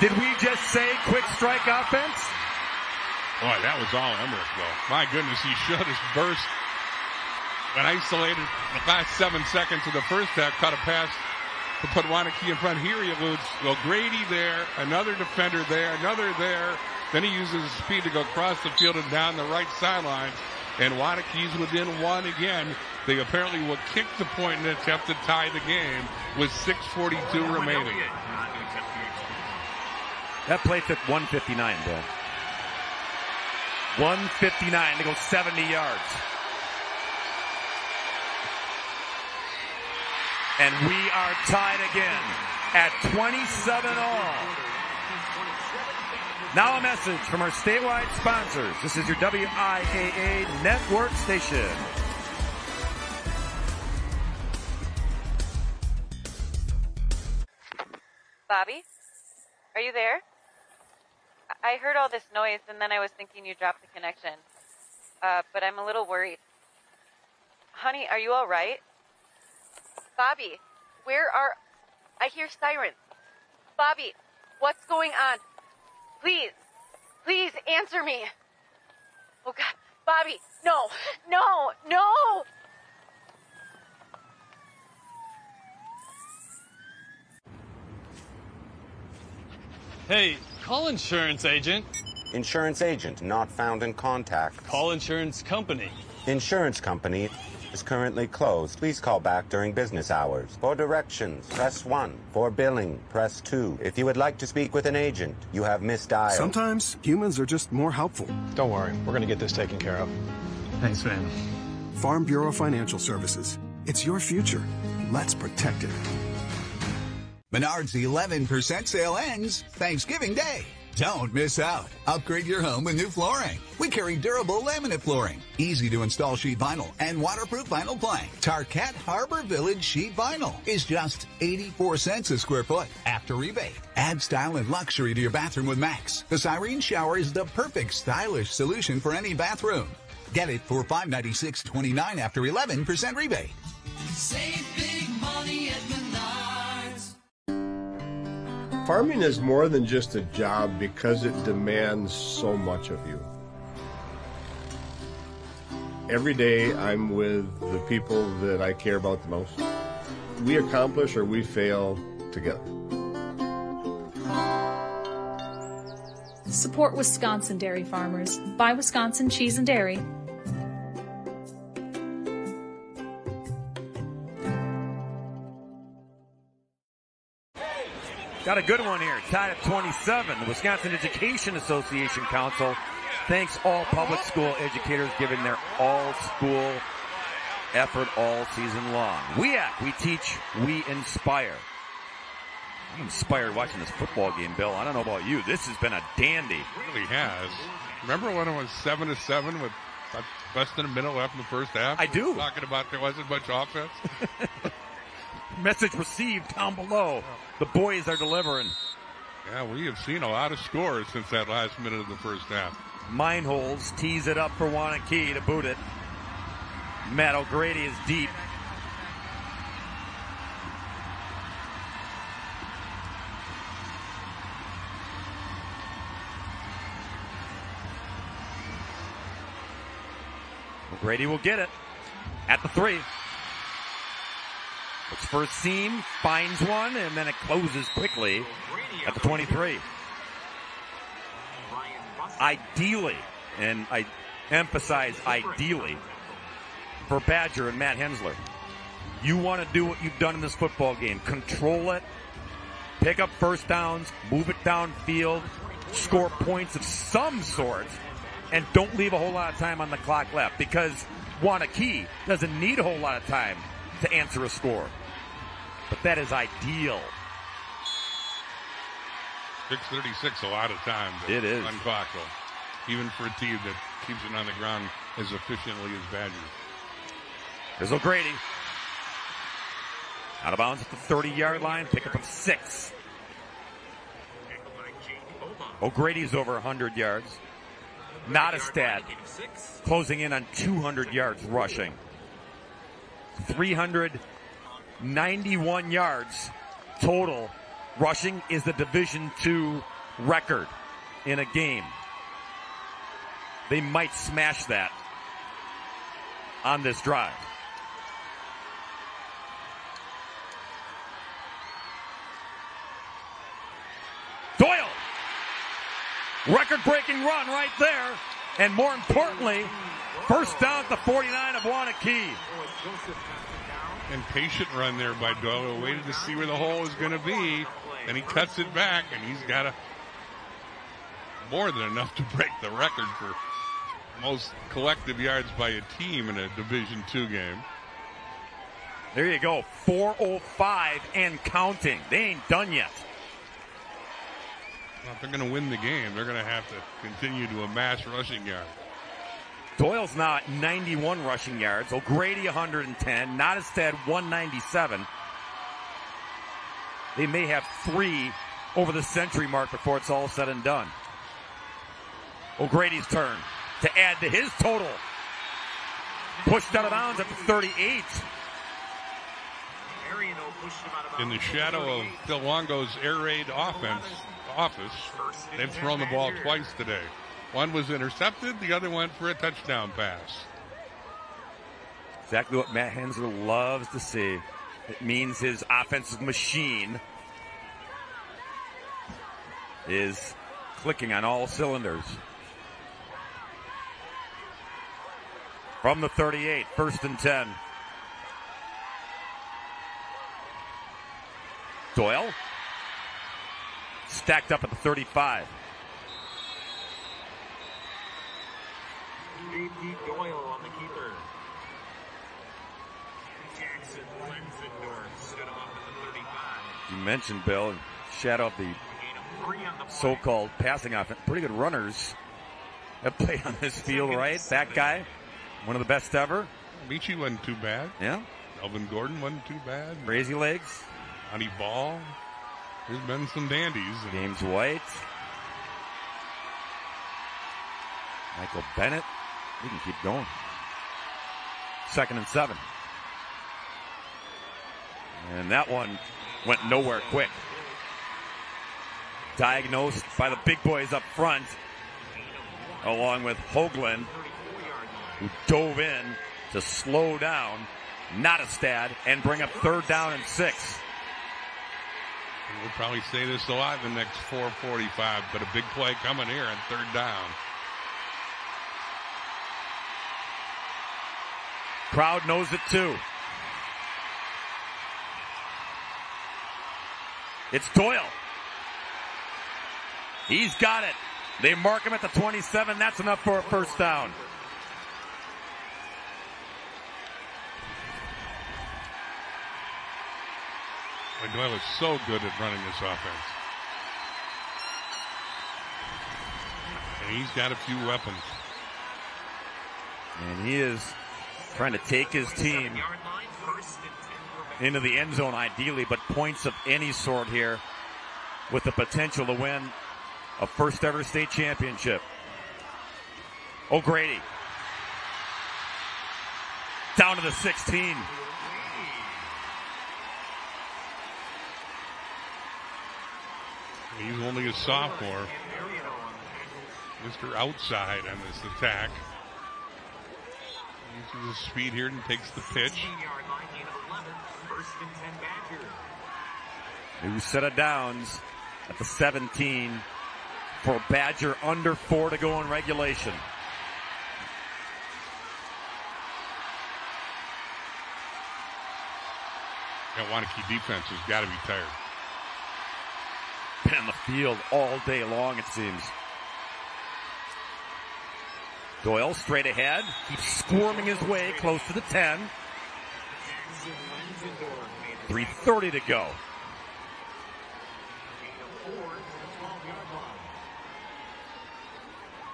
Did we just say quick strike offense? Boy, that was all Emmerich, though. My goodness, he should have burst when isolated the last seven seconds of the first half, cut a pass to put Waunakee in front. Here he eludes Grady there, another defender there, another there. Then he uses his speed to go across the field and down the right sideline. And Waunakee's within one again. They apparently will kick the point in an attempt to tie the game with 6.42 remaining. That play took 159, Bill. 159 to go 70 yards. And we are tied again at 27 all. Now a message from our statewide sponsors. This is your WIAA network station. Bobby? Are you there? I heard all this noise and then I was thinking you dropped the connection. Uh, but I'm a little worried. Honey, are you alright? Bobby, where are. I hear sirens. Bobby, what's going on? Please, please answer me. Oh, God. Bobby, no, no, no! Hey, call insurance agent. Insurance agent not found in contact. Call insurance company. Insurance company is currently closed. Please call back during business hours. For directions, press 1. For billing, press 2. If you would like to speak with an agent, you have misdialed. Sometimes humans are just more helpful. Don't worry, we're going to get this taken care of. Thanks, man. Farm Bureau Financial Services. It's your future. Let's protect it. Menard's 11% sale ends Thanksgiving Day. Don't miss out. Upgrade your home with new flooring. We carry durable laminate flooring, easy to install sheet vinyl, and waterproof vinyl plank. Tarkett Harbor Village sheet vinyl is just 84 cents a square foot after rebate. Add style and luxury to your bathroom with Max. The Cyrene shower is the perfect stylish solution for any bathroom. Get it for $596.29 after 11% rebate. Save big money at. Farming is more than just a job because it demands so much of you. Every day I'm with the people that I care about the most. We accomplish or we fail together. Support Wisconsin dairy farmers. Buy Wisconsin cheese and dairy. Got a good one here. Tied at 27. The Wisconsin Education Association Council thanks all public school educators giving their all school effort all season long. We act, we teach, we inspire. I'm inspired watching this football game, Bill. I don't know about you. This has been a dandy. It really has. Remember when it was seven to seven with less than a minute left in the first half? I do. Talking about there wasn't much offense. *laughs* Message received down below. Oh. The boys are delivering. Yeah, we have seen a lot of scores since that last minute of the first half. Meinholz tees it up for Waunakee to boot it. Matt O'Grady is deep. O'Grady will get it at the three. It's first seam, finds one, and then it closes quickly at the 23. Ideally, and I emphasize ideally, for Badger and Matt Hensler, you want to do what you've done in this football game. Control it, pick up first downs, move it downfield, score points of some sort, and don't leave a whole lot of time on the clock left because Waunakee doesn't need a whole lot of time to answer a score. But that is ideal. 636 a lot of time. to It is. run clock, though. Even for a team that keeps it on the ground as efficiently as Badgers. There's O'Grady. Out of bounds at the 30 yard line, pick up of six. O'Grady's over 100 yards. Not a stat. Closing in on 200 yards rushing. 391 yards total rushing is the Division two record in a game. They might smash that on this drive. Doyle! Record breaking run right there. And more importantly, first down at the 49 of Waunakee. And patient run there by Doyle. Waited to see where the hole is going to be. And he cuts it back, and he's got a more than enough to break the record for most collective yards by a team in a Division two game. There you go. 405 and counting. They ain't done yet. Well, if they're going to win the game, they're going to have to continue to amass rushing yards. Doyle's now at 91 rushing yards. O'Grady 110. Nottestad 197. They may have three over the century mark before it's all said and done. O'Grady's turn to add to his total. Pushed out of bounds at the 38. In the shadow of Phil Longo's air raid offense office, they've thrown the ball twice today. One was intercepted, the other went for a touchdown pass. Exactly what Matt Hensler loves to see. It means his offensive machine is clicking on all cylinders. From the 38, first and 10. Doyle stacked up at the 35. JP Doyle on the keeper. Jackson Lenzendorf stood him up at the 35. You mentioned Bill, and shadow of the so-called passing offense. Pretty good runners that play on this field, right? That guy, one of the best ever. Michi wasn't too bad. Yeah. Melvin Gordon wasn't too bad. Crazy legs. Montee Ball. There's been some dandies. James White. Michael Bennett. We can keep going. Second and seven. And that one went nowhere quick. Diagnosed by the big boys up front, along with Hoagland, who dove in to slow down Nottestad and bring up third down and six. We'll probably say this a lot in the next 445, but a big play coming here on third down. Crowd knows it too. It's Doyle. He's got it. They mark him at the 27. That's enough for a first down. And Doyle is so good at running this offense. And he's got a few weapons. And he is trying to take his team into the end zone ideally, but points of any sort here with the potential to win a first ever state championship. O'Grady. Down to the 16. He's only a sophomore. Mr. Outside on this attack. Uses his speed here and takes the pitch. New set of downs at the 17 for Badger under four to go in regulation. That Waunakee defense has got to be tired. Been on the field all day long, it seems. Doyle straight ahead, keeps squirming his way close to the 10. 3.30 to go.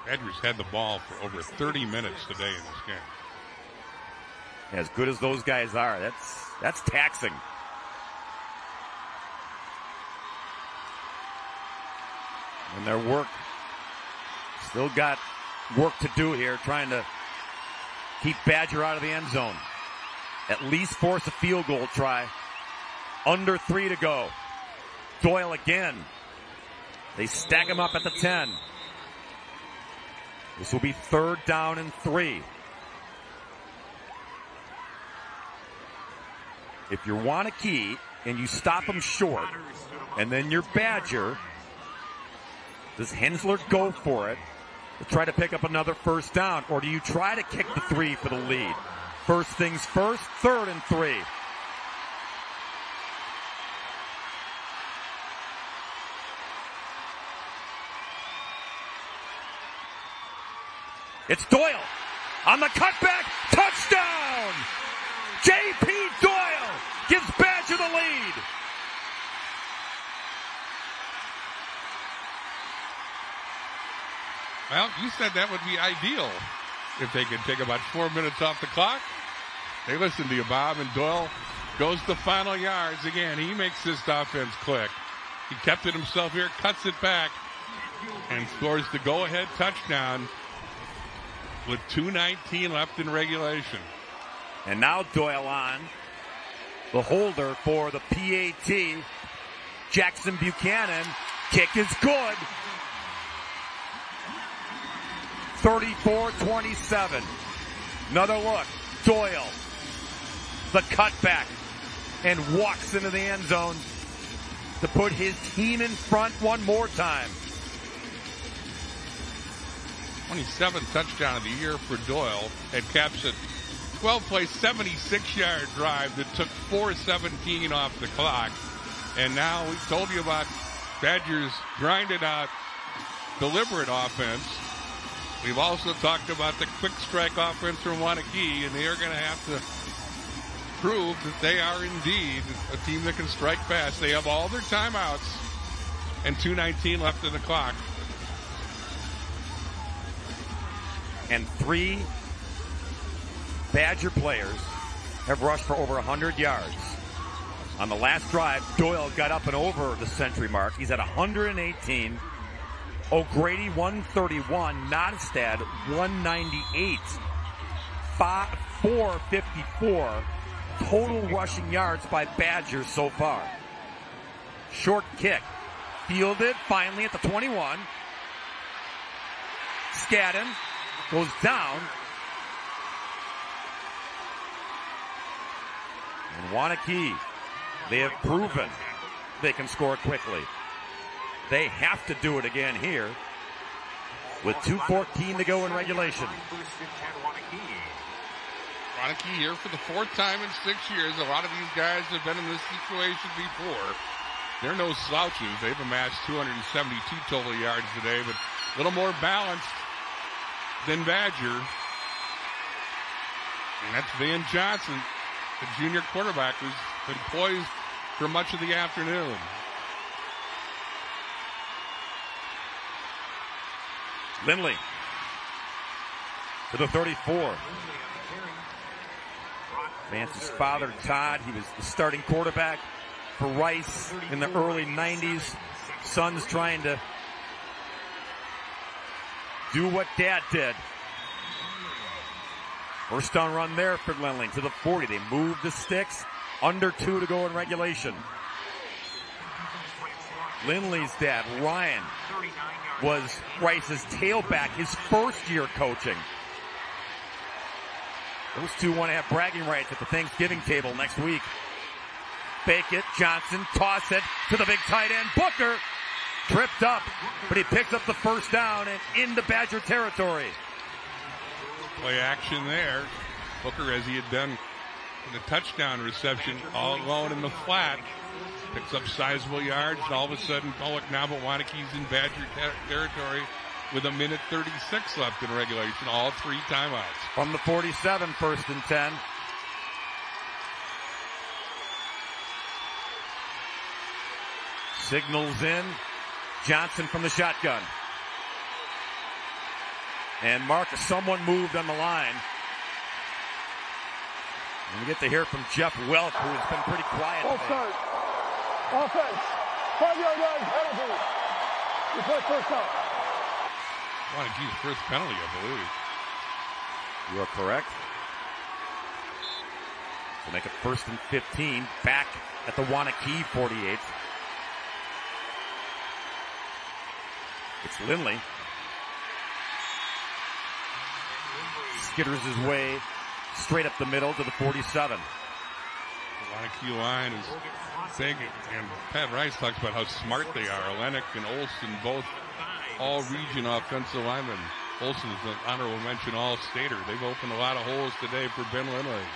Badgers had the ball for over 30 minutes today in this game. As good as those guys are, that's that's taxing. And their work still got work to do here, trying to keep Badger out of the end zone. At least force a field goal try. Under three to go. Doyle again. They stack him up at the 10. This will be third down and three. If you're Waunakee and you stop him short, and then you're Badger, does Hensler go for it try to pick up another first down, or do you try to kick the three for the lead? First things first, third and three. It's Doyle on the cutback. Touchdown! J.P. Doyle gives Badger the lead. Well, you said that would be ideal if they could take about four minutes off the clock. They listen to you, Bob, and Doyle goes the final yards again. He makes this offense click. He kept it himself here, cuts it back, and scores the go-ahead touchdown with 2.19 left in regulation. And now Doyle on. The holder for the PAT. Jackson Buchanan. Kick is good. 34-27. Another look. Doyle. The cutback. And walks into the end zone to put his team in front one more time. 27th touchdown of the year for Doyle and caps a 12 play 76 yard drive that took 417 off the clock. And now we told you about Badgers grinded out deliberate offense. We've also talked about the quick strike offense from Waunakee, and they are going to have to prove that they are indeed a team that can strike fast. They have all their timeouts. and 2.19 left in the clock. And three Badger players have rushed for over 100 yards. On the last drive, Doyle got up and over the century mark. He's at 118. O'Grady 131, Nottestad 198. Five, 454 total rushing yards by Badgers so far. Short kick. Fielded finally at the 21. Scadden goes down. And Waunakee, they have proven they can score quickly. They have to do it again here with 2.14 to go in regulation. Waunakee here for the fourth time in six years. A lot of these guys have been in this situation before. They're no slouches. They've amassed 272 total yards today, but a little more balanced than Badger. And that's Van Johnson, the junior quarterback, who's been poised for much of the afternoon. Lindley to the 34. Vance's father, Todd, he was the starting quarterback for Rice in the early 90s. Son's trying to do what dad did. First down run there for Lindley to the 40. They move the sticks. Under two to go in regulation. Lindley's dad, Ryan, was Rice's tailback his first year coaching. Those two want to have bragging rights at the Thanksgiving table next week. Fake it, Johnson, toss it to the big tight end, Booker. Tripped up, but he picks up the first down and into Badger territory. Play action there. Booker, as he had done the touchdown reception, all alone in the flat, picks up sizable yards. And all of a sudden, Pollock now but Waunakee's in Badger ter- territory with a minute 36 left in regulation. All three timeouts. From the 47, first and 10. Signals in. Johnson from the shotgun. And Marcus, someone moved on the line. And we get to hear from Jeff Welk, who has been pretty quiet. Full today. start. Offense. Five yard line penalty. You play first down. Waunakee's first penalty, I believe. You are correct. To make it first and 15, back at the Waunakee 48. It's Lindley. Skitters his way straight up the middle to the 47. The Waunakee line is big, and Pat Rice talks about how smart they are. Olenek and Olson both all region offensive linemen. Olson is an honorable mention all stater. They've opened a lot of holes today for Ben Lindley.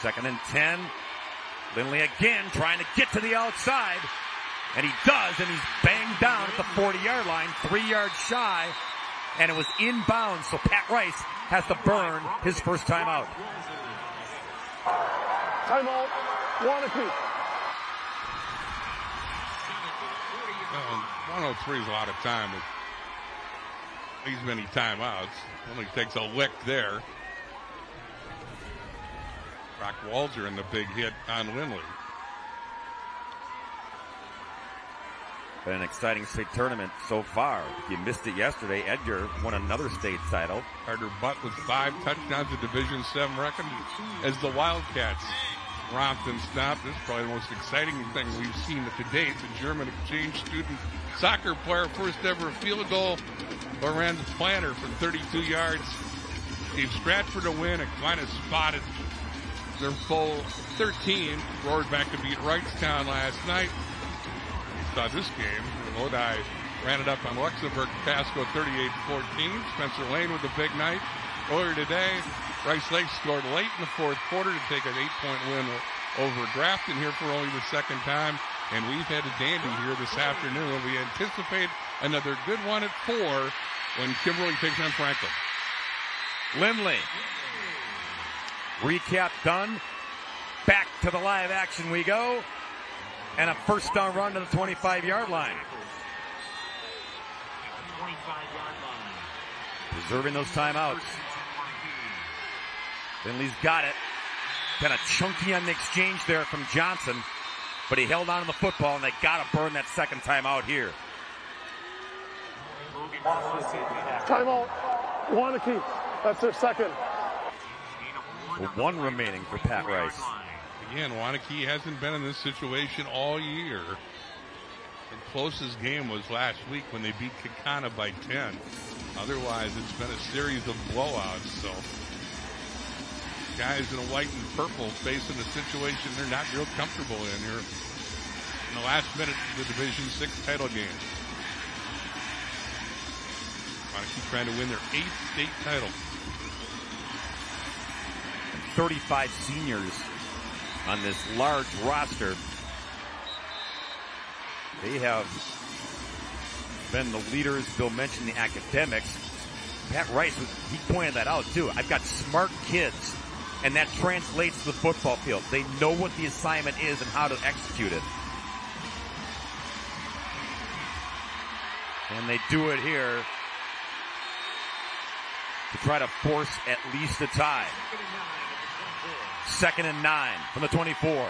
Second and 10. Lindley again trying to get to the outside. And he does, and he's banged down at the 40 yard line, three yards shy. And it was inbounds, so Pat Rice has to burn his first time out. Timeout. Waunakee. Well, uh, 103 is a lot of time with these many timeouts. Only takes a lick there. Brock Walzer in the big hit on Lindley. Been an exciting state tournament so far. If you missed it yesterday, Edgar won another state title. Carter Butt with five touchdowns, a Division Seven record as the Wildcats and stopped. This is probably the most exciting thing we've seen to date. The German exchange student soccer player, first ever field goal. Lorenz Planter from 32 yards. Gave Stratford a win. Of spotted their full 13. Roared back to beat Wrightstown last night. Saw this game. Lodi ran it up on Luxembourg, Pasco 38-14. Spencer Lane with a big night. Earlier today, Rice Lake scored late in the fourth quarter to take an eight-point win over Grafton here for only the second time. And we've had a dandy here this afternoon. We anticipate another good one at four when Kimberly takes on Franklin. Lindley. Recap done. Back to the live action we go. And a first down run to the 25 yard line. 25 yard line. Preserving those timeouts. Finley's got it. Kind of chunky on the exchange there from Johnson, but he held on to the football and they got to burn that second time out here. Timeout. Waunakee. That's their second. One remaining for Pat Rice. Again, Waunakee hasn't been in this situation all year. The closest game was last week when they beat Kaukauna by 10. Otherwise, it's been a series of blowouts. So, guys in a white and purple facing a situation they're not real comfortable in here in the last minute of the Division Six title game. Waunakee trying to win their eighth state title. 35 seniors on this large roster. They have been the leaders. Bill mentioned the academics. Pat Rice, he pointed that out too. I've got smart kids, and that translates to the football field. They know what the assignment is and how to execute it. And they do it here to try to force at least a tie. Second and nine from the 24.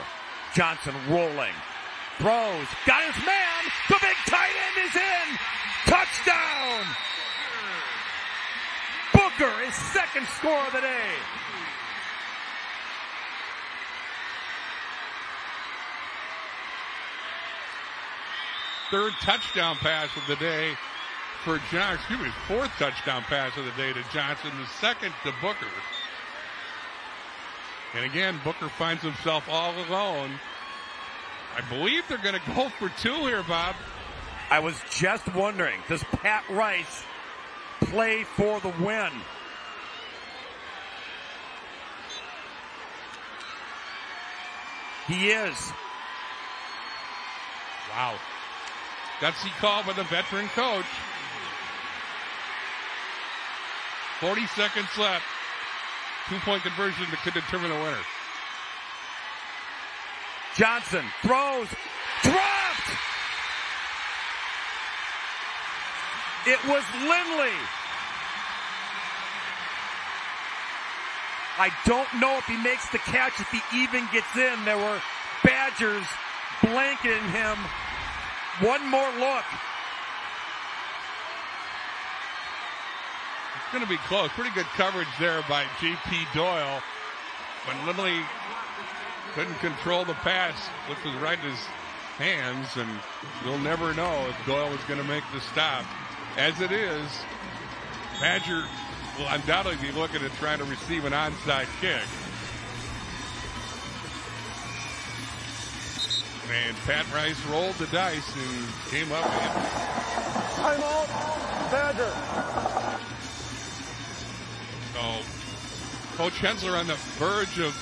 Johnson rolling. Throws. Got his man. The big tight end is in. Touchdown. Booker, his second score of the day. Third touchdown pass of the day for John. Excuse me, fourth touchdown pass of the day to Johnson. The second to Booker. And again, Booker finds himself all alone. I believe they're going to go *laughs* for two here, Bob. I was just wondering, does Pat Rice play for the win? He is. Wow. Gutsy call by the veteran coach. 40 seconds left. Two point conversion that could determine the winner. Johnson throws, dropped. It was Lindley. I don't know if he makes the catch, if he even gets in. There were Badgers blanketing him. One more look. It's going to be close. Pretty good coverage there by J.P. Doyle. When Lindley couldn't control the pass, which was right in his hands, and you'll never know if Doyle was going to make the stop. As it is, Badger will undoubtedly be looking at trying to receive an onside kick. And Pat Rice rolled the dice and came up with it. Timeout. Badger. So, Coach Hensler on the verge of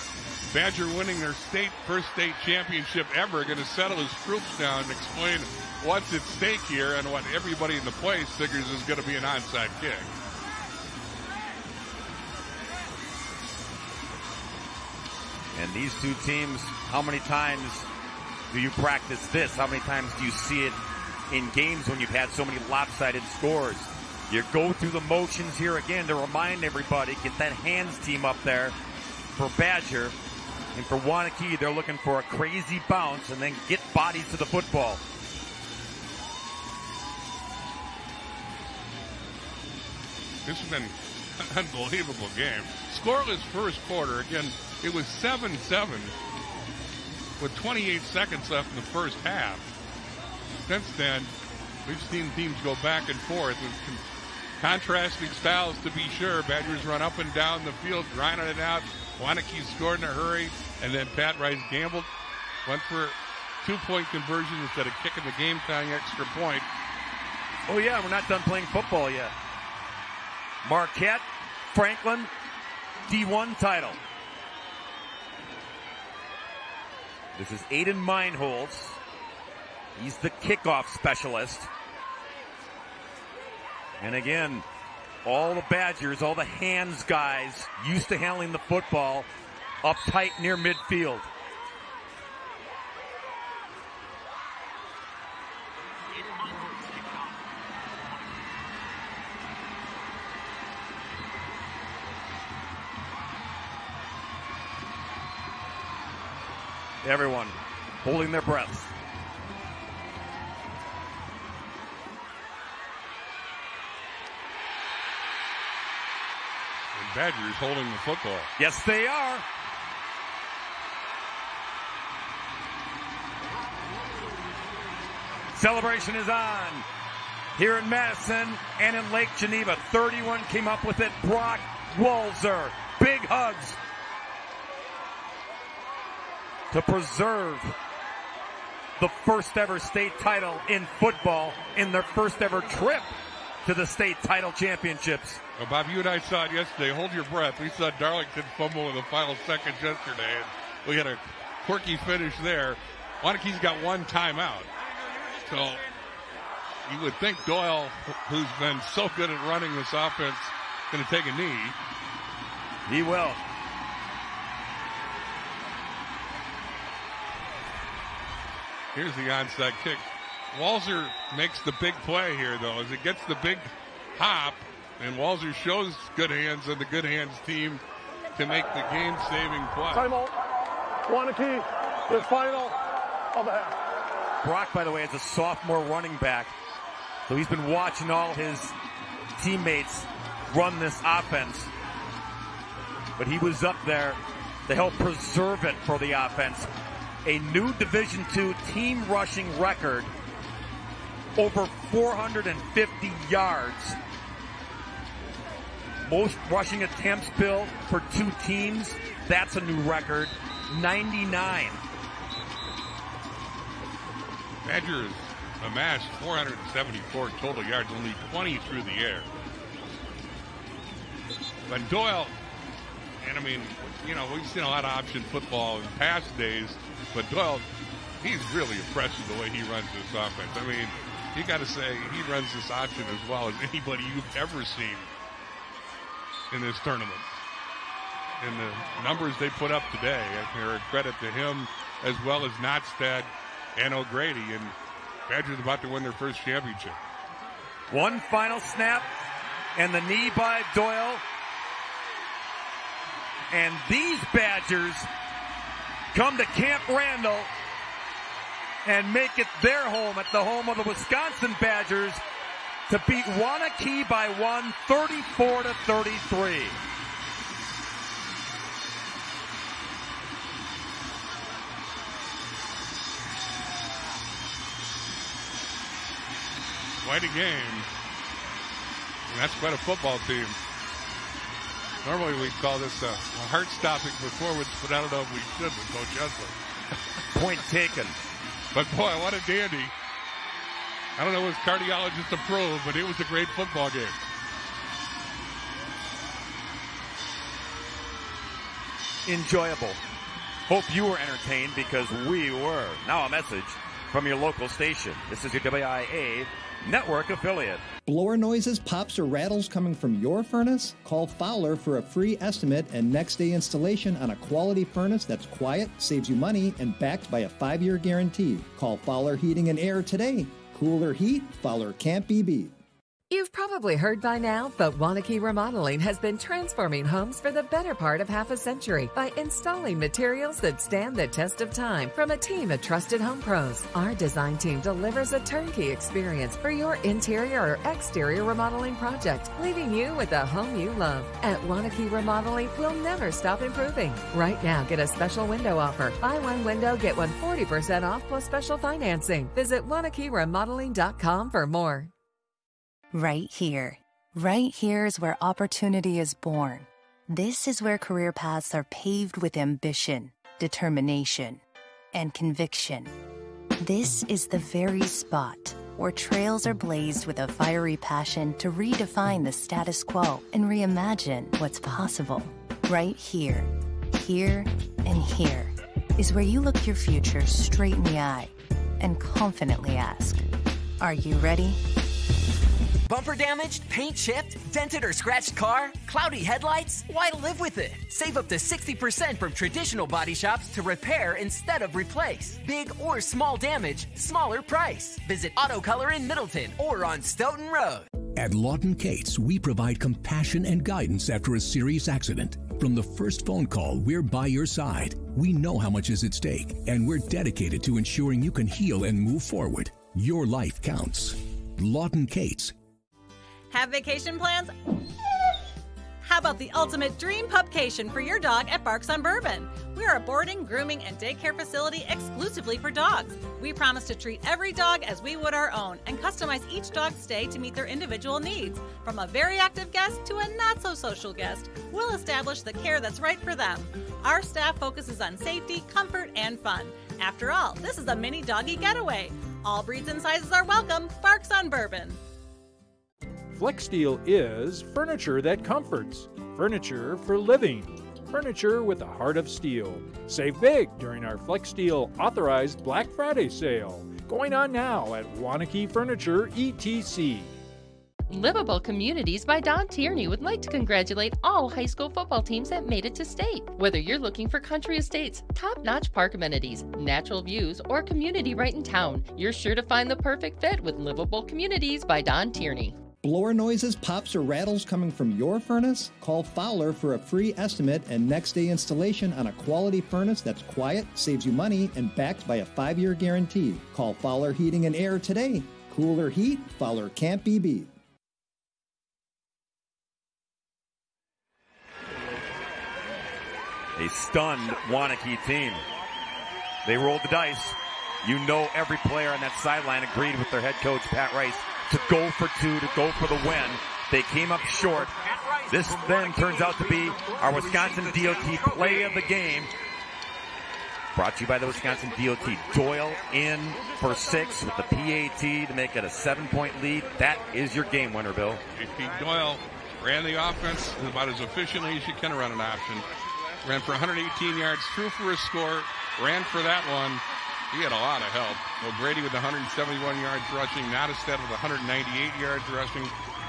Badger winning their state first state championship ever, going to settle his troops down and explain what's at stake here and what everybody in the place figures is going to be an onside kick. And these two teams, how many times do you practice this? How many times do you see it in games when you've had so many lopsided scores? You go through the motions here again to remind everybody, get that hands team up there for Badger. And for Waunakee, they're looking for a crazy bounce and then get bodies to the football. This has been *laughs* an unbelievable game. Scoreless first quarter. Again, it was 7 7 with 28 seconds left in the first half. Since then, we've seen teams go back and forth with con- contrasting styles to be sure. Badgers run up and down the field, grinding it out. Waunakee scored in a hurry, and then Pat Rice gambled, went for two point conversion instead of kicking the game tying extra point. Oh, yeah, we're not done playing football yet. Marquette, Franklin, D1 title. This is Aiden Meinholz. He's the kickoff specialist. And again, all the Badgers, all the hands guys used to handling the football up tight near midfield. Everyone holding their breaths. And Badgers holding the football. Yes, they are. Celebration is on here in Madison and in Lake Geneva. 31 came up with it. Brock Walzer. Big hugs to preserve the first ever state title in football in their first ever trip to the state title championships. Well, Bob, you and I saw it yesterday. Hold your breath. We saw Darlington fumble in the final seconds yesterday, and we had a quirky finish there. Waunakee's got one timeout. So you would think Doyle, who's been so good at running this offense, going to take a knee. He will. Here's the onside kick. Walzer makes the big play here, though, as it gets the big hop, and Walzer shows good hands and the good hands team to make the game-saving play. Timeout. Waunakee, the final of the half. Brock, by the way, is a sophomore running back. So he's been watching all his teammates run this offense. But he was up there to help preserve it for the offense. A new Division II team rushing record over 450 yards. Most rushing attempts, Bill, for two teams. That's a new record. 99. Badgers amassed 474 total yards, only 20 through the air. But Doyle, and I mean, you know, we've seen a lot of option football in past days, but Doyle, he's really impressive the way he runs this offense. I mean, you got to say he runs this option as well as anybody you've ever seen in this tournament. And the numbers they put up today are a credit to him as well as Nottestad and O'Grady. And Badgers about to win their first championship. One final snap and the knee by Doyle. And these Badgers come to Camp Randall and make it their home at the home of the Wisconsin Badgers to beat Waunakee by one, 34 to 33. Quite a game. And that's quite a football team. Normally we'd call this a, a heart-stopping performance, but I don't know if we should with Coach Esler. Point taken. But boy, what a dandy. I don't know what his cardiologist approved, but it was a great football game. Enjoyable. Hope you were entertained because we were. Now a message from your local station. This is your WIAA network affiliate. Blower noises, pops, or rattles coming from your furnace? Call Fowler for a free estimate and next day installation on a quality furnace that's quiet, saves you money, and backed by a five year guarantee. Call Fowler Heating and Air today. Cooler heat, Fowler can't be beat. You've probably heard by now, but Waunakee Remodeling has been transforming homes for the better part of half a century by installing materials that stand the test of time from a team of trusted home pros. Our design team delivers a turnkey experience for your interior or exterior remodeling project, leaving you with a home you love. At Waunakee Remodeling, we'll never stop improving. Right now, get a special window offer. Buy one window, get one 40% off plus special financing. Visit WaunakeeRemodeling.com for more. Right here. Right here is where opportunity is born. This is where career paths are paved with ambition, determination, and conviction. This is the very spot where trails are blazed with a fiery passion to redefine the status quo and reimagine what's possible. Right here, here, and here is where you look your future straight in the eye and confidently ask, Are you ready? Bumper damaged, paint chipped, dented or scratched car, cloudy headlights? Why live with it? Save up to 60% from traditional body shops to repair instead of replace. Big or small damage, smaller price. Visit Auto Color in Middleton or on Stoughton Road. At Lawton Cates, we provide compassion and guidance after a serious accident. From the first phone call, we're by your side. We know how much is at stake, and we're dedicated to ensuring you can heal and move forward. Your life counts. Lawton Cates. Have vacation plans? How about the ultimate dream pupcation for your dog at Barks on Bourbon? We are a boarding, grooming, and daycare facility exclusively for dogs. We promise to treat every dog as we would our own and customize each dog's stay to meet their individual needs. From a very active guest to a not so social guest, we'll establish the care that's right for them. Our staff focuses on safety, comfort, and fun. After all, this is a mini doggy getaway. All breeds and sizes are welcome. Barks on Bourbon. FlexSteel is furniture that comforts, furniture for living, furniture with a heart of steel. Save big during our FlexSteel authorized Black Friday sale, going on now at Waunakee Furniture ETC. Livable Communities by Don Tierney would like to congratulate all high school football teams that made it to state. Whether you're looking for country estates, top notch park amenities, natural views, or community right in town, you're sure to find the perfect fit with Livable Communities by Don Tierney. Blower noises, pops, or rattles coming from your furnace? Call Fowler for a free estimate and next day installation on a quality furnace that's quiet, saves you money, and backed by a five year guarantee. Call Fowler Heating and Air today. Cooler heat, Fowler can't be beat. A stunned Waunakee team. They rolled the dice. You know every player on that sideline agreed with their head coach, Pat Rice, to go for two, to go for the win. They came up short. This then turns out to be our Wisconsin DOT play of the game. Brought to you by the Wisconsin DOT. Doyle in for six with the PAT to make it a seven point lead. That is your game winner, Bill. JP Doyle ran the offense about as efficiently as you can run an option. Ran for 118 yards, threw for a score, ran for that one. He had a lot of help. O'Grady with 171 yards rushing, Nottestad with 198 yards rushing,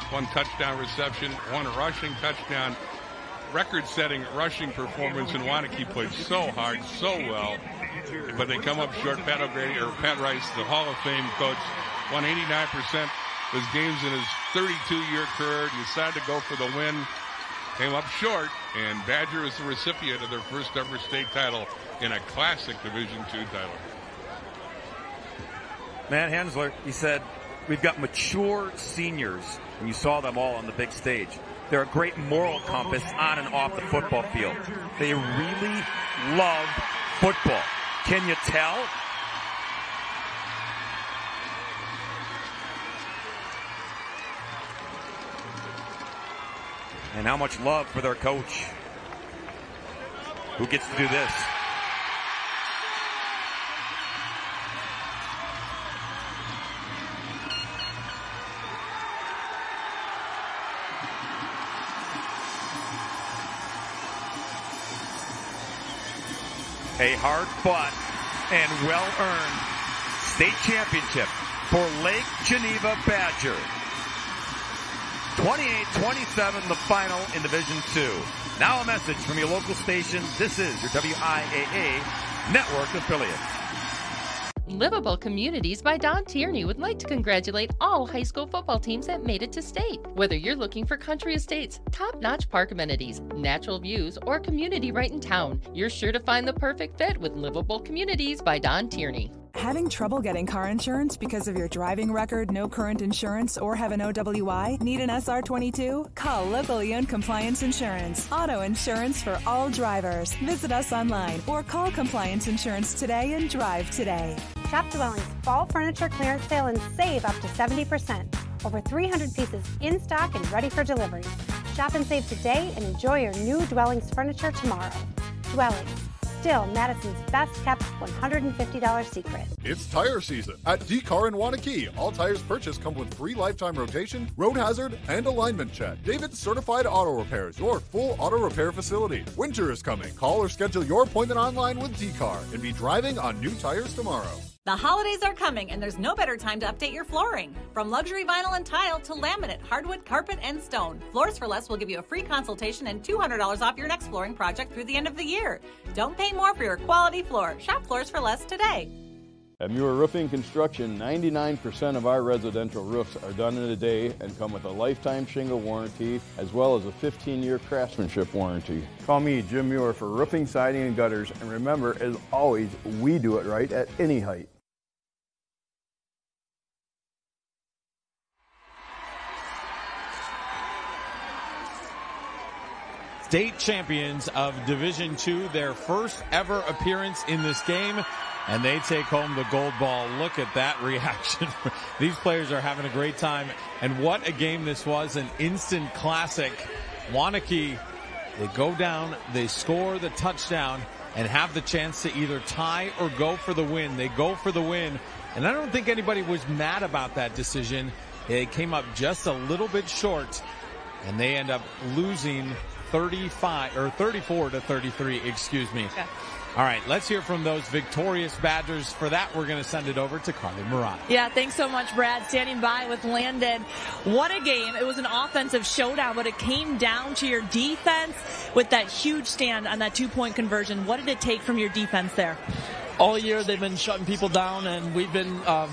one touchdown reception, one rushing touchdown. Record-setting rushing performance in Waunakee played so hard, so well, but they come up short. Pat O'Grady or Pat Rice, the Hall of Fame coach, won 89% of his games in his 32-year career. Decided to go for the win, came up short, and Badger is the recipient of their first ever state title in a classic Division II title. Matt Hensler, he said, we've got mature seniors, and you saw them all on the big stage. They're a great moral compass on and off the football field. They really love football. Can you tell? And how much love for their coach, who gets to do this. A hard fought and well earned state championship for Lake Geneva Badger. 28-27 the final in Division 2. Now a message from your local station. This is your WIAA network affiliate. Livable Communities by Don Tierney would like to congratulate all high school football teams that made it to state. Whether you're looking for country estates, top notch park amenities, natural views, or community right in town, you're sure to find the perfect fit with Livable Communities by Don Tierney. Having trouble getting car insurance because of your driving record, no current insurance, or have an OWI? Need an SR22? Call locally owned Compliance Insurance. Auto insurance for all drivers. Visit us online or call Compliance Insurance today and drive today. Shop Dwelling's fall furniture clearance sale and save up to 70%. Over 300 pieces in stock and ready for delivery. Shop and save today and enjoy your new Dwellings furniture tomorrow. Dwellings still Madison's best kept $150 secret. It's tire season at D-Car in Waunakee. All tires purchased come with free lifetime rotation, road hazard, and alignment check. David's Certified Auto Repairs, your full auto repair facility. Winter is coming. Call or schedule your appointment online with D-Car and be driving on new tires tomorrow. The holidays are coming, and there's no better time to update your flooring. From luxury vinyl and tile to laminate, hardwood, carpet, and stone, Floors for Less will give you a free consultation and $200 off your next flooring project through the end of the year. Don't pay more for your quality floor. Shop Floors for Less today. At Muir Roofing Construction, 99% of our residential roofs are done in a day and come with a lifetime shingle warranty as well as a 15-year craftsmanship warranty. Call me, Jim Muir, for roofing, siding, and gutters. And remember, as always, we do it right at any height. State champions of Division Two, their first ever appearance in this game and they take home the gold ball. Look at that *laughs* reaction. These players are having a great time. And what a game this was, an instant classic. Waunakee, they go down, they score the touchdown and have the chance to either tie or go for the win. They go for the win. And I don't think anybody was mad about that decision. They came up just a little bit short and they end up losing 35 or 34 to 33, excuse me. Okay. All right, let's hear from those victorious Badgers. For that, we're going to send it over to Carly Murata. Yeah, thanks so much, Brad. Standing by with Landon. What a game. It was an offensive showdown, but it came down to your defense with that huge stand on that two point conversion. What did it take from your defense there? All year, they've been shutting people down, and we've been um,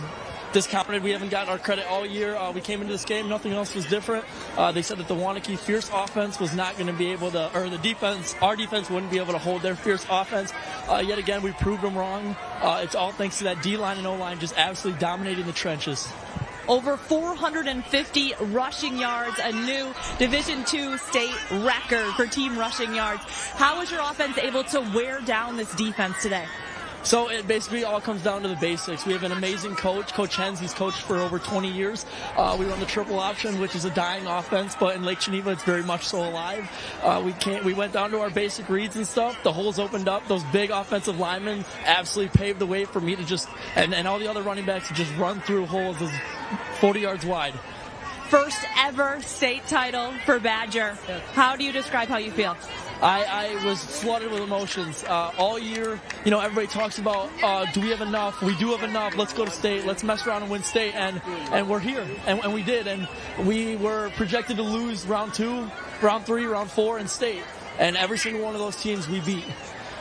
discounted. We haven't gotten our credit all year. Uh, we came into this game, nothing else was different. Uh, they said that the Waunakee fierce offense was not going to be able to, or the defense, our defense wouldn't be able to hold their fierce offense. Uh, yet again, we proved them wrong. Uh, it's all thanks to that D line and O line just absolutely dominating the trenches over 450 rushing yards, a new Division II state record for team rushing yards. How was your offense able to wear down this defense today? So it basically all comes down to the basics. We have an amazing coach, Coach Hens. He's coached for over 20 years. Uh, we run the triple option, which is a dying offense, but in Lake Geneva, it's very much so alive. Uh, we can't. We went down to our basic reads and stuff. The holes opened up. Those big offensive linemen absolutely paved the way for me to just and, and all the other running backs to just run through holes as 40 yards wide. First ever state title for Badger. How do you describe how you feel? I, I was flooded with emotions uh, all year. You know, everybody talks about, uh, do we have enough? We do have enough. Let's go to state. Let's mess around and win state. And and we're here, and, and we did. And we were projected to lose round two, round three, round four, in state. And every single one of those teams we beat.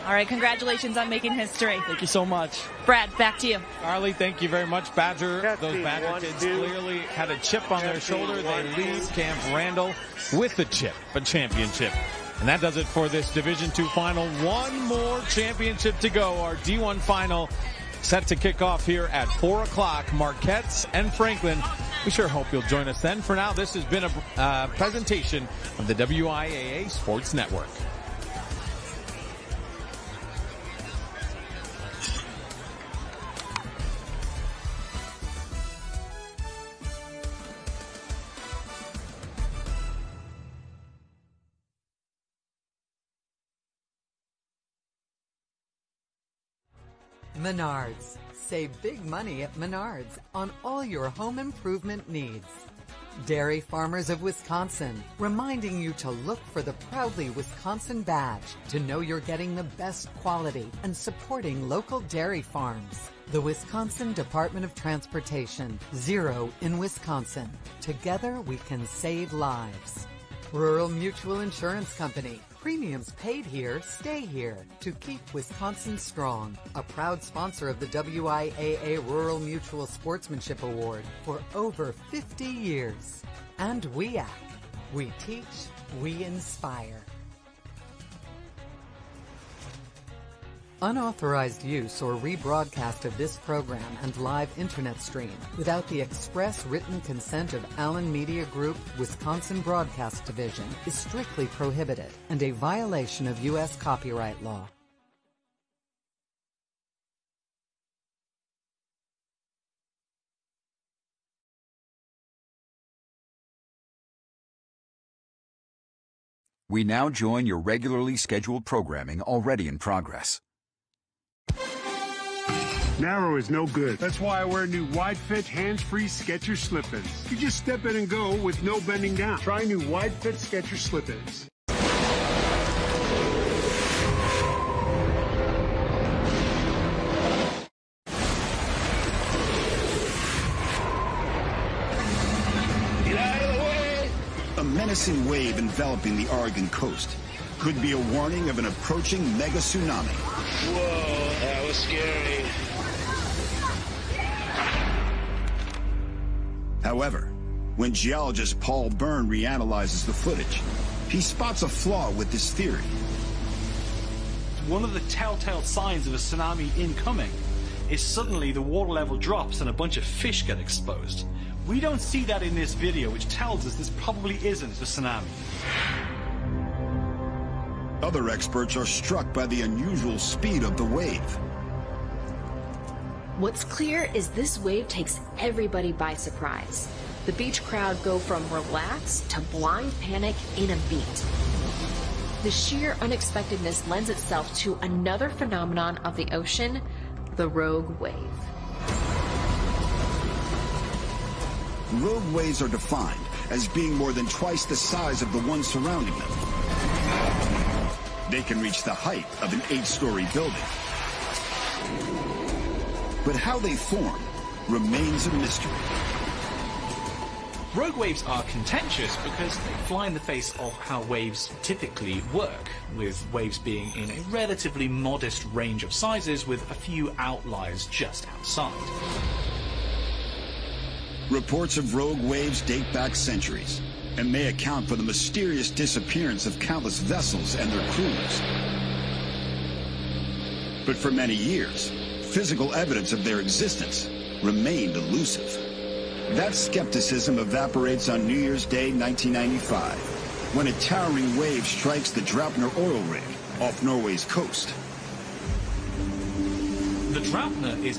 All right, congratulations on making history. Thank you so much. Brad, back to you. Carly, thank you very much. Badger, those Badger one, kids two. clearly had a chip on their shoulder. They leave Camp Randall with the chip, a championship. And that does it for this Division Two final. One more championship to go. Our D1 final set to kick off here at 4 o'clock. Marquettes and Franklin. We sure hope you'll join us then. For now, this has been a uh, presentation of the WIAA Sports Network. Menards. Save big money at Menards on all your home improvement needs. Dairy Farmers of Wisconsin, reminding you to look for the proudly Wisconsin badge to know you're getting the best quality and supporting local dairy farms. The Wisconsin Department of Transportation, zero in Wisconsin. Together we can save lives. Rural Mutual Insurance Company, Premiums paid here stay here to keep Wisconsin strong. A proud sponsor of the WIAA Rural Mutual Sportsmanship Award for over 50 years. And WEAC. We teach, we inspire. Unauthorized use or rebroadcast of this program and live internet stream without the express written consent of Allen Media Group, Wisconsin Broadcast Division is strictly prohibited and a violation of U.S. copyright law. We now join your regularly scheduled programming already in progress. Narrow is no good. That's why I wear new wide fit, hands free Skechers slip ins. You just step in and go with no bending down. Try new wide fit Skechers slip ins. A menacing wave enveloping the Oregon coast could be a warning of an approaching mega tsunami. Whoa, that was scary. However, when geologist Paul Byrne reanalyzes the footage, he spots a flaw with this theory. One of the telltale signs of a tsunami incoming is suddenly the water level drops and a bunch of fish get exposed. We don't see that in this video, which tells us this probably isn't a tsunami. Other experts are struck by the unusual speed of the wave. What's clear is this wave takes everybody by surprise. The beach crowd go from relaxed to blind panic in a beat. The sheer unexpectedness lends itself to another phenomenon of the ocean, the rogue wave. Rogue waves are defined as being more than twice the size of the one surrounding them. They can reach the height of an eight-story building. But how they form remains a mystery. Rogue waves are contentious because they fly in the face of how waves typically work, with waves being in a relatively modest range of sizes with a few outliers just outside. Reports of rogue waves date back centuries and may account for the mysterious disappearance of countless vessels and their crews. But for many years, physical evidence of their existence remained elusive. That skepticism evaporates on New Year's Day 1995, when a towering wave strikes the Draupner oil rig off Norway's coast. The Draupner is